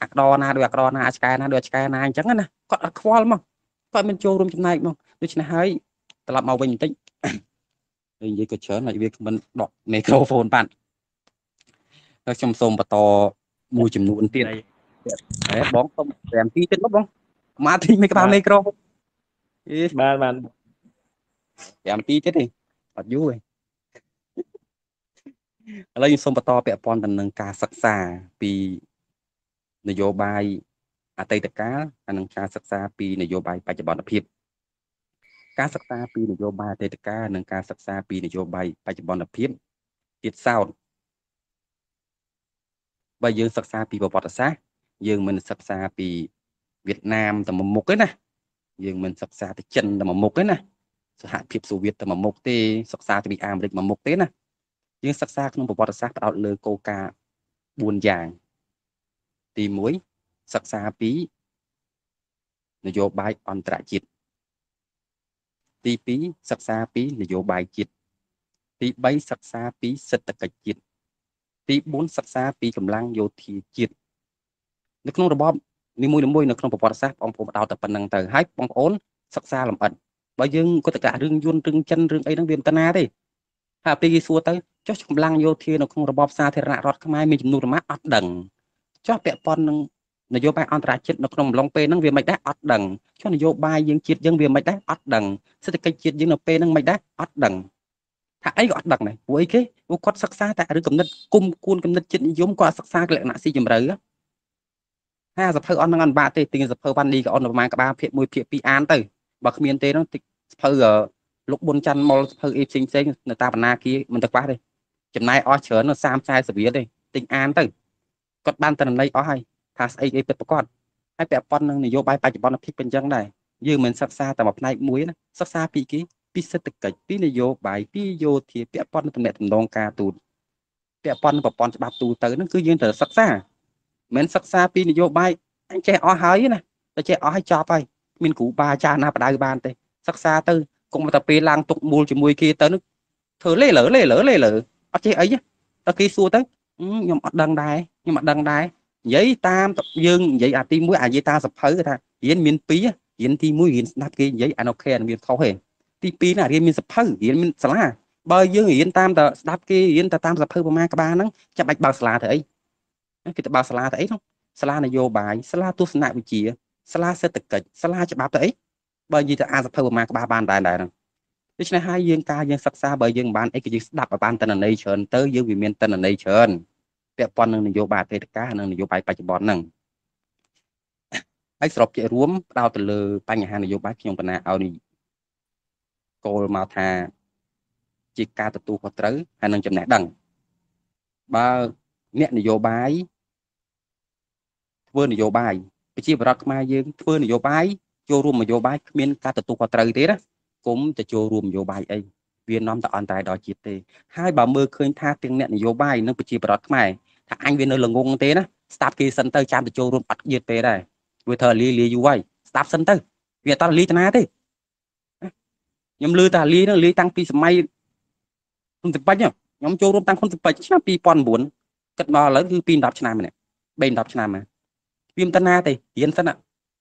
អាក្តរណាដូចអាក្តរណាអាឆ្កែណាដូចអាឆ្កែណាអញ្ចឹងណាគាត់អត់ខ្វល់មកគាត់មិនចូលរួមចំណែកមកដូច្នេះហើយត្រឡប់មកវិញបន្តិចនិយាយក៏ច្រើនហើយវាមិនដកមីក្រូហ្វូនបានហើយខ្ញុំសូមបន្តមួយចំនួនទៀតហេបងសុំ5នាទីទៀតមកបងមកទីមីក្រូមីក្រូអេបានបាន5នាទីទៀតទេអត់យូរទេ ឥឡូវខ្ញុំសូមបន្តពាក់ព័ន្ធទៅនឹងការសិក្សាពីនយោបាយអតីតកាលហើយនិងការសិក្សាពីនយោបាយបច្ចុប្បន្នភាពការសិក្សាពីនយោបាយអតីតកាលនិងការសិក្សាពីនយោបាយបច្ចុប្បន្នភាពទៀតសោតបើយើងសិក្សាពីប្រវត្តិសាស្ត្រយើងមិនសិក្សាពីវៀតណាមទៅមុខទេណាយើងមិនសិក្សាទៅចិនទៅមុខទេណាសហភាពសូវៀតទៅមុខទេសិក្សាទៅពីអាមេរិកមុខទេណា យើងសិក្សាក្នុងប្រវត្តិសាស្ត្រផ្ដោតលើគោលការណ៍4យ៉ាង ទី1សិក្សាពីនយោបាយអន្តរជាតិទី2សិក្សាពីនយោបាយជាតិទី3សិក្សាពីសេដ្ឋកិច្ចជាតិទី4សិក្សាពីកម្លាំងយោធាជាតិនៅក្នុងរបបនីមួយៗនៅក្នុងប្រវត្តិសាស្ត្របងប្អូនបដោតតែប៉ុណ្្នឹងទៅហើយបងប្អូនសិក្សាលម្អិតបើយើងគាត់តករឿងយន្តរឿងចិនរឿងអីហ្នឹងវាមិនតាណាទេហើយពេលគេសួរទៅ ចុះកម្លាំងយោធានៅក្នុងរបបសាធារណរដ្ឋខ្មែរមានចំនួនប្រមាណអត់ដឹងចុះពាក់ព័ន្ធនឹងនយោបាយអន្តរជាតិនៅក្នុងអំឡុងពេលហ្នឹងវាមិនដែរអត់ដឹងចុះនយោបាយយើងជាតិយើងវាមិនដែរអត់ដឹងសេដ្ឋកិច្ចជាតិយើងនៅពេលហ្នឹងមិនដែរអត់ដឹងថាអីក៏អត់ដឹងដែរព្រោះអីគេព្រោះគាត់សិក្សាតែឬកំណត់គុំគួនកំណត់ចិត្តនិយមគាត់សិក្សាលក្ខណៈស៊ីជម្រៅហាសភៅអត់នឹងអនបាក់ទេទិញសភៅវ៉ាន់ឌីក៏អត់ប្រហែលក្បាលភាគ1ភាគ2អានទៅបើគ្មានទេនោះសភៅលោកប៊ុនច័ន្ទមុលសភៅអីផ្សេងផ្សេងនៅតាមបណ្ណាគាមិនទៅខ្វះទេ ចំណាយអស់ច្រើននោះ30 40រៀលទេទិញអានទៅគាត់បានតំណែងអស់ហើយថាស្អីអីពិតប្រកបហើយពាក់ព័ន្ធនឹងនយោបាយបច្ចុប្បន្នភាពពេញចឹងដែរយើងមិនសិក្សាតែមួយផ្នែកមួយណាសិក្សាពីគេពីសេដ្ឋកិច្ចពីនយោបាយពីយោធាពាក់ព័ន្ធនឹងតំណែងតំណងការទូតពាក់ព័ន្ធនឹងប្រព័ន្ធច្បាប់ទូទៅនឹងគឺយើងត្រូវសិក្សាមិនសិក្សាពីនយោបាយអញចេះអស់ហើយណាតែចេះអស់ហើយចប់ហើយមានគ្រូបាអាចារ្យណាបដៅបានទេសិក្សាទៅគុំតែពេលឡើងទុកមូលជាមួយគេទៅនឹងធ្វើលេលើលេលើលេលើ អត់ចេះអីតែគេសួរទៅខ្ញុំអត់ដឹងដែរខ្ញុំអត់ដឹងដែរនិយាយតាមយើងនិយាយអាទី1អានិយាយតាមសភៅថារៀនមាន2រៀនទី1រៀនស្ដាប់គេនិយាយអានោះខែមានខុសទេទី2ណារៀនមានសភៅរៀនមានសាលាបើយើងរៀនតាមតែស្ដាប់គេរៀនតែតាមសភៅប្រមាណក្បាលហ្នឹងចាំបាច់បើកសាលាទៅអីគេទៅបើកសាលាទៅអីនោះសាលានយោបាយសាលាទស្សនវិជ្ជាសាលាសេដ្ឋកិច្ចសាលាច្បាប់ទៅអីបើនិយាយទៅអាសភៅប្រមាណក្បាលបានដែរដែរហ្នឹង ដូច្នេះហើយយើងការយើងសិក្សាបើយើងបានអីក៏យើងស្ដាប់ឲ្យបានតនន័យច្រើនទៅយើងវាមានតនន័យច្រើនពាក់ព័ន្ធនឹងនយោបាយអតីតកាលនិងនយោបាយបច្ចុប្បន្នហ្នឹងហើយស្របជារួមផ្ដោតទៅលើបញ្ហានយោបាយខ្ញុំកណាឲ្យគោលមកថាជាការទទួលខុសត្រូវហើយនឹងចំណេះដឹងបើអ្នកនយោបាយធ្វើនយោបាយប្រជាប្រដ្ឋខ្មែរយើងធ្វើនយោបាយចូលរួមនយោបាយគ្មានការទទួលខុសត្រូវទេណា គុំទៅចូលរួមនយោបាយអីវានាំទៅអន្តរាយដល់ជាតិទេហើយបើមើលឃើញថាទាំងអ្នកនយោបាយនិងប្រជាប្រដ្ឋខ្មែរថាអញវានៅល្ងងទេណាស្ដាប់គេសិនទៅចាំទៅចូលរួមអត់យឺតពេលដែរវាធ្វើលីលីយូរហើយស្ដាប់សិនទៅវាអត់តលីតាណាទេខ្ញុំលឺថាលីនឹងលីតាំងពីសម័យហ៊ុនសិពេចខ្ញុំចូលរួមតាំងហ៊ុនសិពេចឆ្នាំ2009គិតមកឥឡូវគឺពី10ឆ្នាំម្នាក់3 10ឆ្នាំមកវាមិនតាណាទេរៀនសិន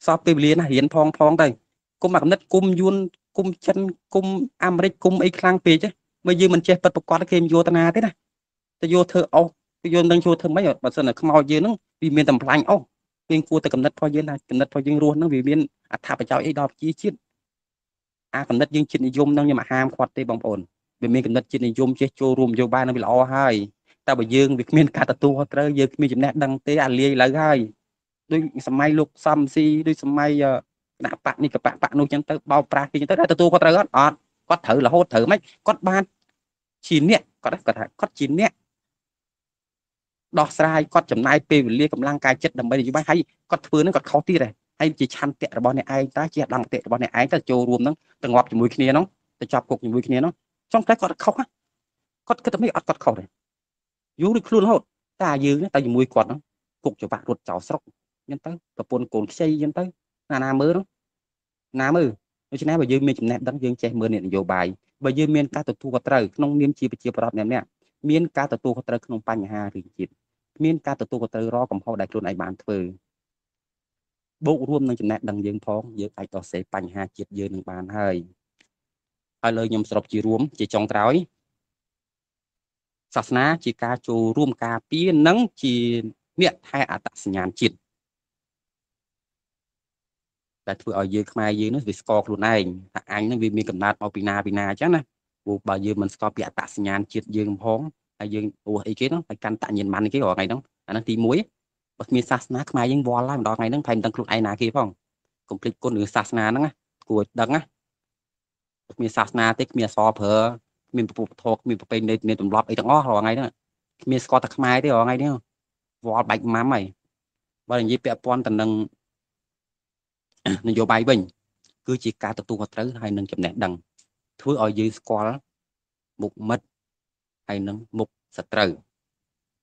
សពពេលវេលាណារៀនផងផងទៅគុំអាកំណត់គុំយួន គុំចិនគុំអាមេរិកគុំអីខ្លាំងពេកបើយើងមិនចេះពិតប្រកបគេមិនយកតាណាទេណាទៅយកធ្វើអោសទៅយកនឹងចូលធ្វើម៉េចបើសិនតែខ្មោចយើងហ្នឹងវាមានតម្លាញអោសយើងគួរតែកំណត់របស់យើងថាកំណត់របស់យើងរស់ហ្នឹងវាមានអត្ថប្រយោជន៍អីដល់ប្រជាជាតិអាកំណត់យើងជាតិនិយមហ្នឹងខ្ញុំហាមគាត់ទេបងប្អូនវាមានកំណត់ជាតិនិយមចេះចូលរួមនយោបាយនឹងវាល្អហើយតែបើយើងវាគ្មានការទទួលខុសត្រូវយើងគ្មានចំណេះដឹងទេអាលាយលើហើយដូចសម័យលោកសំស៊ីដូចសម័យ គណៈបកនេះកបកបកនោះចឹងទៅបោកប្រាស់គេចឹងទៅទទួលខុសត្រូវអត់អត់គាត់ត្រូវរហូតត្រូវមិនគាត់បានជាអ្នកគាត់គាត់ថាគាត់ជាអ្នកដោះស្រាយគាត់ចំណាយពេលវេលាកម្លាំងកាយចិត្តដើម្បីនយោបាយហើយគាត់ធ្វើនឹងគាត់ខុសទៀតដែរហើយជាឆន្ទៈរបស់អ្នកឯងតើជាអត្តមតិរបស់អ្នកឯងតើចូលរួមនឹងទៅងាប់ជាមួយគ្នានោះទៅចាប់គុកជាមួយគ្នានោះចុងក្រោយគាត់ខុសគាត់គិតថាមិនអត់គាត់ខុសទេយូរដូចខ្លួនរហូតតែយើងទៅជាមួយគាត់ហ្នឹងគុកច្បាក់រត់ចោលស្រុកអញ្ចឹងទៅប្រពន្ធកូនខ្ចីអញ្ចឹងទៅ ណាណាមើលណាមើលដូច្នេះបើយើងមានចំណេះដឹងយើងចេះមើលនយោបាយបើយើងមានការទទួលខុសត្រូវក្នុងនាមជាប្រជាប្រដ្ឋម្នាក់មានការទទួលខុសត្រូវក្នុងបញ្ហារឿងជាតិមានការទទួលខុសត្រូវរកកំហុសដែលខ្លួនឯងបានធ្វើបូករួមនឹងចំណេះដឹងយើងផងយើងអាចដោះស្រាយបញ្ហាជាតិយើងនឹងបានហើយហើយលើខ្ញុំសរុបជារួមជាចុងក្រោយសាសនាជាការចូលរួមការពារនិងជាអ្នកថែអត្តសញ្ញាណជាតិ តែធ្វើឲ្យយើងខ្មែរយើងនេះវាស្គាល់ខ្លួនឯងថាអញនឹងវាមានកំណត់មកពីណាពីណាអញ្ចឹងណាព្រោះបើយើងមិនស្គាល់ពីអត្តសញ្ញាណជាតិយើងផងហើយយើងអូអីគេហ្នឹងហើយកាន់តញ្ញាណមិនគេរាល់ថ្ងៃហ្នឹងអាហ្នឹងទី1បើគ្មានសាសនាខ្មែរយើងវល់ហើយម្ដងថ្ងៃហ្នឹងថែមទាំងខ្លួនឯងណាគេផងកុំភ្លេចគុណរឿងសាសនាហ្នឹងណាគួរដឹងណាគ្មានសាសនាទេគ្មានអសរប្រើគ្មានពុទ្ធធម៌គ្មានប្រពៃណីមានទម្លាប់អីទាំងអស់រាល់ថ្ងៃហ្នឹងគ្មានស្គាល់តែខ្មែរទេរាល់ថ្ងៃនេះវល់បែកម៉ាំហើយបើនិយាយពាក់ព័ន្ធទៅនឹង នយោបាយវិញ គឺជាការទទួលខុសត្រូវហើយនឹងចំណេះដឹង ធ្វើឲ្យយើងស្គាល់មុខមិត្តហើយនឹងមុខសត្រូវ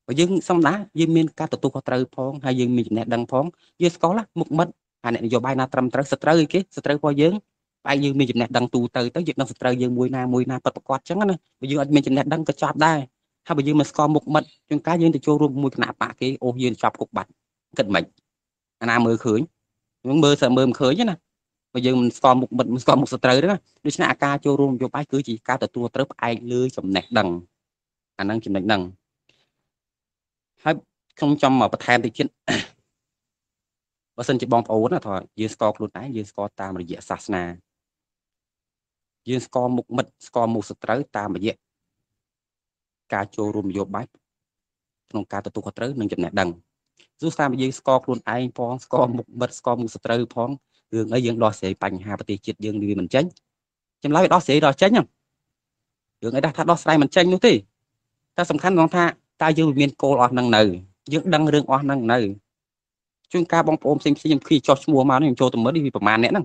បើយើងសំដាយើងមានការទទួលខុសត្រូវផងហើយយើងមានចំណេះដឹងផងយើងស្គាល់មុខមិត្តអាអ្នកនយោបាយណាត្រឹមត្រូវសត្រូវអីគេសត្រូវរបស់យើងបែរយើងមានចំណេះដឹងទូទៅទៅយើងដឹងសត្រូវយើងមួយណាមួយណាប៉ັດប្រកបអញ្ចឹងណាបើយើងអត់មានចំណេះដឹងក៏ចាប់ដែរហើយបើយើងមិនស្គាល់មុខមិត្តជួនកាលយើងទៅចូលរួមមួយគណៈបកគេអូសយើងចាប់គុកបាត់គិតមិនអាណាមើលឃើញ យើងមើលសើមើលមិនឃើញណាបើយើងមិនស្គាល់មុខមិត្តមិនស្គាល់មុខសត្រូវទេណាដូច្នេះអាការចូលរួមនយោបាយគឺជាការទទួលត្រូវផ្អែកលើចំណេះដឹងអាហ្នឹងចំណេះដឹងហើយខ្ញុំចង់មកបន្ថែមតិចទៀតបើសិនជាបងប្អូនណាថាយើងស្គាល់ខ្លួនឯងយើងស្គាល់តាមរយៈសាសនាយើងស្គាល់មុខមិត្តស្គាល់មុខសត្រូវតាមរយៈការចូលរួមនយោបាយក្នុងការទទួលខុសត្រូវនិងចំណេះដឹង ទោះតាមយើងស្គាល់ខ្លួនឯងផងស្គាល់មុខមិត្តស្គាល់មុខសត្រូវផងរឿងអីយើងដោះស្រាយបញ្ហាប្រទេសជាតិយើងវាមិនចេញចម្លើយដោះស្រាយដល់ចេញហ្នឹងរឿងអីថាដោះស្រាយមិនចេញនោះទេតែសំខាន់ក្នុងថាតើយើងមានគោលអស់ហ្នឹងនៅយើងដឹងរឿងអស់ហ្នឹងនៅជួនកាលបងប្អូនផ្សេងផ្សេងខ្ញុំឃើញចោះឈ្មោះមកខ្ញុំចូលទៅមើលនេះវាប្រហែលអ្នកហ្នឹង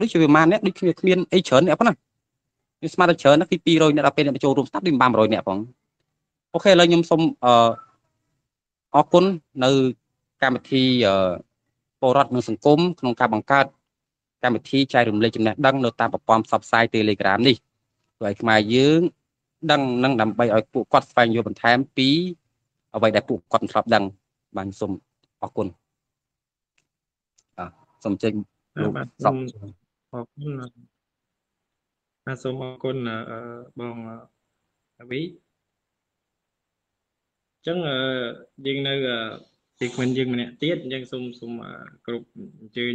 ដូចជាប្រហែលអ្នកដូចគ្នាគ្មានអីច្រើនអ្នកប៉ុណ្ណាខ្ញុំស្មានតែច្រើនណាស់ពី200អ្នកដល់ពេលអ្នកចូលរួមស្ដាប់ដូច500អ្នកផងអូខេឥឡូវខ្ញុំសូមអឺ អរគុណនៅកម្មវិធីអឺពលរដ្ឋនិងសង្គមក្នុងការបង្កើតកម្មវិធីចែករំលែកចំណេះដឹងនៅតាមប្រព័ន្ធផ្សព្វផ្សាយ Telegram នេះធ្វើឲ្យខ្មែរយើងដឹងនឹងដើម្បីឲ្យពួកគាត់ស្វែងយល់បន្ថែមពីអ្វីដែលពួកគាត់មិនធ្លាប់ដឹងបានសូមអរគុណអសូមចេញលោកសពអរគុណបាទសូមអរគុណបងវី ចឹងយើងនៅទីគ្មិនយើងម្នាក់ទៀតអញ្ចឹងសូមសូមគ្រប់អញ្ជើញ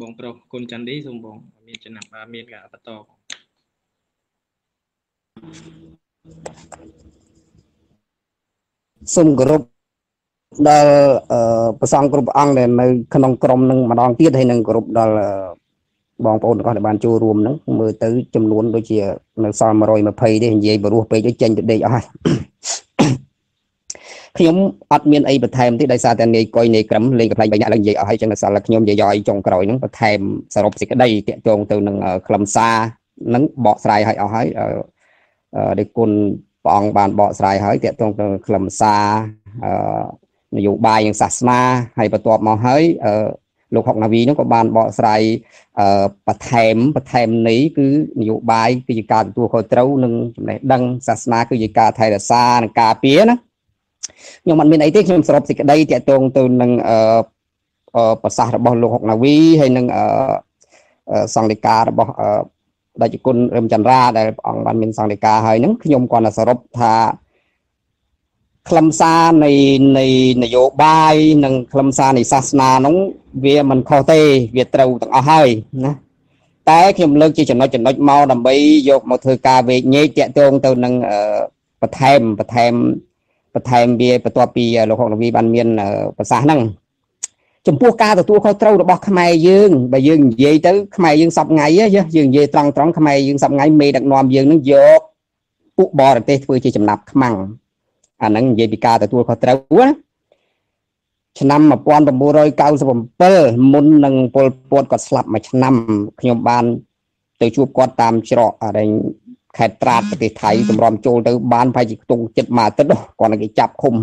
បងប្រុសគុណច័ន្ទឌីសូមបង មានចំណាប់មានការបន្តសូមគោរពដល់ប្រសងគ្រប់អង្គដែលនៅក្នុងក្រុមនឹងម្ដងទៀតហើយនឹងគោរពដល់បងប្អូនទាំងអស់ដែលបានចូលរួមហ្នឹងមើលទៅចំនួនដូចជានៅសល់120ទេនិយាយបរោះពេកទៅចេញទៅដេកអស់ហើយ ខ្ញុំអត់មានអីបន្ថែមទេដោយសារតែនាយកុយនាយក្រឹមលេងកំ pl 3អ្នកឡើងនិយាយអស់ហើយចឹងដល់តែខ្ញុំនិយាយចុងក្រោយហ្នឹងបន្ថែមសរុបសេចក្តីតាក់ទងទៅនឹងខ្លឹមសារហ្នឹងបកស្រាយឲ្យអស់ហើយដោយគុណព្រះអង្គបានបកស្រាយហើយតាក់ទងទៅខ្លឹមសារនយោបាយនិងសាសនាហើយបន្ទាប់មកហើយលោកហុកណាវីនោះក៏បានបកស្រាយបន្ថែមបន្ថែមនេះគឺនយោបាយគឺជាការទទួលខុសត្រូវនិងចំណេះដឹងសាសនាគឺជាការថែរក្សានិងការពារណា ខ្ញុំអត់មានអីទេខ្ញុំសរុបសេចក្តីតាក់ទងទៅនឹងអឺប្រសាសន៍របស់លោកហុកណាវីហើយនឹងអឺសង្ឃលេខារបស់អឺដេចគុណរឹមចន្ទរាដែលព្រះអង្គបានមានសង្ឃលេខាហើយហ្នឹងខ្ញុំគាត់តែសរុបថាខ្លឹមសារនៃនៃនយោបាយនិងខ្លឹមសារនៃសាសនានោះវាមិនខុសទេ វាត្រូវទាំងអស់ហើយណាតែខ្ញុំលើកជាចំណុចចំណុចមកដើម្បីយកមកធ្វើការវេកញែកតាក់ទងទៅនឹងបន្ថែមបន្ថែម បន្ថែមវាបន្ទាប់ពីលោកហុកនវីបានមានប្រសាសន៍ហ្នឹងចំពោះការទទួលខុសត្រូវរបស់ខ្មែរយើងបើយើងនិយាយទៅខ្មែរយើងសពថ្ងៃយើងនិយាយត្រង់ត្រង់ខ្មែរយើងសពថ្ងៃមេដឹកនាំយើងនឹងយកពួកបរទេសធ្វើជាចំណាប់ខ្មាំងអាហ្នឹងនិយាយពីការទទួលខុសត្រូវណាឆ្នាំ1997មុននឹងពលពតគាត់ស្លាប់មួយឆ្នាំខ្ញុំបានទៅជួបគាត់តាមច្រកអរិញ ខេត្តត្រាតប្រទេសថៃតម្រាំចូលទៅបានប្រហែលជាខ្ទង់ចិត្តមួយអាទិត្យគាត់គេចាប់ឃុំ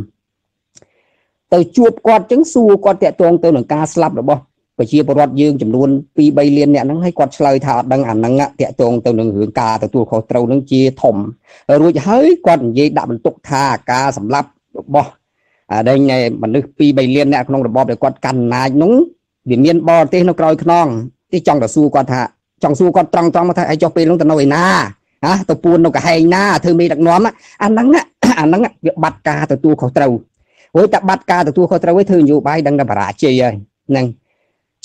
ទៅជួបគាត់ចឹងសួរគាត់តាក់ទងទៅនឹងការស្លាប់របស់ប្រជាពលរដ្ឋយើងចំនួន2 3លានអ្នកហ្នឹងឲ្យគាត់ឆ្លើយថាអត់ដឹងអាហ្នឹងតាក់ទងទៅនឹងរឿងការទទួលខុសត្រូវហ្នឹងជាធំរួចហើយគាត់និយាយដាក់បន្ទុកថាការសម្លាប់របស់អាដែលមនុស្ស2 3លានអ្នកក្នុងរបបដែលគាត់កាន់អំណាចនោះវាមានបរទេសនៅក្រោយខ្នងទីចង់ទៅសួរគាត់ថាចង់សួរគាត់ត្រង់ត្រង់មកថាឲ្យចុះពេលនោះទៅនៅឯណា ហ៎ទៅពួននៅកហែងណាធ្វើមេដឹកនាំអាហ្នឹងអាហ្នឹងវាបាត់ការទទួលខុសត្រូវហួយតែបាត់ការទទួលខុសត្រូវឲ្យធ្វើនយោបាយដឹងតែបរាជ័យហើយហ្នឹង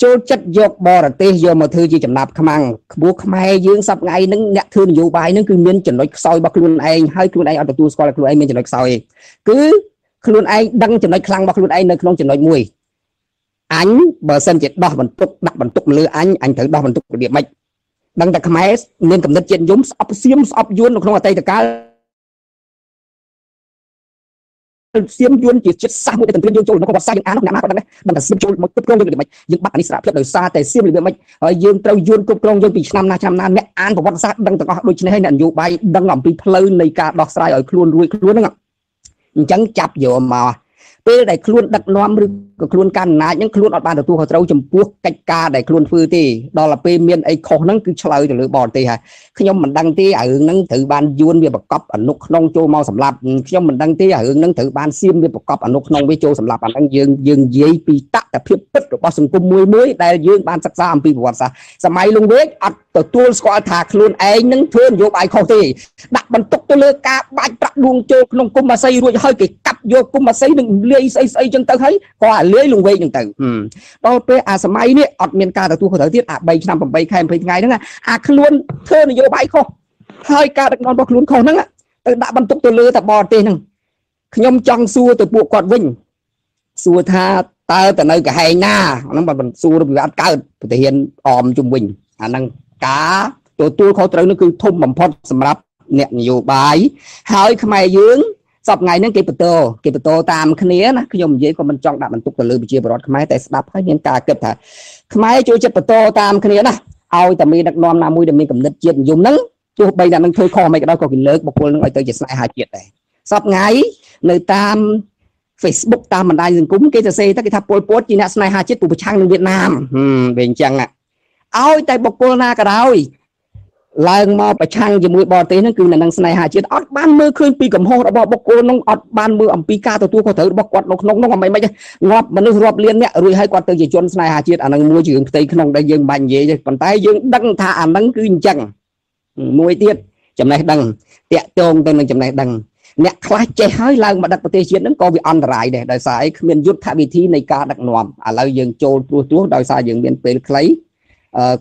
ចូលចិត្តយកបរទេសយកមកធ្វើជាចំណាប់ខ្មាំងក្បួខ្មែរយើងសប្ងៃហ្នឹងអ្នកធ្វើនយោបាយហ្នឹងគឺមានចំណុចខ្សោយរបស់ខ្លួនឯងហើយខ្លួនឯងអត់ទទួលស្គាល់ខ្លួនឯងមានចំណុចខ្សោយទេគឺខ្លួនឯងដឹងចំណុចខ្លាំងរបស់ខ្លួនឯងនៅក្នុងចំណុចមួយអញបើសិនជាដោះបន្ទុកដាក់បន្ទុកលើអញអញត្រូវដោះបន្ទុករបៀបម៉េច ដឹងតែខ្មែរមានកំណត់ជាតិនិយមស្អប់សៀមស្អប់យួននៅក្នុងអតីតកាលសៀមយួនជាចិត្តសាសមួយដែលទន្ទ្រានយើងចូលក្នុងប្រវត្តិសាស្ត្រយើងអានអ្នកណាក៏ដឹងដែរដឹងតែសៀមចូលមកគ្រប់គ្រងយើងរបៀបម៉េចយើងបាត់អនិស្សរភាពដោយសារតែសៀមរបៀបម៉េចហើយយើងត្រូវយួនគ្រប់គ្រងយើងពីឆ្នាំណាឆ្នាំណាអ្នកអានប្រវត្តិសាស្ត្រដឹងទាំងអស់ដូចនេះហើយអ្នកនយោបាយដឹងអំពីផ្លូវនៃការដោះស្រាយឲ្យខ្លួនរួចខ្លួនហ្នឹងអញ្ចឹងចាប់យកមក ពេលដែលខ្លួនដឹកនាំឬក៏ខ្លួនកាន់អំណាចហ្នឹងខ្លួនអត់បានទទួលខុសត្រូវចំពោះកិច្ចការដែលខ្លួនធ្វើទេដល់ទៅពេលមានអីខុសហ្នឹងគឺឆ្លើយទៅលើបរទេសហើយខ្ញុំមិនដឹងទេអារឿងហ្នឹងត្រូវបានយួនវាប្រកបអនុក្នុងចូលមកសម្រាប់ខ្ញុំមិនដឹងទេអារឿងហ្នឹងត្រូវបានសៀមវាប្រកបអនុក្នុងវាចូលសម្រាប់អាហ្នឹងយើងយើងនិយាយពីតតភាពពិតរបស់សង្គមមួយមួយដែលយើងបានសិក្សាអំពីប្រវត្តិសាស្ត្រសម័យលងវែកអត់ ទទួលស្គាល់ថាខ្លួនឯងនឹងធ្វើនយោបាយខុសទេដាក់បន្ទុកទៅលើការបាច់ប្រាក់ដួងចូលក្នុងគុំអាស័យរួចហើយគេកាប់យកគុំអាស័យនឹងលាយស្អីស្អីចឹងទៅហើយក៏អាលាយលងវែកចឹងទៅដល់ពេលអាសម័យនេះអត់មានការទទួលខុសត្រូវទៀតអា3ឆ្នាំ8ខែ20ថ្ងៃហ្នឹងអាខ្លួនធ្វើនយោបាយខុសហើយការដឹកនាំរបស់ខ្លួនខុសហ្នឹងទៅដាក់បន្ទុកទៅលើតែបរទេសហ្នឹងខ្ញុំចង់សួរទៅពួកគាត់វិញសួរថាតើទៅនៅកហែងណាហ្នឹងបើមិនសួរវាអត់កើតប្រធានអមជុំវិញអាហ្នឹង ការទទួលខុសត្រូវនោះគឺធំបំផុតសម្រាប់អ្នកនយោបាយហើយខ្មែរយើងសប្ថ្ងៃហ្នឹងគេបន្តគេបន្តតាមគ្នាណាខ្ញុំនិយាយក៏មិនចង់ដាក់បន្ទុកទៅលើប្រជាពលរដ្ឋខ្មែរតែស្ដាប់ហើយមានការគិតថាខ្មែរចូលចិត្តបន្តតាមគ្នាណាឲ្យតែមានដឹកនាំណាមួយដែលមានកំណត់ជាតិនិយមហ្នឹងទោះបីតែនឹងធ្វើខុសមិនក៏ដោយក៏គេលើកបុគ្គលនឹងឲ្យទៅជាស្នេហាជាតិដែរសប្ថ្ងៃនៅតាម Facebook តាមបណ្ដាញសង្គមគេទៅសេទៅគេថាពលពតជាអ្នកស្នេហាជាតិពូប្រឆាំងនឹងវៀតណាមហឹមវាអញ្ចឹង ឲ្យតែបុគ្គលណាក៏ដោយឡើងមកប្រឆាំងជាមួយបរទេសហ្នឹងគឺនៅនឹងស្នេហាជាតិអត់បានមើលឃើញពីកំហុសរបស់បុគ្គលនោះអត់បានមើលអំពីការទទួលខុសត្រូវរបស់គាត់នៅក្នុងនោះអ្វីមិនងាប់មនុស្សរាប់លានអ្នករួចហើយគាត់ទៅជាជនស្នេហាជាតិអានឹងមួយជារឿងផ្ទៃក្នុងដែលយើងបាញ់និយាយទេប៉ុន្តែយើងដឹងថាអានឹងគឺអញ្ចឹងមួយទៀតចំណេះដឹងតាក់ទងទៅនឹងចំណេះដឹងអ្នកខ្លះចេះហើយឡើងមកដឹកប្រទេសជាតិហ្នឹងក៏វាអន្តរាយដែរដោយសារអីគ្មានយុទ្ធវិធីនៃការដឹកនាំឥឡូវយើងចូលព្រោះទោះដោយសារយើងមានពេលខ្លី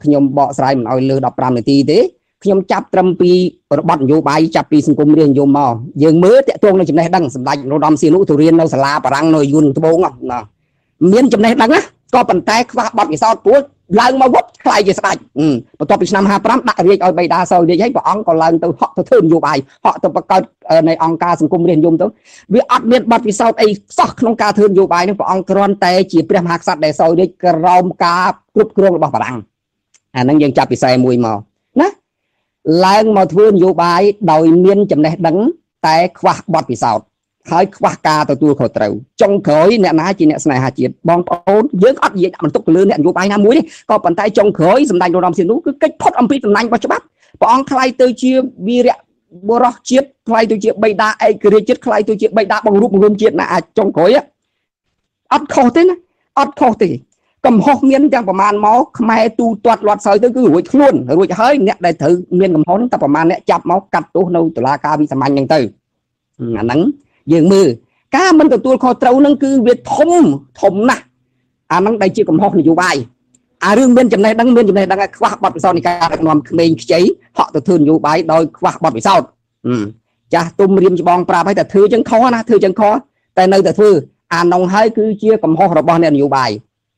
ខ្ញុំបកស្រាយមិនឲ្យលើ15នាទីទេខ្ញុំចាប់ត្រឹមពីរបបនយោបាយចាប់ពីសង្គមរាជនិយមមកយើងមើលតាក់ទងនឹងចំណេះដឹងសម្ដេចនរោត្តមសីហនុទៅរៀននៅសាលាបារាំងនៅយួនត្បូងណាមានចំណេះដឹងណាក៏ប៉ុន្តែខ្វះបទពិសោធន៍ព្រោះឡើងមកវត្តខ្លាយជាស្ដេចបន្ទាប់ពីឆ្នាំ55ដាក់រាជឲ្យបៃតាសោយរាជហើយព្រះអង្គក៏ឡើងទៅហក់ទៅធ្វើនយោបាយហក់ទៅបង្កើតในអង្គការសង្គមរាជនិយមទៅវាអត់មានបទពិសោធន៍អីសោះក្នុងការធ្វើនយោបាយនេះព្រះអង្គគ្រាន់តែជាព្រះមហាក្សត្រដែលសោយរាជក្រោមការគ្រប់គ្រងរបស់បារាំង អាហ្នឹងយើងចាប់ពីខ្សែមួយមកណាឡើងមកធ្វើនយោបាយដោយមានចំណេះដឹង តែខ្វះបទពិសោធន៍ហើយខ្វះការទទួលខុសត្រូវចុងក្រោយអ្នកណាជាអ្នកស្នេហាជាតិបងប្អូនយើងអត់និយាយបន្ទុកទៅលើអ្នកនយោបាយណាមួយទេក៏ប៉ុន្តែចុងក្រោយសម្ដេចនរោត្តមសីហនុគឺកិច្ចផុតអំពីតំណែងរបស់ច្បាប់ព្រះអង្គថ្លែងទៅជាវីរៈបុរសជាតិខ្លាយទៅជាបិតាឯករាជ្យជាតិខ្លាយទៅជាបិតាបង្រួបបង្រួមជាតិណាអាចចុងក្រោយអត់ខុសទេណាអត់ខុសទេ កំហុសមានទាំងប្រមាណមកខ្មែរទូទាត់លាត់សើទៅគឺរួចខ្លួនរួចហើយអ្នកដែលត្រូវមានកំហុសហ្នឹងតែប្រមាណអ្នកចាប់មកកាត់ទោសនៅតុលាការវិសាមញ្ញហ្នឹងទៅអាហ្នឹងយើងមើលការមិនទទួលខុសត្រូវហ្នឹងគឺវាធំធំណាស់អាហ្នឹងដែលជាកំហុសនយោបាយអារឿងមានចំណេះដឹងមានចំណេះដឹងឲ្យខ្វះបទពិសោធន៍នៃការដឹកនាំក្មេងខ្ចីហក់ទៅធ្វើនយោបាយដោយខ្វះបទពិសោធន៍ចាស់ទុំរៀមច្បងប្រាប់ឲ្យតែធ្វើចឹងខុសណាធ្វើចឹងខុសតែនៅតែធ្វើអានងហើយគឺជាកំហុសរបស់អ្នកនយោបាយ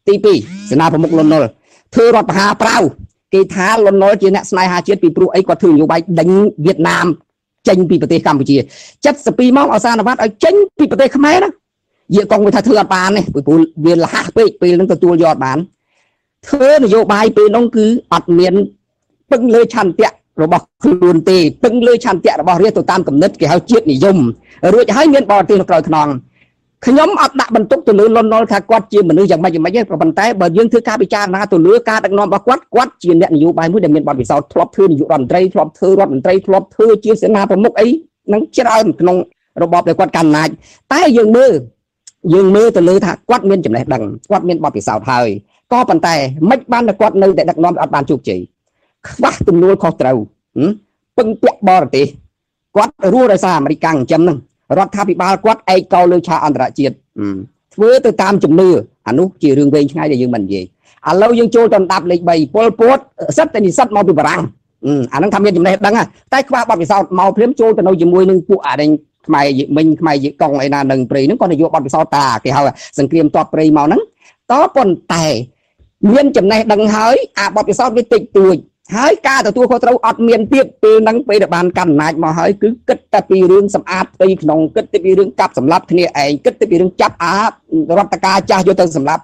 ទី2សេនាប្រមុខលន់នល់ធ្វើរដ្ឋបហាប្រៅគេថាលន់នល់ជាអ្នកស្នេហាជាតិពីព្រោះអីគាត់ធ្វើនយោបាយដេញវៀតណាមចេញពីប្រទេសកម្ពុជា72ម៉ោងអសានវត្តឲ្យចេញពីប្រទេសខ្មែរណាយាកងវាថាធ្វើអត់បានទេពីព្រោះវាលះពេកពេលនឹងទទួលយកអត់បានធ្វើនយោបាយពេលនោះគឺអត់មានពឹងលើឆន្ទៈរបស់ខ្លួនទេពឹងលើឆន្ទៈរបស់រាជទៅតាមគំនិតគេហៅជាតិនិយមរួចហើយមានបរទេសនៅក្រោយខ្នង ខ្ញុំអត់ដាក់បន្ទុកទៅលើលន់នល់ថាគាត់ជាមនុស្សយ៉ាងម៉េចយ៉ាងម៉េចទេប៉ុន្តែបើយើងធ្វើការពិចារណាទៅលើការដឹកនាំរបស់គាត់គាត់ជាអ្នកនយោបាយមួយដែលមានបទពិសោធន៍ធ្លាប់ធ្វើនាយករដ្ឋមន្ត្រីធ្លាប់ធ្វើរដ្ឋមន្ត្រីធ្លាប់ធ្វើជាសេនាប្រមុខអីនឹងច្រើនក្នុងរបបដែលគាត់កាន់អំណាចតែយើងមើលយើងមើលទៅលើថាគាត់មានចំណេះដឹងគាត់មានបទពិសោធន៍ហើយក៏ប៉ុន្តែមិនបានតែគាត់នៅតែដឹកនាំអត់បានជោគជ័យខ្វះទំនួលខុសត្រូវពឹងពាក់បរទេសគាត់រស់ដោយសារអាមេរិកកាំងចិញ្ចឹមហ្នឹង រដ្ឋាភិបាលគាត់ឯកោលើឆាកអន្តរជាតិធ្វើទៅតាមជំនឿអានោះជារឿងវែងឆ្ងាយដែលយើងមិននិយាយឥឡូវយើងចូលទៅដាប់លេខ3ពលពតសិតតែនិស្សិតមកពីបារាំងអានឹងថាមានចំណេះដឹងតែខ្វះបទពិសោធន៍មកព្រាមចូលទៅនៅជាមួយនឹងពួកអារែងខ្មែរយិមិញខ្មែរយិកុងអីណានឹងព្រៃហ្នឹងគាត់នយោបាយបទពិសោធន៍តាគេហៅសង្គ្រាមតបព្រៃមកហ្នឹងតប៉ុន្តែមានចំណេះដឹងហើយអាបទពិសោធន៍វាតិចតួច ហើយការទទួលខុសត្រូវអត់មានទៀតពេលហ្នឹងពេលដែលបានកាន់អំណាចមកហើយគឺគិតតែពីរឿងសម្អាតផ្ទៃក្នុងគិតតែពីរឿងកាប់សម្លាប់គ្នាឯងគិតតែពីរឿងចាប់អារដ្ឋការចាស់យកទៅសម្លាប់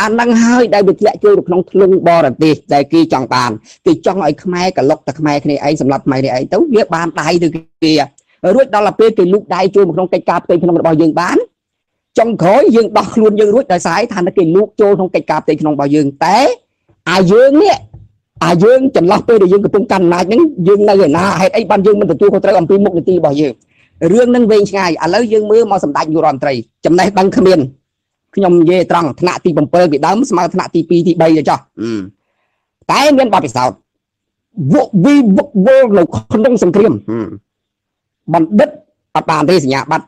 អាហ្នឹងហើយដែលវាធ្លាក់ចូលទៅក្នុងធ្លុងបរទេសដែលគេចង់បានគេចង់ឲ្យខ្មែរកលុកតែខ្មែរគ្នាឯងសម្រាប់ខ្មែរនេះឯងទៅវាបានដៃទៅគេរួចដល់ទៅពេលគេលូកដៃចូលមកក្នុងកិច្ចការផ្ទៃក្នុងរបស់យើងបានចុងក្រោយយើងដោះខ្លួនយើងរួចដោយសារថាគេលូកចូលក្នុងកិច្ចការផ្ទៃក្នុងរបស់យើងតែអាយើងនេះ អាយើងចន្លោះពេលដែលយើងកំពុងកាន់អំណាចហ្នឹងយើងនៅឯណាហេតុអីបានយើងមិនទទួលខុសត្រូវអំពីមុខនីតិរបស់យើងរឿងហ្នឹងវែងឆ្ងាយឥឡូវយើងមើលមកសម្ដេចយុរដ្ឋមន្ត្រីចំណេះដឹងគ្មានខ្ញុំនិយាយត្រង់ថ្នាក់ទី7ពីដើមស្មើថ្នាក់ទី2ទី3ទៅចោះតែមានបទពិសោធន៍វកវីវកវល់នៅក្នុងសង្គ្រាមបណ្ឌិតអត់បានទេសញ្ញាបត្រ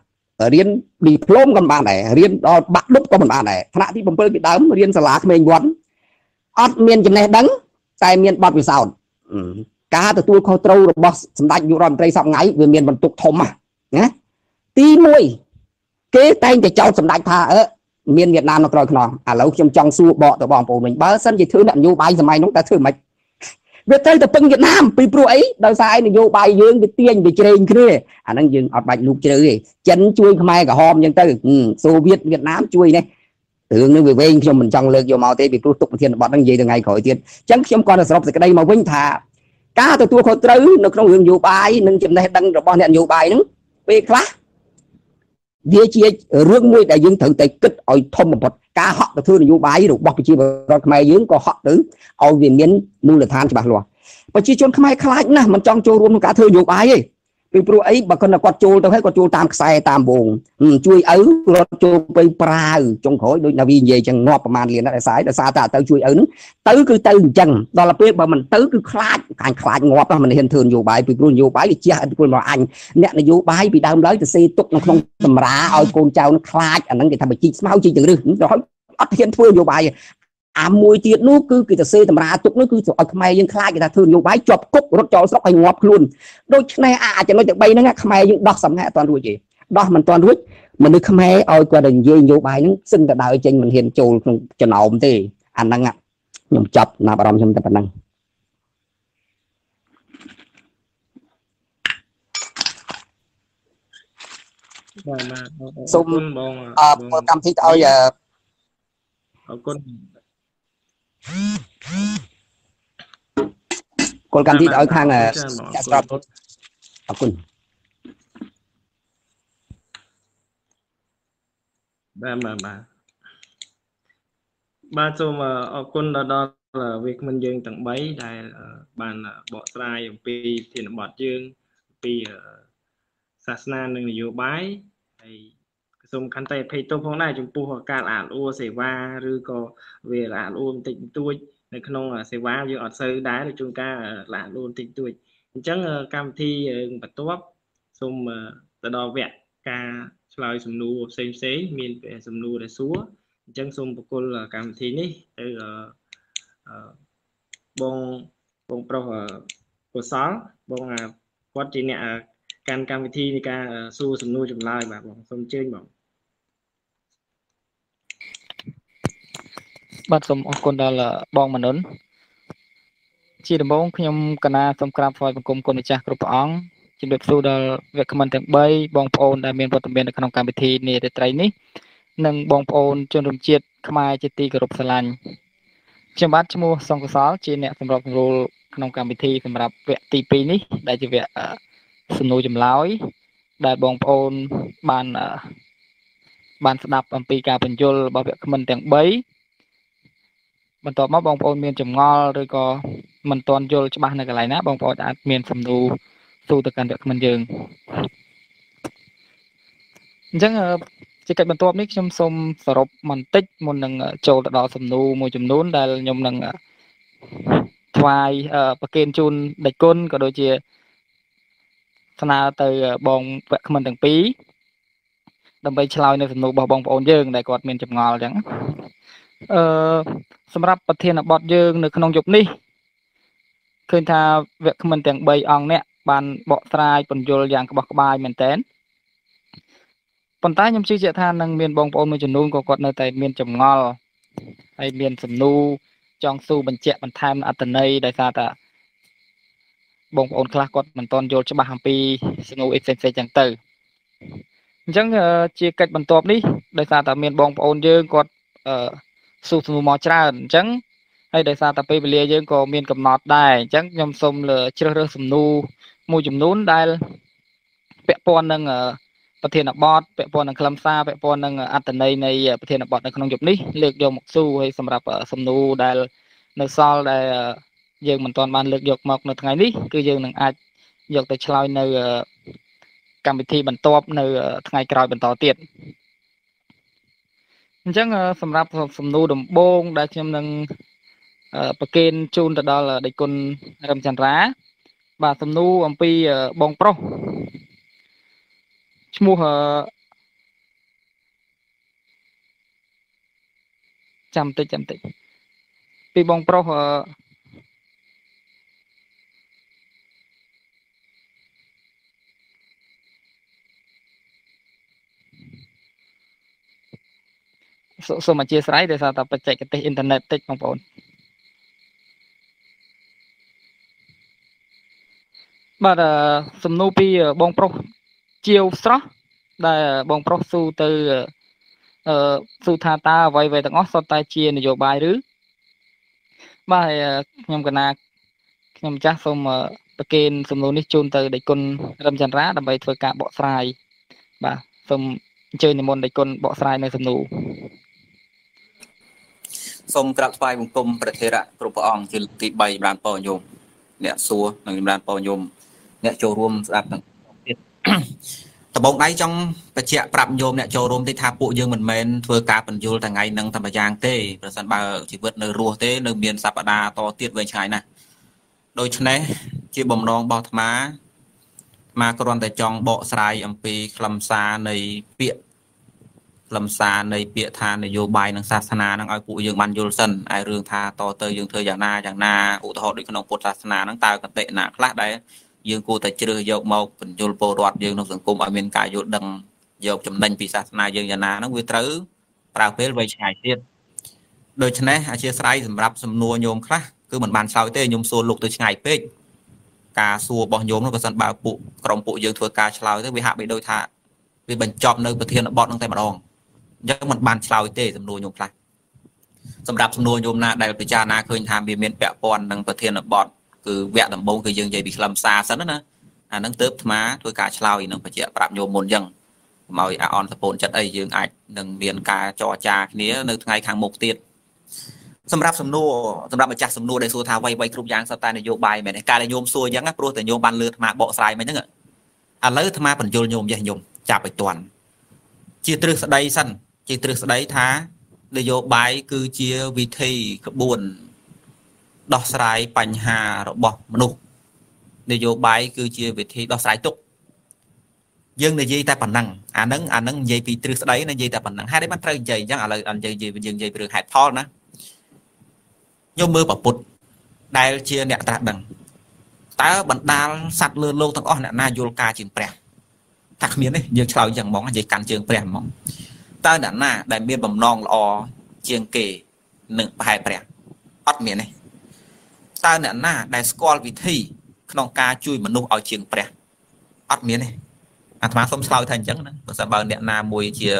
រៀនឌីប្លូមក៏មិនបានដែររៀនដល់បាក់ឌុបក៏មិនបានដែរថ្នាក់ទី7ពីដើមរៀនសាលាក្មេងវត្តអត់មានចំណេះដឹង តែមានបទពិសោធន៍ការទទួលខុសត្រូវរបស់សម្ដេចយុរដ្ឋមន្ត្រីសពថ្ងៃវាមានបន្ទុកធំណាទី1គេតែងតែចោទសម្ដេចថាអឺមានវៀតណាមនៅក្រោយខ្នងឥឡូវខ្ញុំចង់សួរបកទៅបងប្អូនវិញបើសិនជាធ្វើនយោបាយសម័យនោះតើធ្វើម៉េចវាត្រូវតែពឹងវៀតណាមពីព្រោះអីដោយសារឯនយោបាយយើងវាទាញវាជ្រែងគ្នាអាហ្នឹងយើងអត់បាច់លូកជ្រៅទេចិនជួយខ្មែរក្រហមអញ្ចឹងទៅសូវៀតវៀតណាមជួយនេះ រឿងនេះវាវែងខ្ញុំមិនចង់លើកយកមកទេពីព្រោះទុកប្រធានបទហ្នឹងនិយាយថ្ងៃក្រោយទៀតអញ្ចឹងខ្ញុំគាត់ទៅសរុបសេចក្តីមកវិញថាការទទួលខុសត្រូវនៅក្នុងរឿងនយោបាយនិងចំណេះដឹងរបស់អ្នកនយោបាយហ្នឹងពេលខ្លះវាជារឿងមួយដែលយើងត្រូវតែគិតឲ្យធំបំផុតការហក់ទៅធ្វើនយោបាយរបស់ប្រជាពលរដ្ឋខ្មែរយើងក៏ហក់ទៅឲ្យវាមានមូលដ្ឋានច្បាស់លាស់ប្រជាជនខ្មែរខ្លាចណាស់មិនចង់ចូលរួមក្នុងការធ្វើនយោបាយទេ ពីព្រោះអីបើគាត់គាត់ចូលទៅហើយគាត់ចូលតាមខ្សែតាមវងជួយឪគាត់ចូលទៅប្រាវចុងក្រោយដូចណាវីនិយាយចឹងងាប់ប្រហែលលានដែរសាយដោយសារតែទៅជួយឪហ្នឹងទៅគឺទៅអញ្ចឹងដល់ពេលបើមិនទៅគឺខ្លាចកាញ់ខ្លាចងាប់មិនហ៊ានធ្វើនយោបាយពីព្រោះនយោបាយវាជះឥទ្ធិពលមកអញអ្នកនយោបាយពីដើមឡើយទៅសេទុកនៅក្នុងតម្រាឲ្យកូនចៅនឹងខ្លាចអាហ្នឹងគេថាបើជីកស្មៅជីកទាំងរឹសដល់ហើយអត់ហ៊ានធ្វើនយោបាយ អាមួយទៀតនោះគឺគេទៅសេតម្រាទុកនោះគឺឲ្យខ្មែរយើងខ្លាចគេថាធ្វើនយោបាយជាប់គុករត់ចោលស្រុកឲ្យងាប់ខ្លួនដូច្នេះអាចំណុចទាំង3ហ្នឹងខ្មែរយើងដោះសំណាក់អត់ទាន់រួចទេដោះមិនទាន់រួចមនុស្សខ្មែរឲ្យគាត់និយាយនយោបាយហ្នឹងសឹងតែដើរចេញមិនហ៊ានចូលក្នុងចំណោមទេអាហ្នឹងខ្ញុំចាប់ណាប់អារម្មណ៍ខ្ញុំតែប៉ុណ្ណឹងបាទបាទសូមបងអឺកម្មវិធីទៅឲ្យអរគុណ គោលកម្មវិធីឲ្យខាងចាក់ស្រាប់អរគុណបាទបាទបាទបាទសូមអរគុណដល់ដល់វាគ្មិនយើងទាំង3ដែលបានបកស្រាយអំពីធានបទយើងពីសាសនានិងនយោបាយហើយ សូមខន្តីអភ័យទោសផងដែរចំពោះការអានអួរសេវាឬក៏វាអានអួរបន្តិចបន្តួចនៅក្នុងសេវាយើងអត់សូវដែរឬជួនកាលឡានអួរបន្តិចបន្តួចអញ្ចឹងកម្មវិធីបន្ទាប់សូមទៅដល់វគ្គការឆ្លើយសំណួរផ្សេងផ្សេងមានសំណួរដែលសួរអញ្ចឹងសូមបកគលកម្មវិធីនេះទៅបងបងប្រុសកុសលបងគាត់ជាអ្នកកាន់កម្មវិធីនៃការសួរសំណួរចម្លើយបាទបងសូមអញ្ជើញបង បាទសូមអរគុណដល់បងមនុនជាដំបូងខ្ញុំកណាសូមក្រាបថ្វាយបង្គំគុណម្ចាស់គ្រប់ព្រះអង្គជំរាបសួរដល់វាគ្មិនទាំង3បងប្អូនដែលមានវត្តមាននៅក្នុងកម្មវិធីនារាត្រីនេះនិងបងប្អូនជនរួមជាតិខ្មែរជាទីគោរពស្រឡាញ់ខ្ញុំបាទឈ្មោះសង្កសលជាអ្នកសម្របសម្រួលក្នុងកម្មវិធីសម្រាប់វគ្គទី2នេះ ដែលជាវគ្គសំណួរចម្លើយដែលបងប្អូនបានបានស្ដាប់អំពីការបញ្យលរបស់វគ្គមិនទាំង3 បន្ទាប់មកបងប្អូនមានចម្ងល់ឬក៏មិនទាន់យល់ច្បាស់នៅកន្លែងណាបងប្អូនអាចមានសំណួរសួរទៅកាន់វគ្គមិនយើងអញ្ចឹងជាកិច្ចបន្ទាប់នេះខ្ញុំសូមសរុបបន្តិចមុននឹងចូលទៅដល់សំណួរមួយចំនួនដែលខ្ញុំនឹងថ្វាយប្រគេនជូនដេចគុណក៏ដូចជាស្នើទៅបងវគ្គមិនទាំងពីរដើម្បីឆ្លើយនៅសំណួររបស់បងប្អូនយើងដែលគាត់មានចម្ងល់អញ្ចឹង អឺសម្រាប់ប្រធានបទយើង នៅក្នុងយប់នេះឃើញថាវគ្គមិនទាំង3អង្គនេះបានបកស្រាយពន្យល់យ៉ាងក្បោះក្បាយមែនតើប៉ុន្តែខ្ញុំជឿជាក់ថានឹងមានបងប្អូនមួយចំនួនក៏គាត់នៅតែមានចម្ងល់ហើយមានសំណួរចង់សួរបញ្ជាក់បន្ថែមអត្តន័យដោយសារតែបងប្អូនខ្លះគាត់មិនទាន់យល់ច្បាស់អំពីសំណួរអីផ្សេងៗចឹងទៅអញ្ចឹងជាកិច្ចបន្ទាប់នេះដោយសារតែមានបងប្អូនយើងគាត់អឺ សួរសំណួរមកច្រើនអញ្ចឹងហើយដោយសារតែពេលវេលាយើងក៏មានកំណត់ដែរអញ្ចឹងខ្ញុំសូមលើជ្រើសរើសសំណួរមួយចំនួនដែលពាក់ព័ន្ធនឹងប្រធានបទពាក់ព័ន្ធនឹងខ្លឹមសារពាក់ព័ន្ធនឹងអត្តន័យនៃប្រធានបទនៅក្នុងយប់នេះលើកយកមកសួរហើយសម្រាប់សំណួរដែលនៅសល់ដែលយើងមិនទាន់បានលើកយកមកនៅថ្ងៃនេះគឺយើងនឹងអាចយកទៅឆ្លើយនៅកម្មវិធីបន្ទាប់នៅថ្ងៃក្រោយបន្តទៀត អញ្ចឹងសម្រាប់សំណួរដំបូងដែលខ្ញុំនឹងប្រកេនជូនទៅដល់ដេចគុណរឹមចន្ទរា បាទសំណួរអំពីបងប្រុសឈ្មោះចាំតិចចាំតិចពីបងប្រុស សូមអធិស្ឋានដោយសារតែបច្ចេកទេសអ៊ីនធឺណិតតិចបងប្អូនបាទសំណួរពីបងប្រុសជាវស្រស់ដែលបងប្រុសស៊ូទៅអឺស៊ូថាតើអ្វីៗទាំងអស់សុទ្ធតែជានយោបាយឬបាទខ្ញុំកណាខ្ញុំចាស់សូមប្រកេនសំណួរនេះជូនទៅដេចគុណរឹមចន្ទរាដើម្បីធ្វើការបកស្រាយបាទសូមអញ្ជើញនិមន្តដេចគុណបកស្រាយនៅសំណួរ សូមក្រាបថ្វាយបង្គំព្រះធេរៈគ្រប់ព្រះអង្គជាទី3ចម្រើនពរញោមអ្នកសួរនិងចម្រើនពរញោមអ្នកចូលរួមស្ដាប់ទាំងទៀតដំបងដៃចង់បញ្ជាក់ប្រាប់ញោមអ្នកចូលរួមតិចថាពួកយើងមិនមែនធ្វើការបញ្យលថ្ងៃនឹងតែម្យ៉ាងទេប្រសិនបើជីវិតនៅរស់ទេនៅមានសប្តាហ៍តទៀតវែងឆ្ងាយណាស់ដូច្នេះជាបំណងរបស់អាត្មាអាត្មាគ្រាន់តែចង់បកស្រាយអំពីខ្លឹមសារនៃពាក្យ ខ្លឹមសារនៃពាក្យថានយោបាយនិងសាសនានឹងឲ្យពួកយើងបានយល់សិនហើយរឿងថាតទៅយើងធ្វើយ៉ាងណាយ៉ាងណាឧទាហរណ៍ដូចក្នុងពុទ្ធសាសនាហ្នឹងតើកតិណាខ្លះដែលយើងគួរតែជ្រើសយកមកបញ្យលពលរដ្ឋយើងក្នុងសង្គមឲ្យមានការយល់ដឹងយកចំណេញពីសាសនាយើងយ៉ាងណាហ្នឹងវាត្រូវប្រើពេលវែងឆ្ងាយទៀតដូច្នេះអធិស្ឋានសម្រាប់សំណួរញោមខ្លះគឺមិនបានឆ្លើយទេញោមសួរលោកទៅឆ្ងាយពេកការសួររបស់ញោមនោះបើសិនបើពួកក្រុមពួកយើងធ្វើការឆ្លើយទៅវាហាក់បីដូចថាវាបញ្ចប់នៅប្រធានបទនឹងតែម្ដង អញ្ចឹងมันបានឆ្លើយទេសំណួរញោមខ្លះសម្រាប់សំណួរញោមណាដែលពិចារណាឃើញថាវាមានពាក់ព័ន្ធនឹងប្រធានបទគឺវគ្គដំបូងគឺយើងនិយាយពីខ្លឹមសារសិនណាអាហ្នឹងទៅអាត្មាធ្វើការឆ្លើយនឹងបញ្ជាក់ប្រាប់ញោមមុនអញ្ចឹងកុំឲ្យអាអនសពូនចិត្តអីយើងអាចនឹងមានការចរចាគ្នានៅថ្ងៃខាងមុខទៀតសម្រាប់សំណួរសម្រាប់ម្ចាស់សំណួរដែលសួរថាវៃវៃគ្រប់យ៉ាងសុទ្ធតែនយោបាយមែនការដែលញោមសួរអញ្ចឹងព្រោះតែញោមបានលើអាត្មាបកស្រាយមិញហ្នឹងឥឡូវអាត្មាបញ្យលញោមយេះញោមចាប់ឲ្យតាន់ជាទ្រឹស្ដីសិន ជាទ្រឹស្ដីថានយោបាយគឺជាវិធីក្បួន ដោះស្រាយបញ្ហារបស់មនុស្សនយោបាយគឺជាវិធីដោះស្រាយទុក្ខយើងនិយាយតែប៉ុណ្ណឹងអាហ្នឹងអាហ្នឹងនិយាយពីទ្រឹស្ដីនិយាយតែប៉ុណ្ណឹងហេតុអីបានត្រូវនិយាយអញ្ចឹងឥឡូវអញ្ចឹងយើងយើងនិយាយពីរឿងហេតុផលណាខ្ញុំមើលប្រពុតដែលជាអ្នកត្រាស់ដឹងតើបណ្ដាលសត្វលើលោកទាំងអស់អ្នកណាយល់ការជាងព្រះថាគ្មានទេយើងឆ្លើយយ៉ាងហ្មងនិយាយកាន់ជើងព្រះហ្មង តើអ្នកណា ដែលមានបំណងល្អជាងគេនឹងប្រហែលព្រះអត់មានទេតើអ្នកណា ដែលស្គាល់វិធីក្នុងការជួយមនុស្សឲ្យជាងព្រះអត់មានទេអាត្មាសូមឆ្លើយថាអញ្ចឹងណាបើសិនបើអ្នកណាមួយជា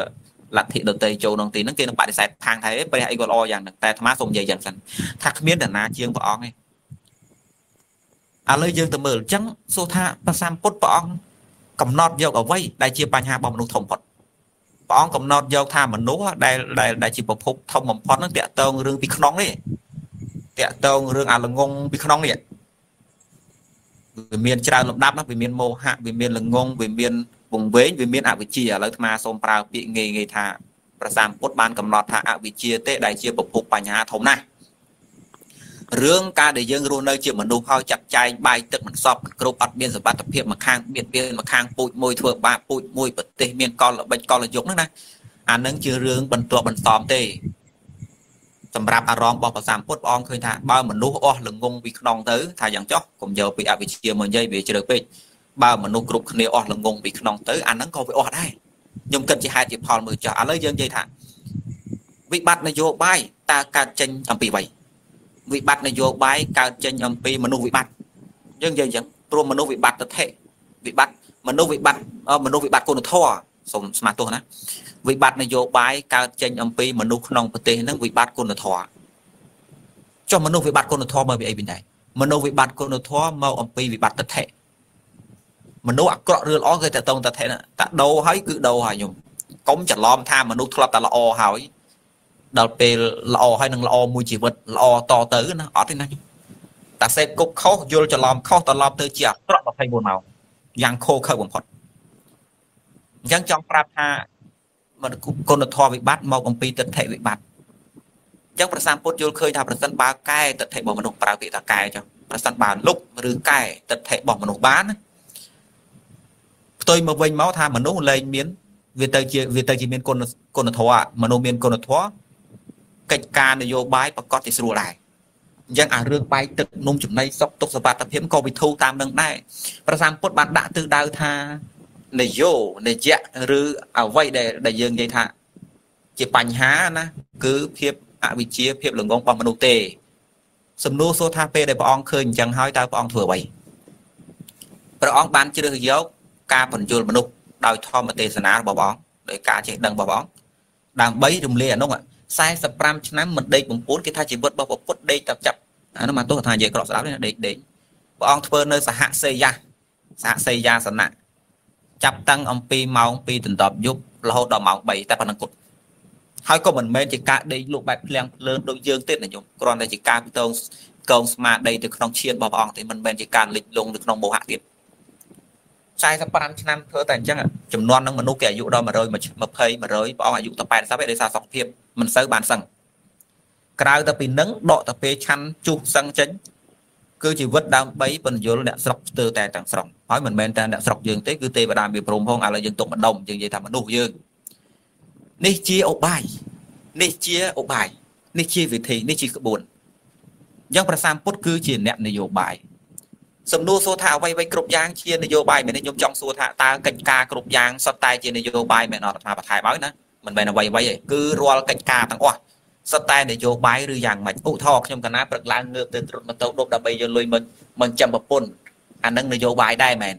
លទ្ធិដតីចូលក្នុងទីហ្នឹងគេនឹងបដិសេធខាងថាព្រះអីក៏ល្អយ៉ាងហ្នឹងតែអាត្មាសូមនិយាយយ៉ាងសិនថាគ្មានអ្នកណាជាងព្រះអង្គទេឥឡូវយើងទៅមើលអញ្ចឹងសួរថាព្រះសម្ពុទ្ធព្រះអង្គកំណត់យកអ្វីដែលជាបញ្ហារបស់មនុស្សធំបំផុត ព្រះអង្គកំណត់យកថាមនុស្សដែលដែលដែលជាប្រភពធំបំផុតហ្នឹងតាក់ទងរឿងពីក្នុងនេះតាក់ទងរឿងអាល្ងងពីក្នុងនេះវាមានច្រើនលំដាប់ណាវាមានមោហៈវាមានល្ងងវាមានវង្វេងវាមានអវិជ្ជាឥឡូវអាត្មាសូមប្រើពាក្យងាយងាយថាប្រសាមពុទ្ធបានកំណត់ថាអវិជ្ជាទេដែលជាប្រភពបញ្ហាធំណាស់ រឿងការដែលយើងរស់នៅជាមនុស្សហើយចាត់ចែងបាយទឹកមិនសពមិនគ្រប់អត់មានសមត្ថភាពមួយខាងបៀតបៀនមួយខាងពូជមួយធ្វើបាបពូជមួយប្រទេសមានកលល្បិចកលយុគហ្នឹងណាអានឹងជារឿងបន្ទាប់បន្សំទេសម្រាប់អារម្មណ៍របស់ព្រះសម្ពុទ្ធព្រះអង្គឃើញថាបើមនុស្សអស់ល្ងងពីក្នុងទៅថាយ៉ាងចោះកុំយកពីអវិជ្ជាមកនិយាយវាជ្រៅពេកបើមនុស្សគ្រប់គ្នាអស់ល្ងងពីក្នុងទៅអាហ្នឹងក៏វាអស់ដែរខ្ញុំគិតជាហេតុជាផលមើលចោះឥឡូវយើងនិយាយថាវិបត្តិនយោបាយតើកើតចេញអំពីអ្វី វិបត្តិនយោបាយកើតចេញអំពីមនុស្សវិបត្តិយើងនិយាយអញ្ចឹងព្រោះមនុស្សវិបត្តិទៅថេវិបត្តិមនុស្សវិបត្តិមនុស្សវិបត្តិគុណធម៌សូមស្មាតទោះណាវិបត្តិនយោបាយកើតចេញអំពីមនុស្សក្នុងប្រទេសហ្នឹងវិបត្តិគុណធម៌ចុះមនុស្សវិបត្តិគុណធម៌មកពីអីវិញដែរមនុស្សវិបត្តិគុណធម៌មកអំពីវិបត្តិទិដ្ឋិមនុស្សអាក្រក់ឬល្អគឺតតងតថេណាតាដោហើយគឺដោហើយខ្ញុំកុំច្រឡំថាមនុស្សធ្លាប់តែល្អហើយ ដល់ពេលល្អហើយនឹងល្អមួយជីវិតល្អតទៅណាអត់ទេណាតាសេពគប់ខុសយល់ច្រឡំខុសត្រឡប់ទៅជាអាក្រក់24ម៉ោងយ៉ាងខូខើបំផុតអញ្ចឹងចង់ប្រាប់ថាគុណធម៌វិបត្តិមកអំពីទិដ្ឋិវិបត្តិអញ្ចឹងប្រសាពុទ្ធយល់ឃើញថាប្រសិនបើកែទិដ្ឋិរបស់មនុស្សប្រើពាក្យថាកែចុះប្រសិនបើលុបឬកែទិដ្ឋិរបស់មនុស្សបានណាផ្ទុយមកវិញមកថាមនុស្សលែងមានវាទៅជាវាទៅជាមានគុណគុណធម៌មនុស្សមានគុណធម៌ កិច្ចការនយោបាយប្រកាសជាស្រួលដែរអញ្ចឹងអារឿងបាយទឹកនំចំណីសុខទុក្ខសុវត្ថិភាពក៏វិធូតាមនឹងដែរប្រសាមពុទ្ធបានដាក់ទិសដៅថានយោនយៈឬអ្វីដែលដែលយើងនិយាយថា ជាបញ្ហាណាគឺភាពអវិជ្ជាភាពល្ងងរបស់មនុស្សទេសំណួរសួរថាពេលដែលព្រះអង្គឃើញអញ្ចឹងហើយតើព្រះអង្គធ្វើអ្វីព្រះអង្គបានជ្រើសយកការបញ្យលមនុស្សដោយធម្មទេសនារបស់ព្រះអង្គដោយការចេះដឹងរបស់ព្រះអង្គដើម្បីរំលាយអានោះ 45ឆ្នាំមិនដេកបំពួនគេថាជីវិតរបស់ពុទ្ធដេកតែចាប់អានោះមកទោះថានិយាយក្រក់ស្ដាប់នេះដេកដេកព្រះអង្គធ្វើនៅសហសេយាសហសេយាសនៈចាប់តាំងអំពីម៉ោង2ដណ្ដប់យប់រហូតដល់ម៉ោង3តែប៉ុណ្ណឹងគត់ហើយក៏មិនមែនជាការដេកលក់បែបភ្លៀងភ្លើងដូចយើងទេណាញោមគ្រាន់តែជាការតងកងស្មារតីទៅក្នុងឈានរបស់ព្រះអង្គទេមិនមែនជាការលិចលង់នៅក្នុងមោហៈទៀត 45ឆ្នាំធ្វើតែអញ្ចឹងចំនួននឹងមនុស្សគេអាយុដល់120 100ព្រះអង្គអាយុតែ80ឯដោយសារសុខភាពមិនសូវបានសឹងក្រៅតែពីនឹងដកតែពេលឆាន់ជុះសឹងចេញគឺជីវិតដើម្បីបញ្យលអ្នកស្រុកស្ទើរតែទាំងស្រុងហើយមិនមែនតែអ្នកស្រុកយើងទេគឺទេវតាវាព្រមផងឥឡូវយើងទុកម្ដុំយើងនិយាយថាមនុស្សយើងនេះជាឧបាយនេះជាឧបាយនេះជាវិធីនេះជាក្បួនយ៉ាងប្រសាមពុទ្ធគឺជាអ្នកនយោបាយ សំណួរសួរថាអ្វីអ្វីគ្រប់យ៉ាងជានយោបាយមែនទេខ្ញុំចង់សួរថាតើកិច្ចការគ្រប់យ៉ាងសុទ្ធតែជានយោបាយមែនអត់អាត្មាបន្ថែមឲ្យណាមិនមែនអ្វីអ្វីទេគឺរាល់កិច្ចការទាំងអស់សុទ្ធតែនយោបាយឬយ៉ាងម៉េចឧទាហរណ៍ខ្ញុំកណាព្រឹកឡើងងើបទៅត្រុតម៉ូតូដប់ដើម្បីយកលុយមិនមិនចាំប្រពន្ធអានឹងនយោបាយដែរមែន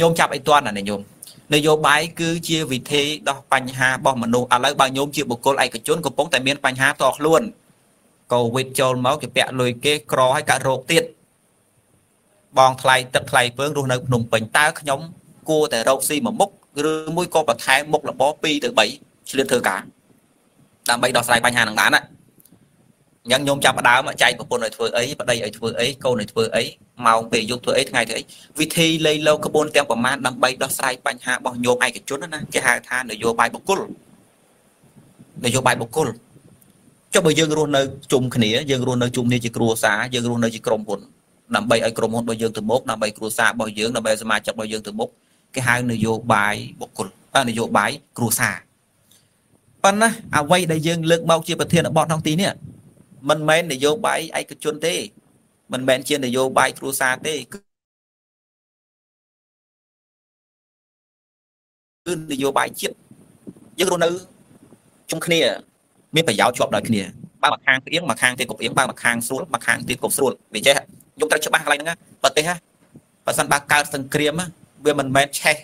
ញោមចាប់អីតាន់អានេះញោមនយោបាយគឺជាវិធីដោះបញ្ហារបស់មនុស្សឥឡូវបើញោមជាបុគ្គលឯកជនកំពុងតែមានបញ្ហាតខ្លួនកូវីដចូលមកគេពាក់លុយគេក្រហើយកាត់រោគទៀត បងថ្លៃទឹកថ្លៃពើងរស់នៅភ្នំពេញតើខ្ញុំគួរតែរកស៊ីមួយមុខឬមួយក៏បន្ថែមមុខរបរ2ទៅ3ឆ្លៀនធ្វើការដើម្បីដោះស្រាយបញ្ហានឹងបានណាអញ្ចឹងញោមចាប់ផ្ដើមចែកប្រពន្ធឲ្យធ្វើអីប្តីឲ្យធ្វើអីកូនឲ្យធ្វើអីម៉ោងពេលយប់ធ្វើអីថ្ងៃធ្វើអីវិធីលេងលោកក្បួនទាំងប្រមាណដើម្បីដោះស្រាយបញ្ហារបស់ញោមឯកជនណាគេហៅថានយោបាយបុគ្គលនយោបាយបុគ្គលចុះបើយើងរស់នៅជុំគ្នាយើងរស់នៅជុំគ្នាជាគ្រួសារយើងរស់នៅជាក្រុមហ៊ុន ដើម្បីឲ្យក្រុមហ៊ុនរបស់យើងទៅមុខដើម្បីគ្រួសាររបស់យើងដើម្បីសមាជិករបស់យើងទៅមុខគេហៅនយោបាយបុគ្គលនយោបាយគ្រួសារប៉ុន្តែអ្វីដែលយើងលើកមកជាប្រធានបទក្នុងទីនេះមិនមែននយោបាយឯកជនទេ មិនមែនជានយោបាយគ្រួសារទេគឺនយោបាយជាតិយើងរស់នៅជុំគ្នា មានប្រយោជន៍ជាប់ដោយគ្នាបើមកខាងផ្អៀងមកខាងទៀតក៏ផ្អៀងបើមកខាងស្រួលមកខាងទៀតក៏ស្រួលវាចេះ ខ្ញុំត្រូវច្បាស់កន្លែងហ្នឹងប្រទេសណាបើសិនបើកើតសង្គ្រាមវាមិនមែនឆេះ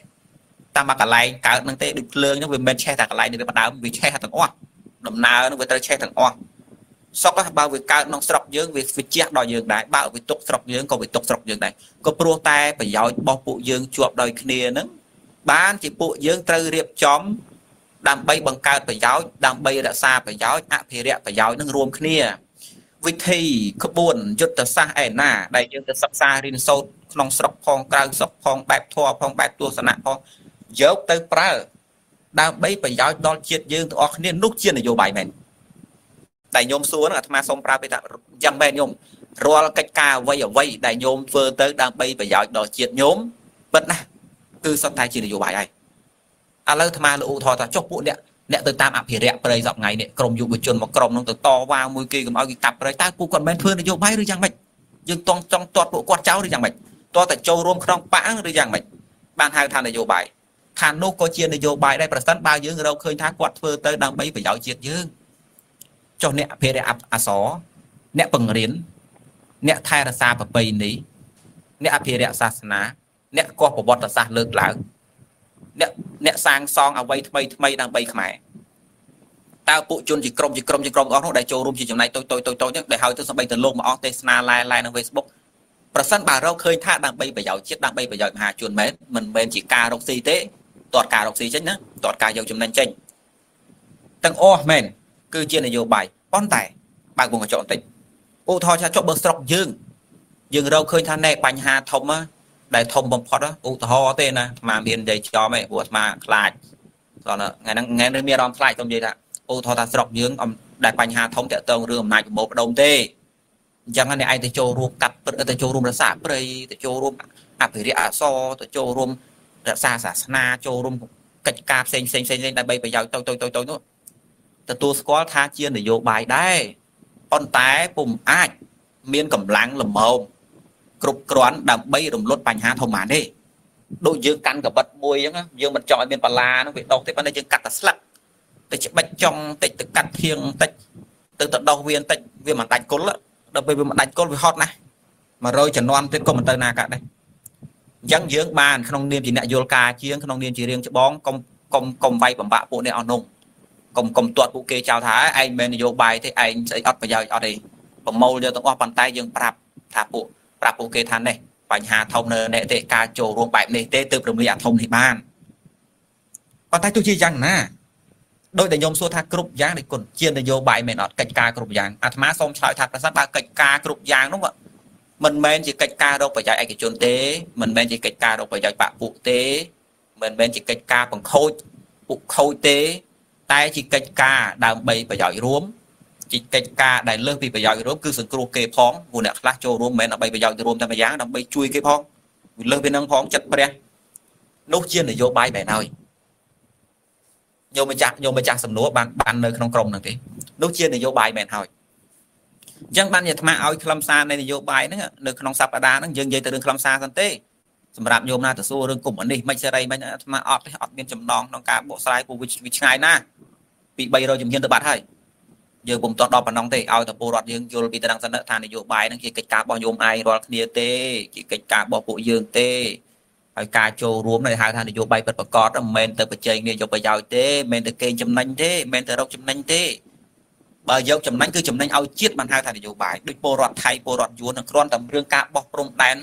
តាមមកកន្លែងកើតហ្នឹងទេដូចភ្លើងហ្នឹងវាមិនមែនឆេះតែកន្លែងនេះវាផ្ដើមវាឆេះទាំងអស់ដំណើរហ្នឹងវាត្រូវឆេះទាំងអស់សុកបើវាកើតក្នុងស្រុកយើងវាវាជះដល់យើងដែរបើវាຕົកស្រុកយើងក៏វាຕົកស្រុកយើងដែរក៏ព្រោះតែប្រយោជន៍របស់ពួកយើងជាប់ដោយគ្នាហ្នឹងបានជាពួកយើងត្រូវរៀបចំដើម្បីបង្កើតប្រយោជន៍ដើម្បីរក្សាប្រយោជន៍អភិរក្សប្រយោជន៍នឹងរួមគ្នា វិធីក្បួនយុទ្ធសាស្ត្រឯណាដែលយើងទៅសិក្សារៀនសូត្រក្នុងស្រុកផងក្រៅស្រុកផងបែបធម៌ផងបែបទស្សនៈផងយកទៅប្រើដើម្បីប្រយោជន៍ដល់ជាតិយើងទាំងអស់គ្នានោះជានយោបាយមែនតែញោមសួរហ្នឹងអាត្មាសូមប្រើពេលថាយ៉ាងមែនញោមរាល់កិច្ចការអ្វីអ្វីដែលញោមធ្វើទៅដើម្បីប្រយោជន៍ដល់ជាតិញោមពិតណាស់គឺសុទ្ធតែជានយោបាយហើយឥឡូវអាត្មាលោកឧទាហរណ៍ថាចុះពួកអ្នក អ្នកទៅតាមអភិរក្សព្រៃសពថ្ងៃនេះក្រមយុវជនមកក្រមនោះទៅតវ៉ាមួយគេកុំឲ្យគេកាប់ព្រៃតើពួកគាត់មិនធ្វើនយោបាយឬយ៉ាងម៉េចយើងតង់ចង់ទាត់ពួកគាត់ចោលឬយ៉ាងម៉េចទាត់តែចូលរួមក្នុងបាក់ឬយ៉ាងម៉េចបានហៅថានយោបាយខាងនោះក៏ជានយោបាយដែរប្រសិនបើយើងរកឃើញថាគាត់ធ្វើទៅដើម្បីប្រយោជន៍ជាតិយើងចុះអ្នកអភិរក្សអសរអ្នកបង្រៀនអ្នកថែរក្សាប្រពៃណីអ្នកអភិរក្សសាសនា អ្នកកោះប្រវត្តិសាស្ត្រលើកឡើង អ្នកអ្នកសាងសង់អ្វីថ្មីថ្មីដើម្បីខ្មែរតើពួកជនជាក្រុមជាក្រុមជាក្រុមអស់នោះដែលចូលរួមជាចំណែកតូចតូចតូចតូចហ្នឹងដែលហើយទៅសម្បីទៅលោកមកអស់ទេសនាឡែឡែនៅ Facebook ប្រសិនបើរកឃើញថាដើម្បីប្រយោជន៍ជាតិដើម្បីប្រយោជន៍មហាជនមែនមិនមែនជាការរកស៊ីទេតតការរកស៊ីចេញណាតតការយកចំណេញចេញទាំងអស់មែនគឺជានយោបាយប៉ុន្តែបើកវងកញ្ចក់បន្តិចឧទាហរណ៍ថាចុះបើស្រុកយើងយើងរកឃើញថាណែបញ្ហាធំ ដែលធំបំផុតឧទាហរណ៍ទេណាអាត្មាមាននិយាយចំឯងព្រោះអាត្មាខ្លាចគាត់ថ្ងៃហ្នឹងថ្ងៃនេះមានអារម្មណ៍ខ្លាចទៅនិយាយថាឧទាហរណ៍ថាស្រុកយើងដែលបញ្ហាធំតកតងរឿងអំណាចប្រមូលផ្ដុំទេអញ្ចឹងអ្នកឯងទៅចូលរួមកាត់ទៅចូលរួមរក្សាព្រៃទៅចូលរួមអភិរក្សអសរទៅចូលរួមរក្សាសាសនាចូលរួមកិច្ចការផ្សេងផ្សេងផ្សេងដើម្បីប្រយោជន៍ទៅទៅទៅទៅនោះទទួលស្គាល់ថាជានយោបាយដែរប៉ុន្តែពុំអាច មានកម្លាំងល្មម គ្រប់គ្រាន់ដើម្បីរំលត់បញ្ហាធម្មតាទេដូចយើងកាន់កបិតមួយអញ្ចឹងយើងមិនចង់ឲ្យមានបលានោះវាដុសទេប៉ុន្តែយើងកាត់តែស្លឹកទៅច្បាច់ចង់តិចទៅកាត់ធៀងតិចទៅទៅដោះវាបន្តិចវាមិនដាច់គុលដល់ពេលវាមិនដាច់គុលវាហត់ណាស់100ជំនាន់ទៀតក៏មិនទៅណាកាត់ដែរអញ្ចឹងយើងបានក្នុងនាមជាអ្នកយល់ការជាងក្នុងនាមជារៀងច្បងកុំកុំកុំវាយបំបាក់ពួកនេះអស់នោះកុំកុំទាត់ពួកគេចោលថាឯងមិននយោបាយទេឯងស្អីអត់ប្រយោជន៍អត់ទេប្រមូលយកទាំងអស់ប៉ុន្តែយើងប្រាប់ថាពួក ប្រាប់ពួកគេថានេះបញ្ហាធំនៅអ្នកទេការចូលរួមបែបនេះទេទើបរំលាយអាធំនេះបានប៉ុន្តែទោះជាយ៉ាងណាដោយដែលខ្ញុំសួរថាគ្រប់យ៉ាងនៃគុណជានយោបាយមែនអត់កិច្ចការគ្រប់យ៉ាងអាត្មាសូមឆ្លើយថាប្រសិនបើកិច្ចការគ្រប់យ៉ាងនោះមិនមែនជាកិច្ចការរកប្រយោជន៍ឯកជនទេមិនមែនជាកិច្ចការរកប្រយោជន៍បកពួកទេមិនមែនជាកិច្ចការបង្ខូចពួកខូចទេ តែជាកិច្ចការដើម្បីប្រយោជន៍រួម ជាកិច្ចការដែលលើសពីប្រយោជន៍រួមគឺសង្គ្រោះគេផងព្រោះអ្នកខ្លះចូលរួមមិនមែនដើម្បីប្រយោជន៍រួមតែម្យ៉ាងដើម្បីជួយគេផងលើសពីនឹងផងចិត្តព្រះនោះជានយោបាយបែបហើយញោមម្ចាស់ញោមម្ចាស់សំណួរបានបាននៅក្នុងក្រមហ្នឹងទេនោះជានយោបាយមែនហើយអញ្ចឹងបានអាត្មាឲ្យខ្លឹមសារនៃនយោបាយហ្នឹងនៅក្នុងសប្តាហ៍ហ្នឹងយើងនិយាយទៅរឿងខ្លឹមសារសិនទេសម្រាប់ញោមណាទៅសួររឿងកុំនេះមិនសេរីមិនអាត្មាអត់ទេអត់មានចំណងក្នុងការបកស្រាយព្រោះវាឆ្ងាយណាស់ពី300ជំហានទៅបាត់ហើយ យើងពុំទាស់ដល់ប៉ុណ្ណឹងទេឲ្យតែពលរដ្ឋយើងយល់ពីត្រង់សិនថានយោបាយហ្នឹងជាកិច្ចការរបស់យោមឯងរាល់គ្នាទេជាកិច្ចការរបស់ពួកយើងទេហើយការចូលរួមដែលហៅថានយោបាយពិតប្រាកដមិនមែនទៅប្រជែងគ្នាយកប្រយោជន៍ទេមិនមែនទៅកេងចំណេញទេមិនមែនទៅរកចំណេញទេបើយកចំណេញគឺចំណេញឲ្យជាតិបានហៅថានយោបាយដូចពលរដ្ឋថៃពលរដ្ឋយួននឹងគ្រាន់តែរឿងការបោះព្រំដែន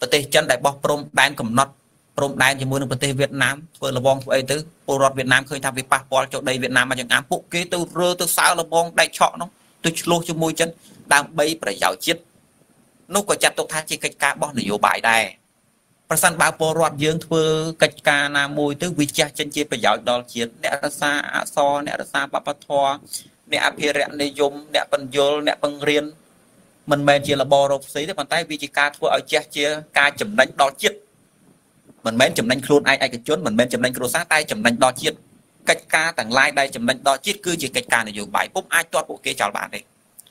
ប្រទេសចិនដែលបោះព្រំដែនកំណត់ ព្រំដែនជាមួយនឹងប្រទេសវៀតណាមធ្វើលបងធ្វើអីទៅពលរដ្ឋវៀតណាមឃើញថាវាប៉ះពាល់ចូលដីវៀតណាមមកយ៉ាងអាពួកគេទៅរើទៅសើលបងដែកឆក់នោះទទៅឆ្លោះជាមួយចិនដើម្បីប្រយោជន៍ជាតិនោះក៏ចាត់ទុកថាជាកិច្ចការរបស់នយោបាយដែរប្រសិនបើពលរដ្ឋយើងធ្វើកិច្ចការណាមួយទៅវាជះចេញជាប្រយោជន៍ដល់ជាតិអ្នករសាអសរអ្នករសាបពធអ្នកអភិរក្សនិយមអ្នកបញ្យលអ្នកបង្រៀនមិនមែនជាលបរោគផ្សេងទេប៉ុន្តែវាជាការធ្វើឲ្យជះជាការចំណេញដល់ជាតិ មិនមែនចំណេញខ្លួនឯងឯកជនមិនមែនចំណេញគ្រួសារតែចំណេញដល់ជាតិកិច្ចការទាំងឡាយដែលចំណេញដល់ជាតិគឺជាកិច្ចការនយោបាយពុំអាចទាត់ពួកគេចោលបានទេ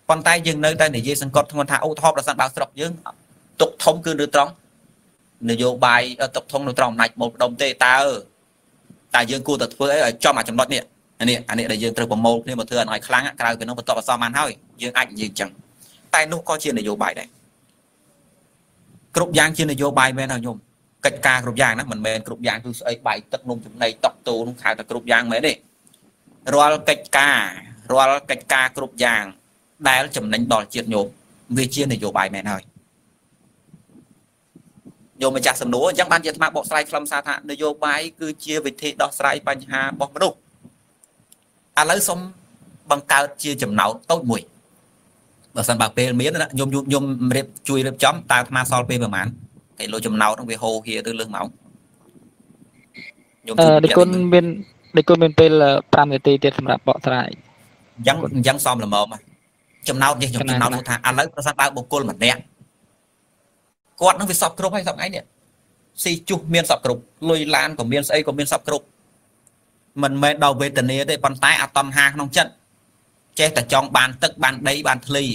ប៉ុន្តែយើងនៅតែនិយាយសង្កត់ធ្ងន់ថាឧទាហរណ៍ប្រសិនបើស្រុកយើងទុកធំគឺនៅត្រង់នយោបាយទុកធំនៅត្រង់អំណាចមកដុំទេតើតែយើងគួរតែធ្វើអីឲ្យចំអាចំណុចនេះអានេះអានេះដែលយើងត្រូវប្រមូលគ្នាមកធ្វើឲ្យខ្លាំងក្រៅពីនោះបន្ទាប់អសបានហើយយើងអាចនិយាយអញ្ចឹងតែនោះក៏ជានយោបាយដែរគ្រប់យ៉ាងជានយោបាយមែនហើយញោម កិច្ចការគ្រប់យ៉ាងណាមិនមែនគ្រប់យ៉ាងគឺស្អីបាយទឹកនំចំណីតក់តូនខៅតែគ្រប់យ៉ាងមែនទេរាល់កិច្ចការរាល់កិច្ចការគ្រប់យ៉ាង ដែលចំណេញដល់ជាតិញោមវាជានយោបាយមែនហើយញោមម្ចាស់សំណួរអញ្ចឹងបានជាអាត្មាបកស្រាយខ្លឹមសារថានយោបាយគឺជាវិធីដោះស្រាយបញ្ហារបស់មនុស្សឥឡូវសូមបង្កើតជាចំណោទតូចមួយបើសិនបើពេលមានខ្ញុំខ្ញុំរៀបជួយរៀបចំតើអាត្មាសល់ពេលប្រហែល គេលោចំណោទហ្នឹងវាហូរហៀទៅលើសម៉ោងខ្ញុំអឺដេគុណមានដេគុណមានពេល5នាទីទៀតសម្រាប់បកស្រាយអញ្ចឹងអញ្ចឹងសមល្មមចំណោទនេះខ្ញុំចំណោទថាឥឡូវប្រសិនបើបុគ្គលម្នាក់គាត់នឹងវាសពគ្រប់ហើយសពថ្ងៃនេះស៊ីជុះមានសពគ្រប់លុយឡានក៏មានស្អីក៏មានសពគ្រប់មិនមែនដល់វេទនាទេប៉ុន្តែអតណ្ហាក្នុងចិត្តចេះតែចង់បានទឹកបានដីបានធ្លី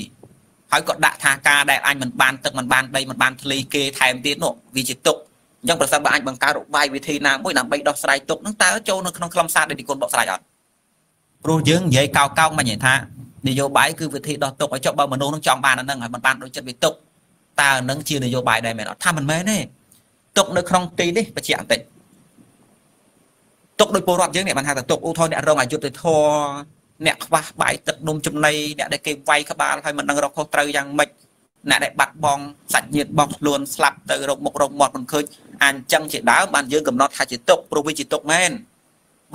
ហើយក៏ដាក់ថាការដែលអញមិនបានទឹកមិនបានដីមិនបានធ្លីគេថែមទៀតនោះវាជាទុកអញ្ចឹងប្រសិនបើអាចបង្កើតរបាយវិធីណាមួយដើម្បីដោះស្រាយទុកនឹងតើចូលនៅក្នុងខ្លឹមសារដែលនិគុណបកស្រាយអត់ព្រោះយើងនិយាយកោកោកមិននិយាយថានយោបាយគឺវិធីដោះទុកឲ្យចុះបើមនុស្សនឹងចង់បានអានឹងហើយមិនបានដូចចិត្តវាទុកតើនឹងជានយោបាយដែរមែនអត់ថាមិនមែនទេទុកនៅក្នុងទីនេះបញ្ជាក់បន្តិចទុកដោយពលរដ្ឋយើងនេះបានថាទុកឧទាហរណ៍អ្នករងអយុត្តិធម៌ អ្នកខ្វះបាយទឹកនំចំណីអ្នកដែលគេវាយក្បាលហើយមិនដឹងរកខុសត្រូវយ៉ាងម៉េចអ្នកដែលបាត់បង់សាច់ញាតិរបស់ខ្លួនស្លាប់ទៅរកមុខរកមាត់មិនឃើញអញ្ចឹងជាដើមបានយើងកំណត់ថាជាទុកព្រោះវាជាទុកមែន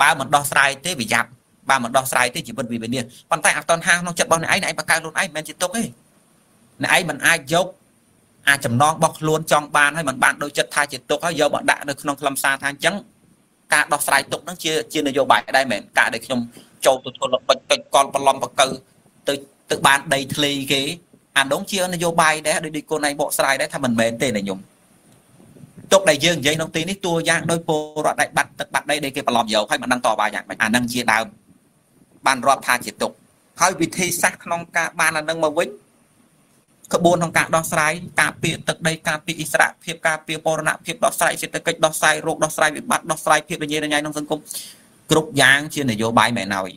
បើមិនដោះស្រាយទេវាយ៉ាប់បើមិនដោះស្រាយទេជីវិតវាវិនាសប៉ុន្តែអត់តន់ហាក្នុងចិត្តរបស់អ្នកឯងអ្នកឯងបង្កើតខ្លួនឯងមិនមែនជាទុកទេអ្នកឯងមិនអាចយកអាចចំណងរបស់ខ្លួនចង់បានហើយមិនបានដូចចិត្តថាជាទុកហើយយកមកដាក់នៅក្នុងខ្លឹមសារថាអញ្ចឹងការដោះស្រាយទុកហ្នឹងជាជានយោបាយដែរមែនការដែលខ្ញុំ ចូលទៅធ្វើល្បិចពេចកលបន្លំបកៅទៅទៅបានដីធ្លីគេអានោះជានយោបាយដែរដូចដូចកូនឯងបកស្រាយដែរថាមិនមែនទេណាខ្ញុំទុកដែលយើងនិយាយក្នុងទីនេះតួយ៉ាងដោយពលរដ្ឋដែលបាត់ទឹកបាត់ដីដែលគេបន្លំយកហើយមិនដឹងតបយ៉ាងម៉េចអានឹងជាដើមបានរាប់ថាជាទុកហើយវិធីសាស្ត្រក្នុងការបានអានឹងមកវិញក្បួនក្នុងការដោះស្រាយការពារទឹកដីការពារអិសរភាពការពារបរណភាពដោះស្រាយសេដ្ឋកិច្ចដោះស្រាយរោគដោះស្រាយវិបត្តិដោះស្រាយភាពរញ៉េរញ៉ៃក្នុងសង្គម គ្រប់យ៉ាងជានយោបាយមែនហើយ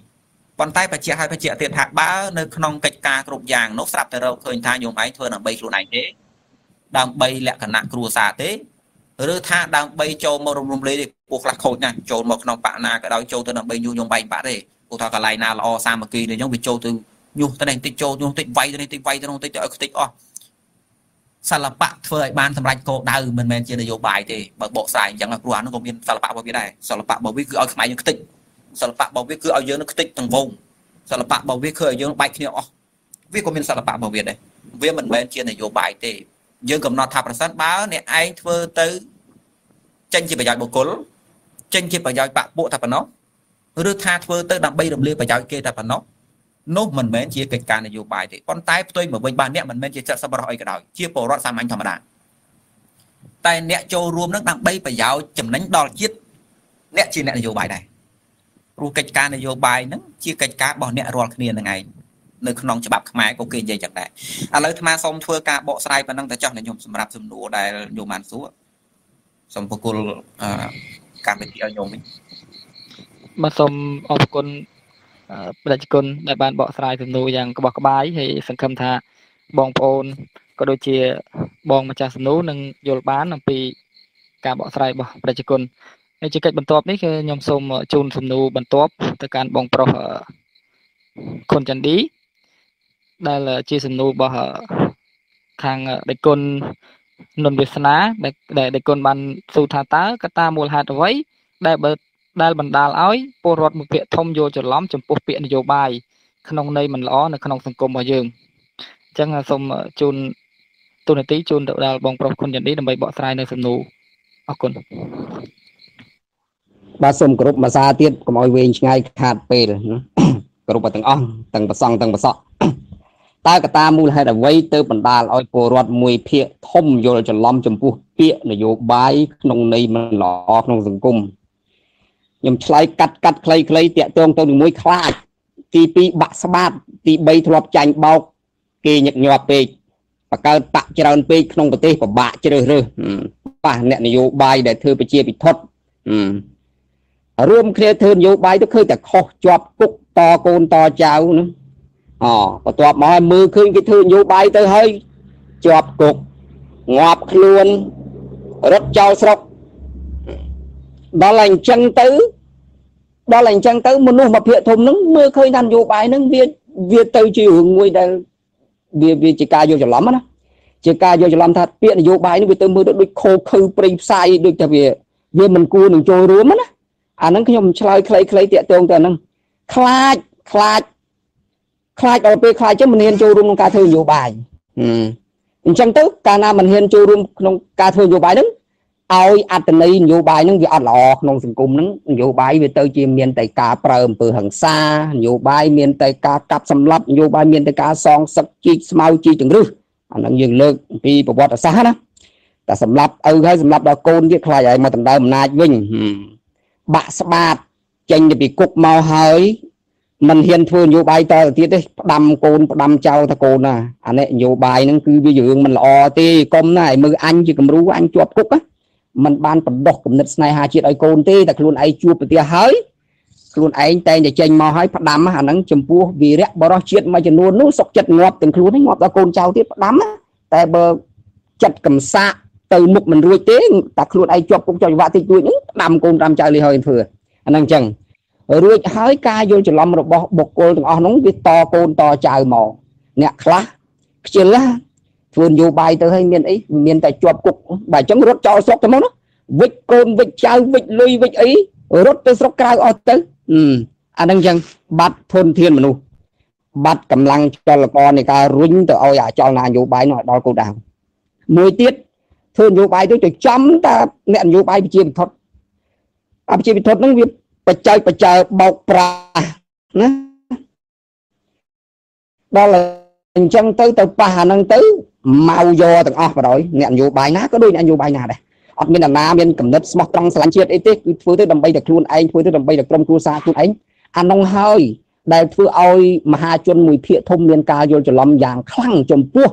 ប៉ុន្តែបច្ចៈហើយបច្ចៈទៀតថាបើនៅក្នុងកិច្ចការគ្រប់យ៉ាងនោះស្រាប់តែរកឃើញថាញោមឯងធ្វើដើម្បីខ្លួនឯងទេដើម្បីលក្ខណៈគ្រួសារទេឬថាដើម្បីចូលមករំលំលេទេពួកខ្លះខូចណាស់ចូលមកក្នុងបាក់ណាក៏ដោយចូលទៅដើម្បីញុះញង់បែកបាក់ទេពួកថាកន្លែងណាល្អសាមគ្គីនេះអញ្ចឹងវាចូលទៅញុះទៅនេះតិចចូលញុះតិចវាយទៅនេះតិចវាយទៅនោះតិចទៅឲ្យខ្ទេចអស់ សិល្បៈធ្វើឲ្យបានសម្រេចគោលដៅមិនមែនជានយោបាយទេបើបកស្រាយអញ្ចឹងព្រោះអានោះក៏មានសិល្បៈរបស់វាដែរសិល្បៈរបស់វាគឺឲ្យខ្មែរយើងខ្ទេចសិល្បៈរបស់វាគឺឲ្យយើងនឹងខ្ទេចទាំងវងសិល្បៈរបស់វាគឺឲ្យយើងបែកគ្នាអស់វាក៏មានសិល្បៈរបស់វាដែរវាមិនមែនជានយោបាយទេយើងកំណត់ថាប្រសិនបើអ្នកឯងធ្វើទៅចេញជាប្រយោជន៍បុគ្គលចេញជាប្រយោជន៍បពពួកតែប៉ុណ្ណោះឬថាធ្វើទៅដើម្បីរំលាយប្រយោជន៍គេតែប៉ុណ្ណោះ នោះមិនមែនជាកិច្ចការនយោបាយទេប៉ុន្តែផ្ទុយមកវិញបាទអ្នកមិនមែនជាចិត្តសប្បុរសអីក៏ដោយជាពលរដ្ឋសាមញ្ញធម្មតាតែអ្នកចូលរួមនឹងដើម្បីប្រយោជន៍ចំណេញដល់ជាតិអ្នកជាអ្នកនយោបាយដែរព្រោះកិច្ចការនយោបាយហ្នឹងជាកិច្ចការរបស់អ្នករាល់គ្នានឹងឯងនៅក្នុងច្បាប់ខ្មែរក៏គេនិយាយចឹងដែរឥឡូវអាត្មាសូមធ្វើការបកស្រាយប៉ុណ្ណឹងទៅចោះខ្ញុំសម្រាប់សំណួរដែលញោមបានសួរសូមបកគលកម្មវិធីឲ្យញោមវិញបាទសូមអរគុណ ប្រជាជនដែលបានបកស្រាយសំណួរយ៉ាងក្បោះក្បាយហើយសង្ឃឹមថាបងប្អូនក៏ដូចជាបងម្ចាស់សំណួរនឹងយល់បានអំពីការបកស្រាយរបស់ប្រជាជនហើយជាកិច្ចបន្ទាប់នេះគឺខ្ញុំសូមជូនសំណួរបន្ទាប់ទៅកាន់បងប្រុសខុនចន្ទឌីដែលជាសំណួររបស់ខាងដេគុណនុនវាសនាដែលដេគុណបានសួរថាតើកត្តាមូលហេតុអ្វីដែលបើ ដែលបណ្ដាលឲ្យពលរដ្ឋមួយភាគធំយល់ច្រឡំចំពោះពាក្យនយោបាយក្នុងន័យមិនល្អនៅក្នុងសង្គមរបស់យើងអញ្ចឹងសូមជូនទូនាទីជូនទៅដល់បងប្រុសគុណចន្ទឌីដើម្បីបកស្រាយនៅសំណួរអរគុណបាទសូមគោរពភាសាទៀតកុំឲ្យវែងឆ្ងាយខាតពេលណាគោរពទាំងអស់ទាំងប្រសង់ទាំងប្រសក់តើកត្តាមូលហេតុអ្វីទៅបណ្ដាលឲ្យពលរដ្ឋមួយភាគធំយល់ច្រឡំចំពោះពាក្យនយោបាយក្នុងន័យមិនល្អក្នុងសង្គម ខ្ញុំឆ្លើយកាត់កាត់ខ្លីៗតាក់ទងទៅនឹងមួយខ្លាចទី2បាក់ស្បាតទី3ធ្លាប់ចាញ់បោក គេញឹកញាប់ពេកបកើតបាក់ច្រើនពេកក្នុងប្រទេសពិបាកជ្រើសរើសប៉ះអ្នកនយោបាយដែលធ្វើប្រជាពិធដ្ឋរួមគ្នាធ្វើនយោបាយទៅឃើញតែខុសជាប់គុកតកូនតចៅណាអបន្ទាប់មកឲ្យមើលឃើញគេធ្វើនយោបាយទៅហើយជាប់គុកងាប់ខ្លួនរត់ចោលស្រុក ដល់តែអញ្ចឹងទៅដល់តែអញ្ចឹងទៅមនុស្សមួយភាគធំហ្នឹងមើលឃើញថានយោបាយហ្នឹងវាវាទៅជារឿងមួយដែលវាវាជាការយកច្រឡំណាជាការយកច្រឡំថាពាក្យនយោបាយនេះវាទៅមើលទៅដូចខោខើព្រៃផ្សាយដូចថាវាវាមិនគួរនឹងចូលរួមណាអាហ្នឹងខ្ញុំឆ្លើយខ្លីៗតាក់ទងទៅហ្នឹងខ្លាចខ្លាចខ្លាចដល់ពេលខ្លាចចឹងមិនហ៊ានចូលរួមក្នុងការធ្វើនយោបាយអញ្ចឹងទៅកាលណាមិនហ៊ានចូលរួមក្នុងការធ្វើនយោបាយហ្នឹង ឲ្យអត្តន័យនយោបាយហ្នឹងវាអត់ល្អក្នុងសង្គមហ្នឹងនយោបាយវាទៅជាមានតែការប្រើអំពើហិង្សានយោបាយមានតែការកាប់សម្លាប់នយោបាយមានតែការសងសឹកជីកស្មៅជីកចង្រឹះអាហ្នឹងយើងលើកអំពីប្រវត្តិសាស្ត្រណាតែសម្លាប់ឪហើយសម្លាប់ដល់កូនទៀតខ្លាចឲ្យមកដណ្ដើមអំណាចវិញបាក់ស្បាតចេញទៅពីគុកមកហើយមិនហ៊ានធ្វើនយោបាយតទៅទៀតទេផ្ដាំកូនផ្ដាំចៅថាកូនណាអានេះនយោបាយហ្នឹងគឺវារឿងមិនល្អទេកុំណាឲ្យមើលអញជាគំរូអញជាប់គុកណា มันបានបណ្ដោះគំនិតស្នេហាជាតិឲ្យកូនទេតែខ្លួនឯងជួបប្រទះហើយខ្លួនឯងតែងតែចេញមកហើយផ្ដាំអាហ្នឹងចំពោះវីរៈបរោះជាតិមួយចំនួននោះសុកចិត្តងាប់ទាំងខ្លួនងាប់ដល់កូនចៅទៀតផ្ដាំតែបើចិត្តកំសាកទៅមុខមិនរួចទេតែខ្លួនឯងជាប់គុកជាប់ច្បាប់តិចតួចហ្នឹងផ្ដាំកូនផ្ដាំចៅលីហើយធ្វើអាហ្នឹងអញ្ចឹងរួចហើយការយល់ច្រឡំរបស់បុគ្គលទាំងអស់នោះវាតកូនតចៅមកអ្នកខ្លះខ្ជិលណា ធ្វើនយោបាយទៅហើយមានអីមានតែជាប់គុកបើអញ្ចឹងរត់ចោលស្រុកទៅមកណាវិចកូនវិចចៅវិចលុយវិចអីរត់ទៅស្រុកក្រៅអស់ទៅអាហ្នឹងអញ្ចឹងបាត់ធនធានមនុស្សបាត់កម្លាំងចលករនៃការរុញទៅឲ្យអាចលនយោបាយនោះឲ្យដល់គោលដៅមួយទៀតធ្វើនយោបាយទៅទៅចំតាអ្នកនយោបាយប្រជាពិធដ្ឋអប្រជាពិធដ្ឋហ្នឹងវាបច្ច័យបច្ចើបោកប្រាស់ណាដល់អញ្ចឹងទៅទៅប៉ះអាហ្នឹងទៅ មកយកទាំងអស់បដ ாய் អ្នកនយោបាយណាក៏ដូចអ្នកនយោបាយណាដែរអត់មានអាណាមានកំណត់ស្មោះត្រង់ស្រឡាញ់ជាតិអីទេគឺធ្វើទៅដើម្បីតែខ្លួនឯងធ្វើទៅដើម្បីតែក្រុមគ្រួសារខ្លួនឯងអានោះហើយដែលធ្វើឲ្យមហាជនមួយភាគធំមានការយល់ច្រឡំយ៉ាងខ្លាំងចំពោះ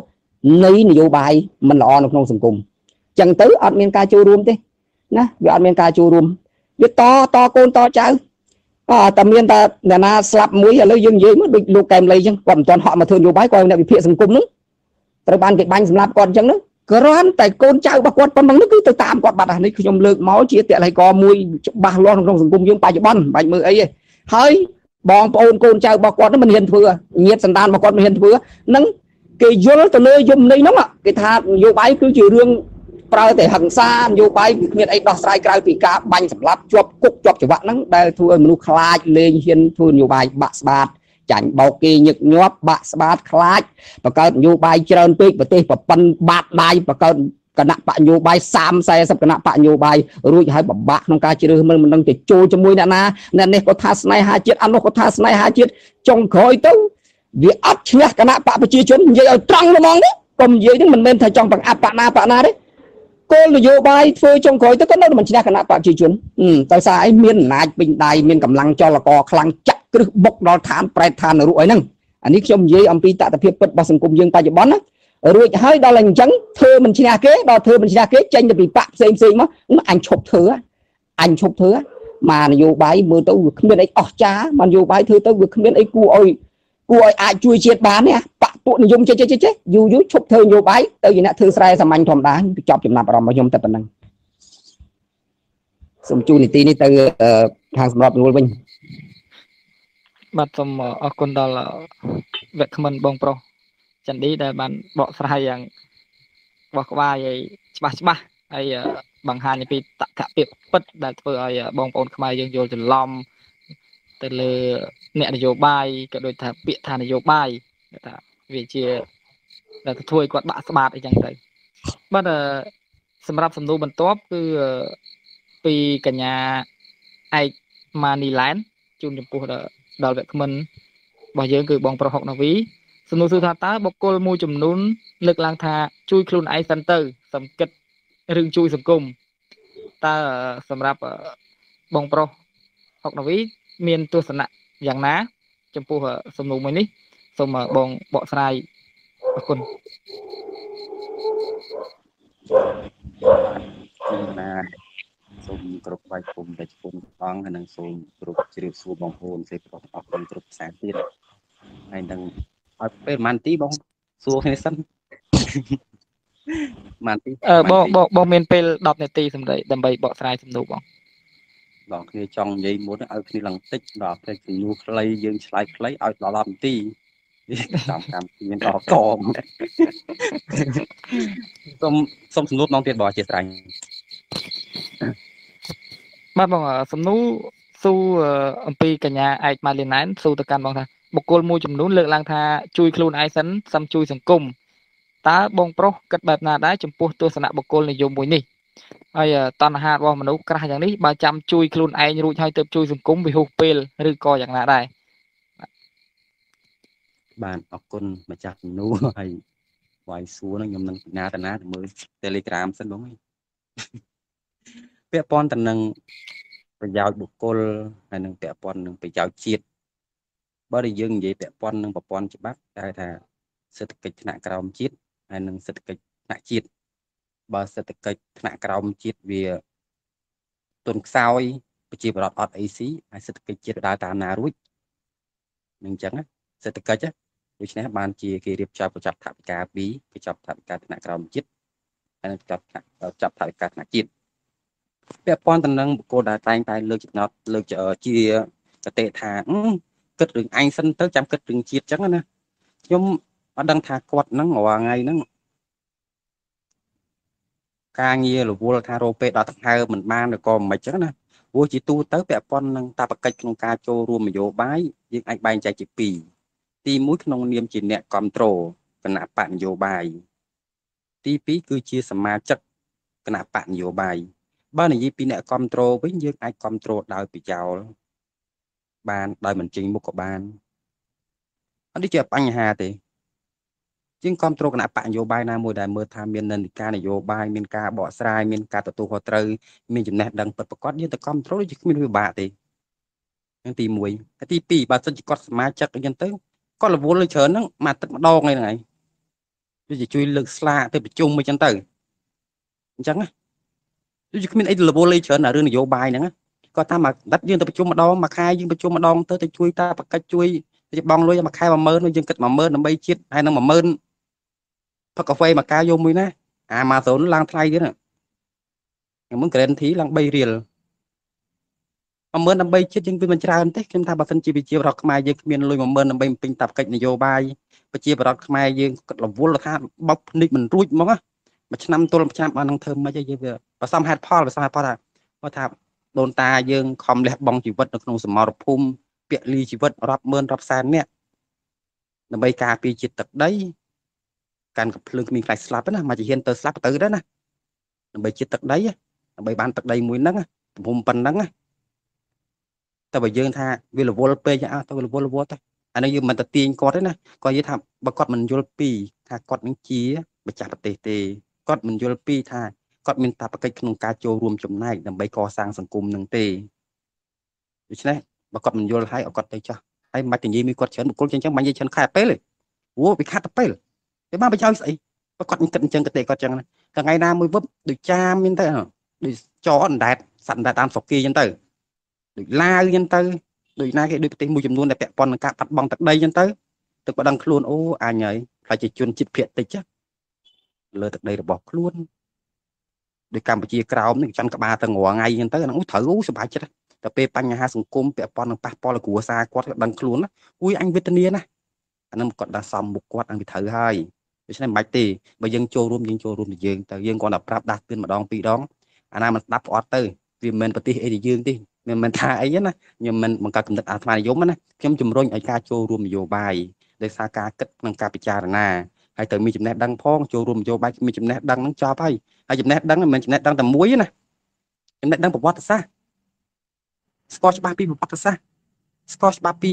នៃនយោបាយមិនល្អនៅក្នុងសង្គមអញ្ចឹងទៅអត់មានការចូលរួមទេណាវាអត់មានការចូលរួមវាតតកូនតចៅអើតែមានតែអ្នកណាស្លាប់មួយឥឡូវយើងនិយាយមកដូចលោកកែមលីអញ្ចឹងគាត់មិនទាន់ហក់មកធ្វើនយោបាយគាត់អ្នកវិភាគសង្គមហ្នឹង ត្រូវបានគេបាញ់សម្លាប់គាត់អញ្ចឹងហ្នឹងគ្រាន់តែកូនចៅរបស់គាត់ប៉ុណ្ណឹងគឺទៅតាមគាត់បាត់អានេះខ្ញុំលើកមកជាតល័យកមួយច្បាស់លាស់ក្នុងសង្គមយើងបច្ចុប្បន្នបាច់មើលអីទេហើយបងប្អូនកូនចៅរបស់គាត់មិនហ៊ានធ្វើញាតសន្តានរបស់គាត់មិនហ៊ានធ្វើនឹងគេយល់ទៅលើយមន័យហ្នឹងគេថានយោបាយគឺជារឿងប្រើតែហិង្សានយោបាយវាគ្មានអីដោះស្រាយក្រៅពីការបាញ់សម្លាប់ជាប់គុកជាប់ច្បាប់ហ្នឹងដែលធ្វើឲ្យមនុស្សខ្លាចលេងហ៊ានធ្វើនយោបាយបាក់ស្បាត ចាញ់បោកគេញឹកញាប់បាក់ស្បាតខ្លាចបង្កើតនយោបាយច្រើនពេកប្រទេសប្រប៉ុនបាតដៃបង្កើតគណៈបកនយោបាយ30 40គណៈបកនយោបាយរួចហើយបបាក់ក្នុងការជ្រើសមើលមិនដឹងទៅចូលជាមួយអ្នកណាអ្នកនេះក៏ថាស្នេហាជាតិអានោះក៏ថាស្នេហាជាតិចុងក្រោយទៅវាអត់ឈ្នះគណៈបកប្រជាជននិយាយឲ្យត្រង់ហ្មងនេះកុំនិយាយនេះមិនមែនថាចង់បង្អាប់បកណាបកណាទេគោលនយោបាយធ្វើចុងក្រោយទៅក៏នៅមិនឈ្នះគណៈបកប្រជាជនតែសារអីមានអំណាចពេញដៃមានកម្លាំងចលករខ្លាំងចាក់ គ្រឹះបុកដល់ឋានប្រែតឋាននរុអីហ្នឹងអានេះខ្ញុំនិយាយអំពីតតភាពពិតរបស់សង្គមយើងបច្ចុប្បន្នណារួចហើយដល់អញ្ចឹងធ្វើមិនឈ្នះគេដល់ធ្វើមិនឈ្នះគេចេញទៅពីបាក់ផ្សេងផ្សេងមកអញឈប់ធ្វើអញឈប់ធ្វើមកនយោបាយមើលទៅវាគ្មានអីអស្ចារ្យមកនយោបាយធ្វើទៅវាគ្មានអីគួរឲ្យគួរឲ្យអាចជួយជាតិបានទេបកពួកនិយមចេះចេះចេះយូរយូរឈប់ធ្វើនយោបាយទៅជាអ្នកធ្វើស្រែសាមញ្ញធម្មតាចប់ចំណាប់អារម្មណ៍របស់ខ្ញុំតែប៉ុណ្្នឹងសូមជូននីតិនេះទៅខាងសម្រាប់រួលវិញ បាទសូមអរគុណដល់វគ្គខមមិនបងប្រុសចន្ទឌីដែលបានបកស្រាយយ៉ាងបោះក្បាយឲ្យច្បាស់ច្បាស់ហើយបង្ហាញពីតក្កពាក្យពិតដែលធ្វើឲ្យបងប្អូនខ្មែរយើងយល់ច្រឡំទៅលើអ្នកនយោបាយក៏ដូចថាពាក្យថានយោបាយគេថាវាជាដែលទៅធ្វើឲ្យគាត់បាក់ស្បាតអីចឹងទៅបាទអឺសម្រាប់សំណួរបន្ទាប់គឺពីកញ្ញាឯកម៉ានីឡែនជូនចំពោះដល់ វគ្គមិនរបស់យើងគឺបងប្រុសហុកណាវីសំណួរសួរថាតើបុគ្គលមួយចំនួនលើកឡើងថាជួយខ្លួនឯងសិនទៅសំគិតរឿងជួយសង្គមតើសម្រាប់បងប្រុសហុកណាវីមានទស្សនៈយ៉ាងណា ចំពោះសំណួរមួយនេះសូមបងបកស្រាយអរគុណណា សូមគ្រប់បាច់គុំតែជគុំអង្គហើយនឹងសូមគ្រប់ជ្រាបសួរបងប្អូនសេប្រុសអរគុណគ្រប់ផ្សារទៀតហើយនឹងឲ្យពេលប៉ុន្មានទីបងសួរគ្នាសិនប៉ុន្មានទីអឺបងបងបងមានពេល10នាទីសម្រាប់ដើម្បីបកស្រាយសំណួរបងបងគ្នាចង់និយាយមុនឲ្យគ្នាឡើងតិចដល់ពេលជំនួសខ្លីយើងឆ្លើយខ្លីឲ្យដល់10នាទីតាមកម្មមានដល់កងសូមសូមសំណួរម្ដងទៀតបងអធិស្ឋាន បាទបងសំណួរសួរអំពីកញ្ញាឯកម៉ាលីណែនសួរទៅកាន់បងថាបុគ្គលមួយចំនួនលើកឡើងថាជួយខ្លួនឯងសិនសំជួយសង្គមតើបងប្រុសគិតបែបណាដែរចំពោះទស្សនៈបុគ្គលនិយមមួយនេះហើយតណ្ហារបស់មនុស្សក្រាស់យ៉ាងនេះបើចាំជួយខ្លួនឯងរួចហើយទៅជួយសង្គមវាហួសពេលឬក៏យ៉ាងណាដែរបាទអរគុណម្ចាស់ជំនួសហើយវាយសួរនឹងខ្ញុំនឹងពិចារណាទៅមើល Telegram សិនបង ពាក់ព័ន្ធទៅនឹងប្រយោជន៍បុគ្គលហើយនឹងពាក់ព័ន្ធនឹងប្រយោជន៍ជាតិបើយើងនិយាយពាក់ព័ន្ធនឹងប្រព័ន្ធច្បាប់តែថាសេដ្ឋកិច្ចថ្នាក់ក្រោមជាតិហើយនឹងសេដ្ឋកិច្ចថ្នាក់ជាតិបើសេដ្ឋកិច្ចថ្នាក់ក្រោមជាតិវាទុនខ្សោយប្រជាប្រដ្ឋអត់អីស៊ីហើយសេដ្ឋកិច្ចជាតិដើរតាមណារួចនឹងអញ្ចឹងសេដ្ឋកិច្ចដូច្នេះបានជាគេរៀបចំកញ្ចប់ថវិកា2កញ្ចប់ថវិកាថ្នាក់ក្រោមជាតិហើយនឹងកញ្ចប់ចាប់ថវិកាថ្នាក់ជាតិ ពាក់ព័ន្ធទៅនឹងបុគ្គលដែលតែងតែលើកចំណត់លើកជាកតិថាគិតរឿងអញសិនទៅចាំគិតរឿងជាតិចឹងណាខ្ញុំអត់ដឹងថាគាត់ហ្នឹងរាល់ថ្ងៃហ្នឹងការងាររវល់ថារោពេលដល់ដង្ហើមមិនបានឬក៏មិនចឹងណាព្រោះជាទូទៅពាក់ព័ន្ធនឹងតបកិច្ចក្នុងការចូលរួមនយោបាយយើងអាចបែងចែកជាពីរទី1ក្នុងនាមជាអ្នកគ្រប់គ្រងគណៈបកនយោបាយទី2គឺជាសមាជិកគណៈបកនយោបាយ បើនិយាយពីអ្នកគ្រប់គ្រងវិញយើងអាចគ្រប់គ្រងដោយប្រយោលបានដោយមិនចេញមុខក៏បានអត់នេះជាបញ្ហាទេជាងគ្រប់គ្រងគណៈបកនយោបាយណាមួយដែលមើលថាមាននិន្នាការនយោបាយមានការបកស្រាយមានការទទួលខុសត្រូវមានចំណេះដឹងពិតប្រាកដយើងទៅគ្រប់គ្រងដូចជាគ្មានវិបាកទេនឹងទី1ហើយទី2បើសិនជាគាត់សមាជិកអញ្ចឹងទៅគាត់រវល់លើច្រើនហ្នឹងមកទឹកម្ដងហ្នឹងហើយដូចជាជួយលើកស្លាកទៅប្រជុំអញ្ចឹងទៅអញ្ចឹងណា ដូចជាគ្មានអីរវល់លេច្រើនអារឿងនយោបាយហ្នឹងគាត់ថាមកដាត់យើងទៅប្រជុំម្ដងមួយខែយើងប្រជុំម្ដងទៅទៅជួយតាបកិច្ចជួយទៅបងលុយមួយខែ10000យើងគិត10000ដើម្បីជាតិហើយនឹង10000ផឹកកាហ្វេមួយកាយកមួយណាអាម៉ាហ្សូនឡើងថ្លៃទៀតហ្នឹងមុន guarantee ឡើង3រៀល10000ដើម្បីជាតិយើងវាមិនច្រើនទេខ្ញុំថាបើសិនជាវិជាបរដ្ឋខ្មែរយើងគ្មានលុយ10000ដើម្បីពេញតាប់កិច្ចនយោបាយប្រជាបរដ្ឋខ្មែរយើងគាត់រវល់ថាបោកភ្និចមិនរួចហ្មង មួយឆ្នាំទល់មួយឆ្នាំបាននឹងធ្វើមិនអីយើងវាប្រសំហេតុផលប្រសំហេតុផលថាគាត់ថាដូនតាយើងខំលះបង់ជីវិតនៅក្នុងសមរភូមិពាក់លីជីវិតរាប់ម៉ឺនរាប់សែននាក់ដើម្បីការពារជាតិទឹកដីកាន់កំភ្លើងគ្មានខ្លាចស្លាប់ណាមកជាហ៊ានទៅស្លាប់ទៅដែរណាដើម្បីជាតិទឹកដីដើម្បីបានទឹកដីមួយហ្នឹងទំហំប៉ុណ្ណឹងតែបើយើងថាវារវល់ពេកអើទៅរវល់រវល់ទៅអានេះយើងមិនទៅទាញគាត់ទេណាគាត់និយាយថាបើគាត់មិនយល់ពីថាគាត់នឹងជាម្ចាស់ប្រទេសទេ គាត់មិនយល់ពីថាគាត់មានតាបកិច្ចក្នុងការចូលរួមចំណែកដើម្បីកសាងសង្គមនឹងទេដូច្នេះបើគាត់មិនយល់ហើយឲ្យគាត់ទៅចាស់ហើយមិនបាច់និយាយមួយគាត់ច្រើនបុគ្គលចឹងចឹងមិននិយាយច្រើនខែពេលទេព្រោះវាខាត់ទៅពេលវាបានប្រយោជន៍ស្អីបើគាត់គិតអញ្ចឹងក៏ទេគាត់ចឹងថ្ងៃណាមួយវឹបដូចចាមានទៅដូចចអណ្ដែតសត្វអណ្ដែតតាមស្រុកគេចឹងទៅដូចឡាវចឹងទៅដូចណាគេដូចប្រទេសមួយចំនួនដែលពាក់ព័ន្ធនឹងការបាត់បង់ទឹកដីចឹងទៅទឹកបដងខ្លួនអូអញហើយប្រជាជនជាតិភាគតិច លើទឹកដីរបស់ខ្លួនដោយកម្ពុជាក្រោមនេះចង់ក្បាលទៅងរថ្ងៃចឹងទៅហ្នឹងត្រូវសុបាយចិត្តតែពេលបញ្ហាសង្គមពាក់ព័ន្ធនឹងប៉ះពាល់គ្រួសារគាត់ដឹងខ្លួនអួយអញវេទនាណាអានឹងគាត់ដល់សំមុខគាត់អញវាត្រូវហើយដូច្នេះមិនបាច់ទេបើយើងចូលរួមយើងចូលរួមទៅយើងទៅយើងគ្រាន់តែប្រាប់ដាស់តឿនម្ដងពីរដងអាណាមិនស្ដាប់ផ្អត់ទៅវាមិនមែនប្រទេសអីទៅយើងទេមិនមិនថាអីណាខ្ញុំមិនបង្កើតកំណត់អាត្មានិយមណាខ្ញុំជំរុញឲ្យការចូលរួមនយោបាយដោយសារការគិតនិងការពិចារណា ហើយត្រូវមានចំណេះដឹងផងចូលរួមនយោបាយមានចំណេះដឹងនឹងចប់ហើយហើយចំណេះដឹងមិនមែនចំណេះដឹងតែមួយណាចំណេះដឹងប្រវត្តិសាស្ត្រស្គាល់ច្បាស់ពីប្រវត្តិសាស្ត្រស្គាល់ច្បាស់ពី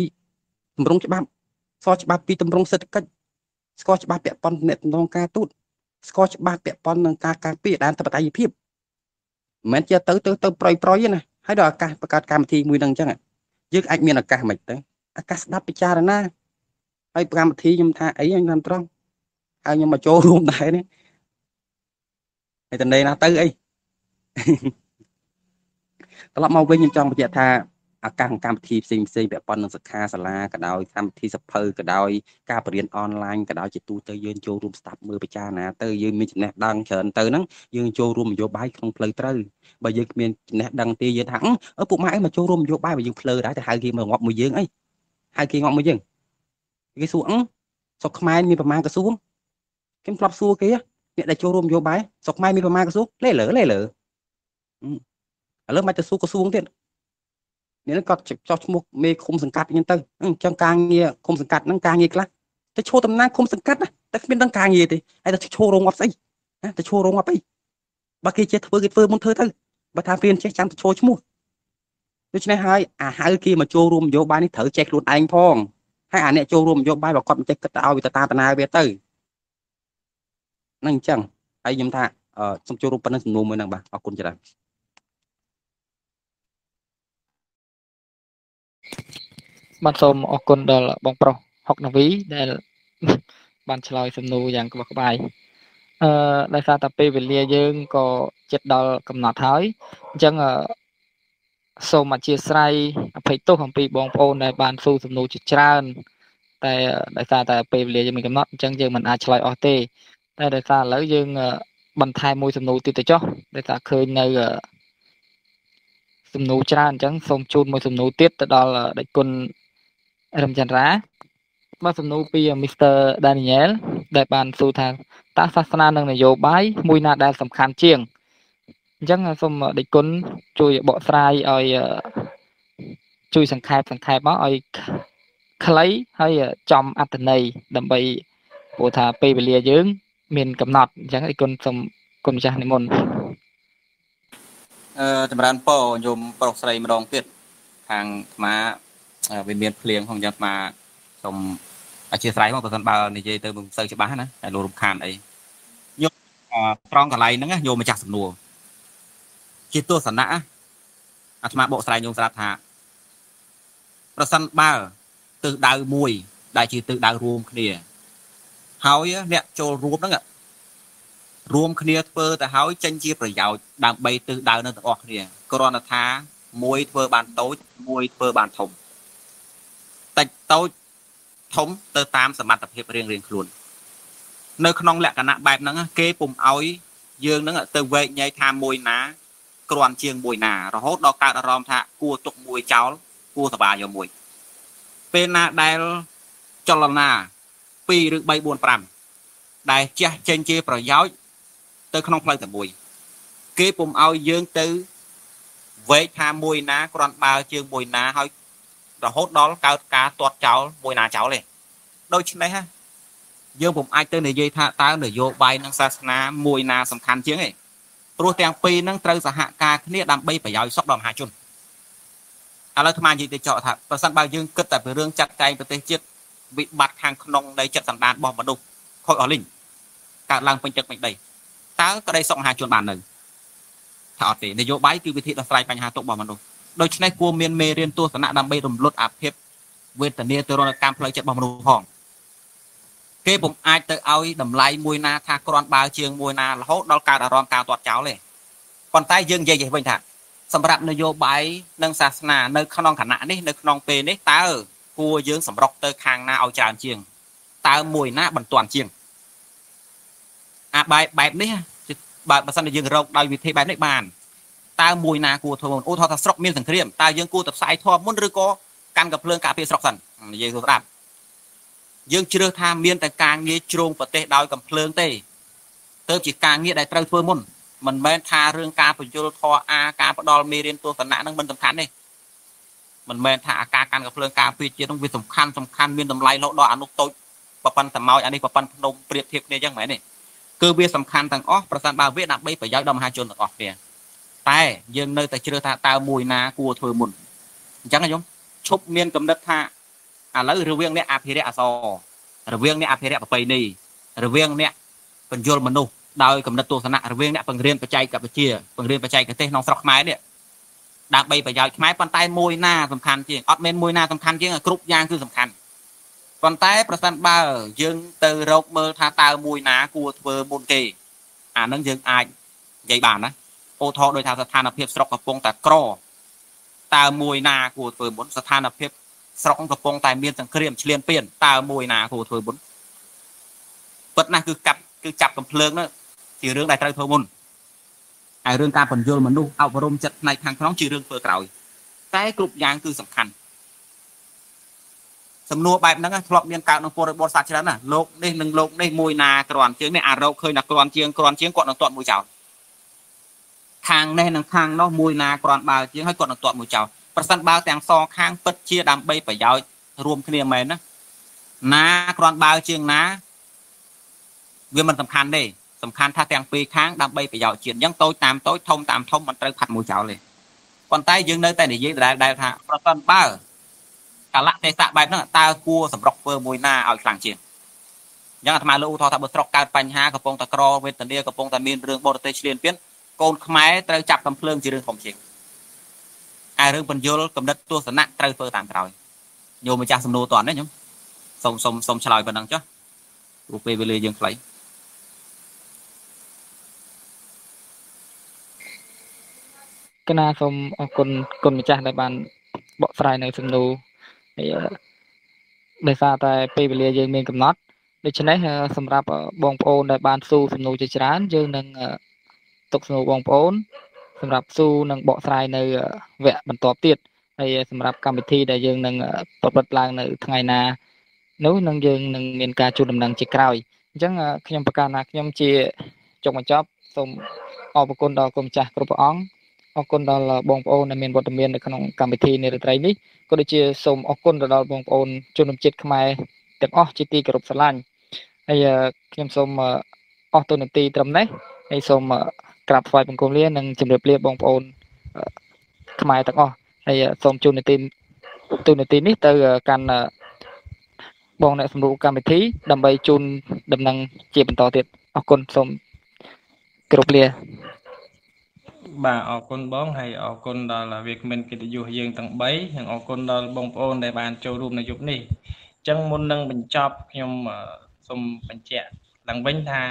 ទម្រង់ច្បាប់ស្គាល់ច្បាស់ពីទម្រង់សេដ្ឋកិច្ចស្គាល់ច្បាស់ពាក់ព័ន្ធនឹងទម្រង់ការទូតស្គាល់ច្បាស់ពាក់ព័ន្ធនឹងការការពារដែនធិបតេយ្យភាពមិនមែនជាទៅទៅទៅប្រយប្រយទេណាហើយដល់ឱកាសបង្កើតកម្មវិធីមួយហ្នឹងអញ្ចឹងយើងអាចមានឱកាសមិនទៅឱកាសស្ដាប់ពិចារណាហើយកម្មវិធីខ្ញុំថាអីខ្ញុំតាមត្រង់ ហើយខ្ញុំមកចូលរួមដែរនេះហើយតនេណាទៅអីត្រឡប់មកវិញខ្ញុំចង់បញ្ជាក់ថាឱកាសកម្មវិធីផ្សេងផ្សេងពាក់ព័ន្ធនឹងសិក្ខាសាលាក៏ដោយកម្មវិធីសភៅក៏ដោយការបរៀនអនឡាញក៏ដោយជាទូទៅយើងចូលរួមស្ដាប់មើលពិចារណាទៅយើងមានចំណេះដឹងច្រើនទៅហ្នឹងយើងចូលរួមនយោបាយក្នុងផ្លូវត្រូវបើយើងគ្មានចំណេះដឹងទេយើងថាអឺពួកម៉ែអីមកចូលរួមនយោបាយបើយើងភ្លើដែរទៅហៅគេមកងាប់មួយយើងអីហៅគេងាប់មួយយើងគេសួរអឺសុកខ្មែរមានប្រមាណក្រសួង ខ្ញុំធ្លាប់សួរគេអ្នកដែលចូលរួមនយោបាយសុកខ្មែរមានប្រមាណក្រសួងលេលើលេលើឥឡូវមិនទៅសួរក្រសួងទៀតនេះគាត់ចោះឈ្មោះមេឃុំសង្កាត់អញ្ចឹងទៅអញ្ចឹងការងារឃុំសង្កាត់ហ្នឹងការងារខ្លះទៅឈោតំណាងឃុំសង្កាត់ណាតែគ្មានដឹងការងារទេហើយទៅឈោរោងអត់ស្អីណាទៅឈោរោងអត់អីបើគេចេះធ្វើគេធ្វើមុនធ្វើទៅបើថាព្រៀនចេះចាំទៅឈោឈ្មោះដូច្នេះហើយអាហៅគេមកចូលរួមនយោបាយនេះត្រូវចេះខ្លួនឯងផងហើយអាអ្នកចូលរួមនយោបាយបើគាត់មិនចេះគិតទៅឲ្យវាទៅតាមតាណាវាទៅ ហ្នឹងអញ្ចឹងហើយខ្ញុំថាសូមចូលរួមប៉ុណ្ណឹងសំណួរមួយហ្នឹងបាទអរគុណច្រើនបាទសូមអរគុណដល់បងប្រុសហុកនាវីដែលបានឆ្លើយសំណួរយ៉ាងក្បោះក្បាយអឺដោយសារតែពេលវេលាយើងក៏ជិតដល់កំណត់ហើយអញ្ចឹងសូមអធិស្ឋានអភ័យទោសអំពីបងប្អូនដែលបានសួរសំណួរជាច្រើន តែដោយសារតែពេលវេលាយើងមានកំណត់អញ្ចឹងយើងមិនអាចឆ្លើយអស់ទេ តែដោយសារឥឡូវយើងបន្ថែមមួយសំណួរទៀតទៅចុះដោយសារឃើញនៅសំណួរច្រើនអញ្ចឹងសូមជូនមួយសំណួរទៀតទៅដល់ដេចគុណរឹមចន្ទរាបាទសំណួរពី Mr. Daniel ដែលបានសួរថាតើសាសនានិងនយោបាយមួយណាដែលសំខាន់ជាងអញ្ចឹងសូមដេចគុណជួយបកស្រាយឲ្យជួយសង្ខេបសង្ខេបមកឲ្យខ្លីហើយចំអត្ថន័យដើម្បីព្រោះថាពេលវេលាយើង មានកំណត់អញ្ចឹងអីគុណសូមគុណម្ចាស់និមន្តអឺចម្រើនពរញោមប្រុសស្រីម្ដងទៀតខាងអាត្មាវាមានភ្លៀងផងយ៉ាងអាត្មាសូមអធិស្ឋានមកបើសិនបើនិយាយទៅមិនសូវច្បាស់ណាតែលោករំខានអីញោមត្រង់កន្លែងហ្នឹងញោមម្ចាស់សំណួរជាទស្សនៈអាត្មាបកស្រាយញោមស្រាប់ថាប្រសិនបើទិសដៅមួយដែលជាទិសដៅរួមគ្នា ហើយអ្នកចូលរួមហ្នឹងរួមគ្នាធ្វើទៅហើយចេញជាប្រយោជន៍ដើម្បីទិសដៅនឹងទាំងអស់គ្នាគ្រាន់តែថាមួយធ្វើបានតូចមួយធ្វើបានធំតិចតូចធំទៅតាមសមត្ថភាពរៀងរៀងខ្លួននៅក្នុងលក្ខណៈបែបហ្នឹងគេពុំអោយយើងហ្នឹងទៅវែកញែកថាមួយណាគ្រាន់ជាងមួយណារហូតដល់កើតអារម្មណ៍ថាគួរទុកមួយចោលគួរសបាយកមួយពេលណាដែលចលនា 2ឬ3 4 5ដែលជះចេញជាប្រយោជន៍ទៅក្នុងផ្លូវតែមួយគេពុំឲ្យយើងទៅវែកថាមួយណាគ្រាន់បើជើងមួយណាហើយរហូតដល់កើតការទាត់ចោលមួយណាចោលទេដូច្នេះយើងពុំអាចទៅនិយាយថាតើនយោបាយនិងសាសនាមួយណាសំខាន់ជាងទេព្រោះទាំងពីរហ្នឹងត្រូវសហការគ្នាដើម្បីប្រយោជន៍សុខដល់មហាជនឥឡូវអាត្មានិយាយទៅចោលថាប្រសិនបើយើងគិតតែពីរឿងចាត់ចែងប្រទេសជាតិ វិបត្តិខាងក្នុងនៃចិត្តសន្តានរបស់មនុស្សខូចអស់លីងកើតឡើងពេញទឹកពេញដីតើក្តីសុខមហាជនបាននៅថាអត់ទេនយោបាយគឺវិធីដោះស្រាយបញ្ហាទុករបស់មនុស្សដូច្នេះគួរមានមេរៀនទស្សនៈដើម្បីរំលត់អាភិបវេទនាទៅរនកម្មផ្លូវចិត្តរបស់មនុស្សផងគេពុំអាចទៅឲ្យតម្លៃមួយណាថាក្រាន់បើជាងមួយណារហូតដល់កើតអារម្មណ៍ការទាត់ចោលទេប៉ុន្តែយើងនិយាយវិញថាសម្រាប់នយោបាយនិងសាសនានៅក្នុងគណៈនេះនៅក្នុងពេលនេះតើ គួរយើងសម្រុកទៅខាងណាឲ្យច្រើនជាងតើមួយណាបន្ទាន់ជាងអាបែបបែបនេះបើបើសិនជាយើងរកដោយវិធីបែបនេះបានតើមួយណាគួរធ្វើមុនឧទាហរណ៍ថាស្រុកមានសង្គ្រាមតើយើងគួរទៅផ្សាយធម៌មុនឬក៏កាន់កំភ្លើងការពារស្រុកសិននិយាយស្ដាប់យើងជ្រើសថាមានតែការងារជ្រងប្រទេសដោយកំភ្លើងទេទៅជាការងារដែលត្រូវធ្វើមុនមិនមែនថារឿងការបញ្យលធរអាការផ្ដាល់មេរៀនទស្សនៈនឹងមិនសំខាន់ទេ មិនមែនថាអាការកាន់កំភ្លើងការពារជាតិនោះវាសំខាន់សំខាន់មានតម្លៃលោដល់អនុតូចប្រព័ន្ធសម្ោចអានេះប្រព័ន្ធភ្នំប្រៀបធៀបគ្នាអញ្ចឹងមែនទេគឺវាសំខាន់ទាំងអស់ប្រសិនបើវាដើម្បីប្រយោជន៍ដល់មហាជនទាំងអស់គ្នាតែយើងនៅតែជ្រើសថាតើមួយណាគួរធ្វើមុនអញ្ចឹងខ្ញុំឈប់មានកំណត់ថាឥឡូវរវាងអ្នកអភិរក្សអសរវាងអ្នកអភិរក្សប្រពៃណីរវាងអ្នកបញ្យលមនុស្សដោយកំណត់ទស្សនៈរវាងអ្នកបង្រៀនបច្ចេកវិទ្យាបង្រៀនបច្ចេកទេសក្នុងស្រុកខ្មែរនេះ ដើម្បីប្រយោជន៍ខ្មែរប៉ុន្តែមួយណាសំខាន់ជាងអត់មានមួយណាសំខាន់ជាងគ្រប់យ៉ាងគឺសំខាន់ប៉ុន្តែប្រសិនបើយើងទៅរកមើលថាតើមួយណាគួរធ្វើមុនគេអានឹងយើងអាចនិយាយបានណាឧទាហរណ៍ដោយថាស្ថានភាពស្រុកកំពុងតែក្រតើមួយណាគួរធ្វើមុនស្ថានភាពស្រុកកំពុងតែមានសង្គ្រាមឈ្លានពានតើមួយណាគួរធ្វើមុនពិតណាស់គឺកាប់គឺចាប់កំភ្លើងនោះជារឿងដែលត្រូវធ្វើមុន ហើយរឿងការបញ្យលមនុស្សអប់រំចិត្តផ្នែកខាងក្នុងជារឿងធ្វើក្រោយតែគ្រប់យ៉ាងគឺសំខាន់សំណួរបែបហ្នឹងធ្លាប់មានកើតក្នុងពលរដ្ឋសាស្ត្រច្រើនណាលោកនេះនិងលោកនេះមួយណាក្រាន់ជាងនេះអារោគឃើញថាក្រាន់ជាងក្រាន់ជាងគាត់នឹងទាត់មួយចោលខាងនេះនិងខាងនោះមួយណាក្រាន់បើជាងហើយគាត់នឹងទាត់មួយចោលប្រសិនបើទាំងសងខាងពិតជាដើម្បីប្រយោជន៍រួមគ្នាមែនណាណាក្រាន់បើជាងណាវាមិនសំខាន់ទេ សំខាន់ថាទាំងពីរខាងដើម្បីប្រយោជន៍ជាតិអញ្ចឹងតូចតាមតូចធំតាមធំមិនត្រូវផាត់មួយចោលទេប៉ុន្តែយើងនៅតែនិយាយដដែលថាប្រសិនបើកលៈទេសៈបែបហ្នឹងតើគួរសម្រុកធ្វើមួយណាឲ្យខ្លាំងជាងអញ្ចឹងអាត្មាលើឧទាហរណ៍ថាបើស្រុកកើតបញ្ហាកំពុងតែក្រវេទនាកំពុងតែមានរឿងបរទេសឆ្លៀនពៀនកូនខ្មែរត្រូវចាប់កំភ្លើងជារឿងធំជាងហើយរឿងបញ្យលកំណត់ទស្សនៈត្រូវធ្វើតាមក្រោយញោមម្ចាស់សំណួរតន់ណាខ្ញុំសូមសូមសូមឆ្លើយប៉ុណ្ណឹងចុះព្រោះពេលវេលាយើងខ្លី កណាសូមអរគុណគុណម្ចាស់ដែលបានបកស្រាយនៅសំណួរហើយដោយសារតែពេលវេលាយើងមានកំណត់ដូច្នេះសម្រាប់បងប្អូនដែលបានស៊ូសំណួរជាច្រើនយើងនឹងទុកសំណួរបងប្អូន សម្រាប់ស៊ូនិងបកស្រាយនៅវគ្គបន្ទាប់ទៀតហើយសម្រាប់កម្មវិធីដែលយើងនឹងប្រព្រឹត្តឡើងនៅថ្ងៃណានោះនឹងយើងនឹងមានការជួលដំណឹងជាក្រោយអញ្ចឹងខ្ញុំប្រកាសថាខ្ញុំជាចុងបញ្ចប់សូមអរគុណដល់គុំចាស់គ្រប់ព្រះអង្គ អរគុណដល់បងប្អូនដែលមានវត្តមាននៅក្នុងកម្មវិធីនារីត្រីនេះក៏ដូចជាសូមអរគុណទៅដល់បងប្អូនជនជាតិខ្មែរទាំងអស់ជាទីគោរពស្រឡាញ់ហើយខ្ញុំសូមអស់ទូនាទីត្រឹមនេះហើយសូមក្រាបថ្វាយបង្គំលានិងជម្រាបលាបងប្អូនខ្មែរទាំងអស់ហើយសូមជូននាទីទូនាទីនេះទៅកាន់បងអ្នកសម្រួលកម្មវិធីដើម្បីជូនដំណឹងជាបន្តទៀតអរគុណសូមគោរពលា បាទអរគុណបងហើយអរគុណដល់វាគ្មិនកិត្តិយសយើងទាំង3និងអរគុណដល់បងប្អូនដែលបានចូលរួមនៅយប់នេះអញ្ចឹងមុននឹងបញ្ចប់ខ្ញុំសូមបញ្ជាក់ឡើងវិញថា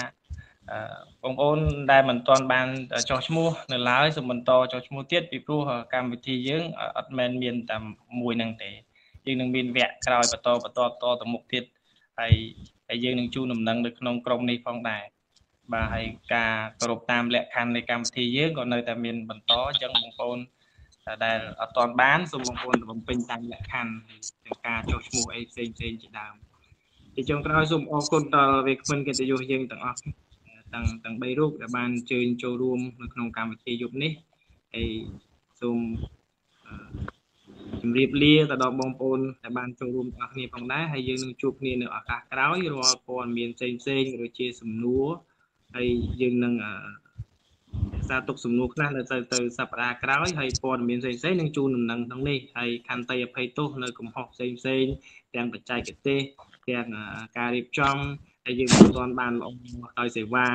បងប្អូនដែលមិនទាន់បានចុះឈ្មោះនៅឡើយសូមបន្តចុះឈ្មោះទៀតពីព្រោះកម្មវិធីយើងអត់មែនមានតែមួយហ្នឹងទេយើងនឹងមានវគ្គក្រោយបន្តបន្តតទៅមុខទៀតហើយហើយយើងនឹងជូនដំណឹងនៅក្នុងក្រុមនេះផងដែរ បាទហើយការគោរពតាមលក្ខខណ្ឌនៃកម្មវិធីយើងក៏នៅតែមានបន្តអញ្ចឹងបងប្អូនដែលអត់ទាន់បានសូមបងប្អូនបំពេញតាមលក្ខខណ្ឌទាំងការចុះឈ្មោះអីផ្សេងផ្សេងជាដើមទីចុងក្រោយសូមអរគុណដល់វេក្មិនកិត្តិយសយើងទាំងអស់ទាំងទាំង3រូបដែលបានអញ្ជើញចូលរួមនៅក្នុងកម្មវិធីយប់នេះហើយសូមជម្រាបលាទៅដល់បងប្អូនដែលបានចូលរួមទាំងអស់គ្នាផងដែរហើយយើងនឹងជួបគ្នានៅឱកាសក្រោយរាល់ព័ត៌មានផ្សេងផ្សេងដូចជាសំណួរ ហើយយើងនឹងសារទុកសំណួរខ្លះនៅទៅទៅសប្តាហ៍ក្រោយហើយព័ត៌មានផ្សេងផ្សេងនឹងជូនដំណឹងក្នុងនេះហើយខន្តីអភ័យទោសនៅកំហុសផ្សេងផ្សេងទាំងបច្ចេកទេសទាំងការរៀបចំហើយយើងមិនទាន់បានល្អដោយសេវា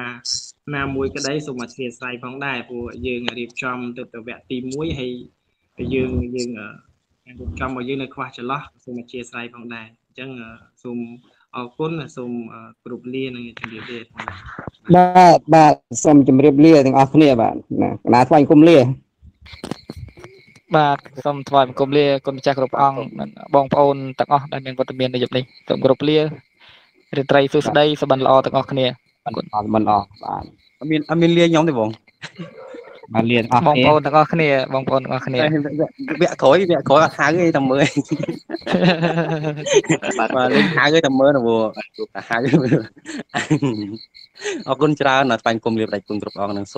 ណាមួយក្តីសូមអធិស្ឋានផងដែរព្រោះយើងរៀបចំទៅទៅវគ្គទី1ហើយយើងយើងរៀបចំមកយើងនៅខ្វះចន្លោះសូមអធិស្ឋានផងដែរអញ្ចឹងសូម អរគុណសូមគ្រប់លានិងជម្រាបលាផងដែរបាទបាទសូមជម្រាបលាទាំងអស់គ្នាបាទណាកណាថ្វាយគុំលាបាទសូមថ្វាយបង្គំលាគុណម្ចាស់គ្រប់អង្គបងប្អូនទាំងអស់ដែលមានវត្តមាននៅយប់នេះសូមគោរពលារាត្រីសួស្តីសុបិនល្អទាំងអស់គ្នាអរគុណអរគុណអរបាទអត់មានអត់មានលាខ្ញុំទេបង បានលាទាំងអស់បងប្អូនទាំងអស់គ្នាបងប្អូនទាំងអស់គ្នាវគ្គក្រោយវគ្គក្រោយអត់ហៅទេតែមើលបាទបាទលេងហៅទេតែមើលទៅហៅអរគុណច្រើនណាស់ស្វែងគុំលាបដៃគុំគ្រប់អង្គនិងសូម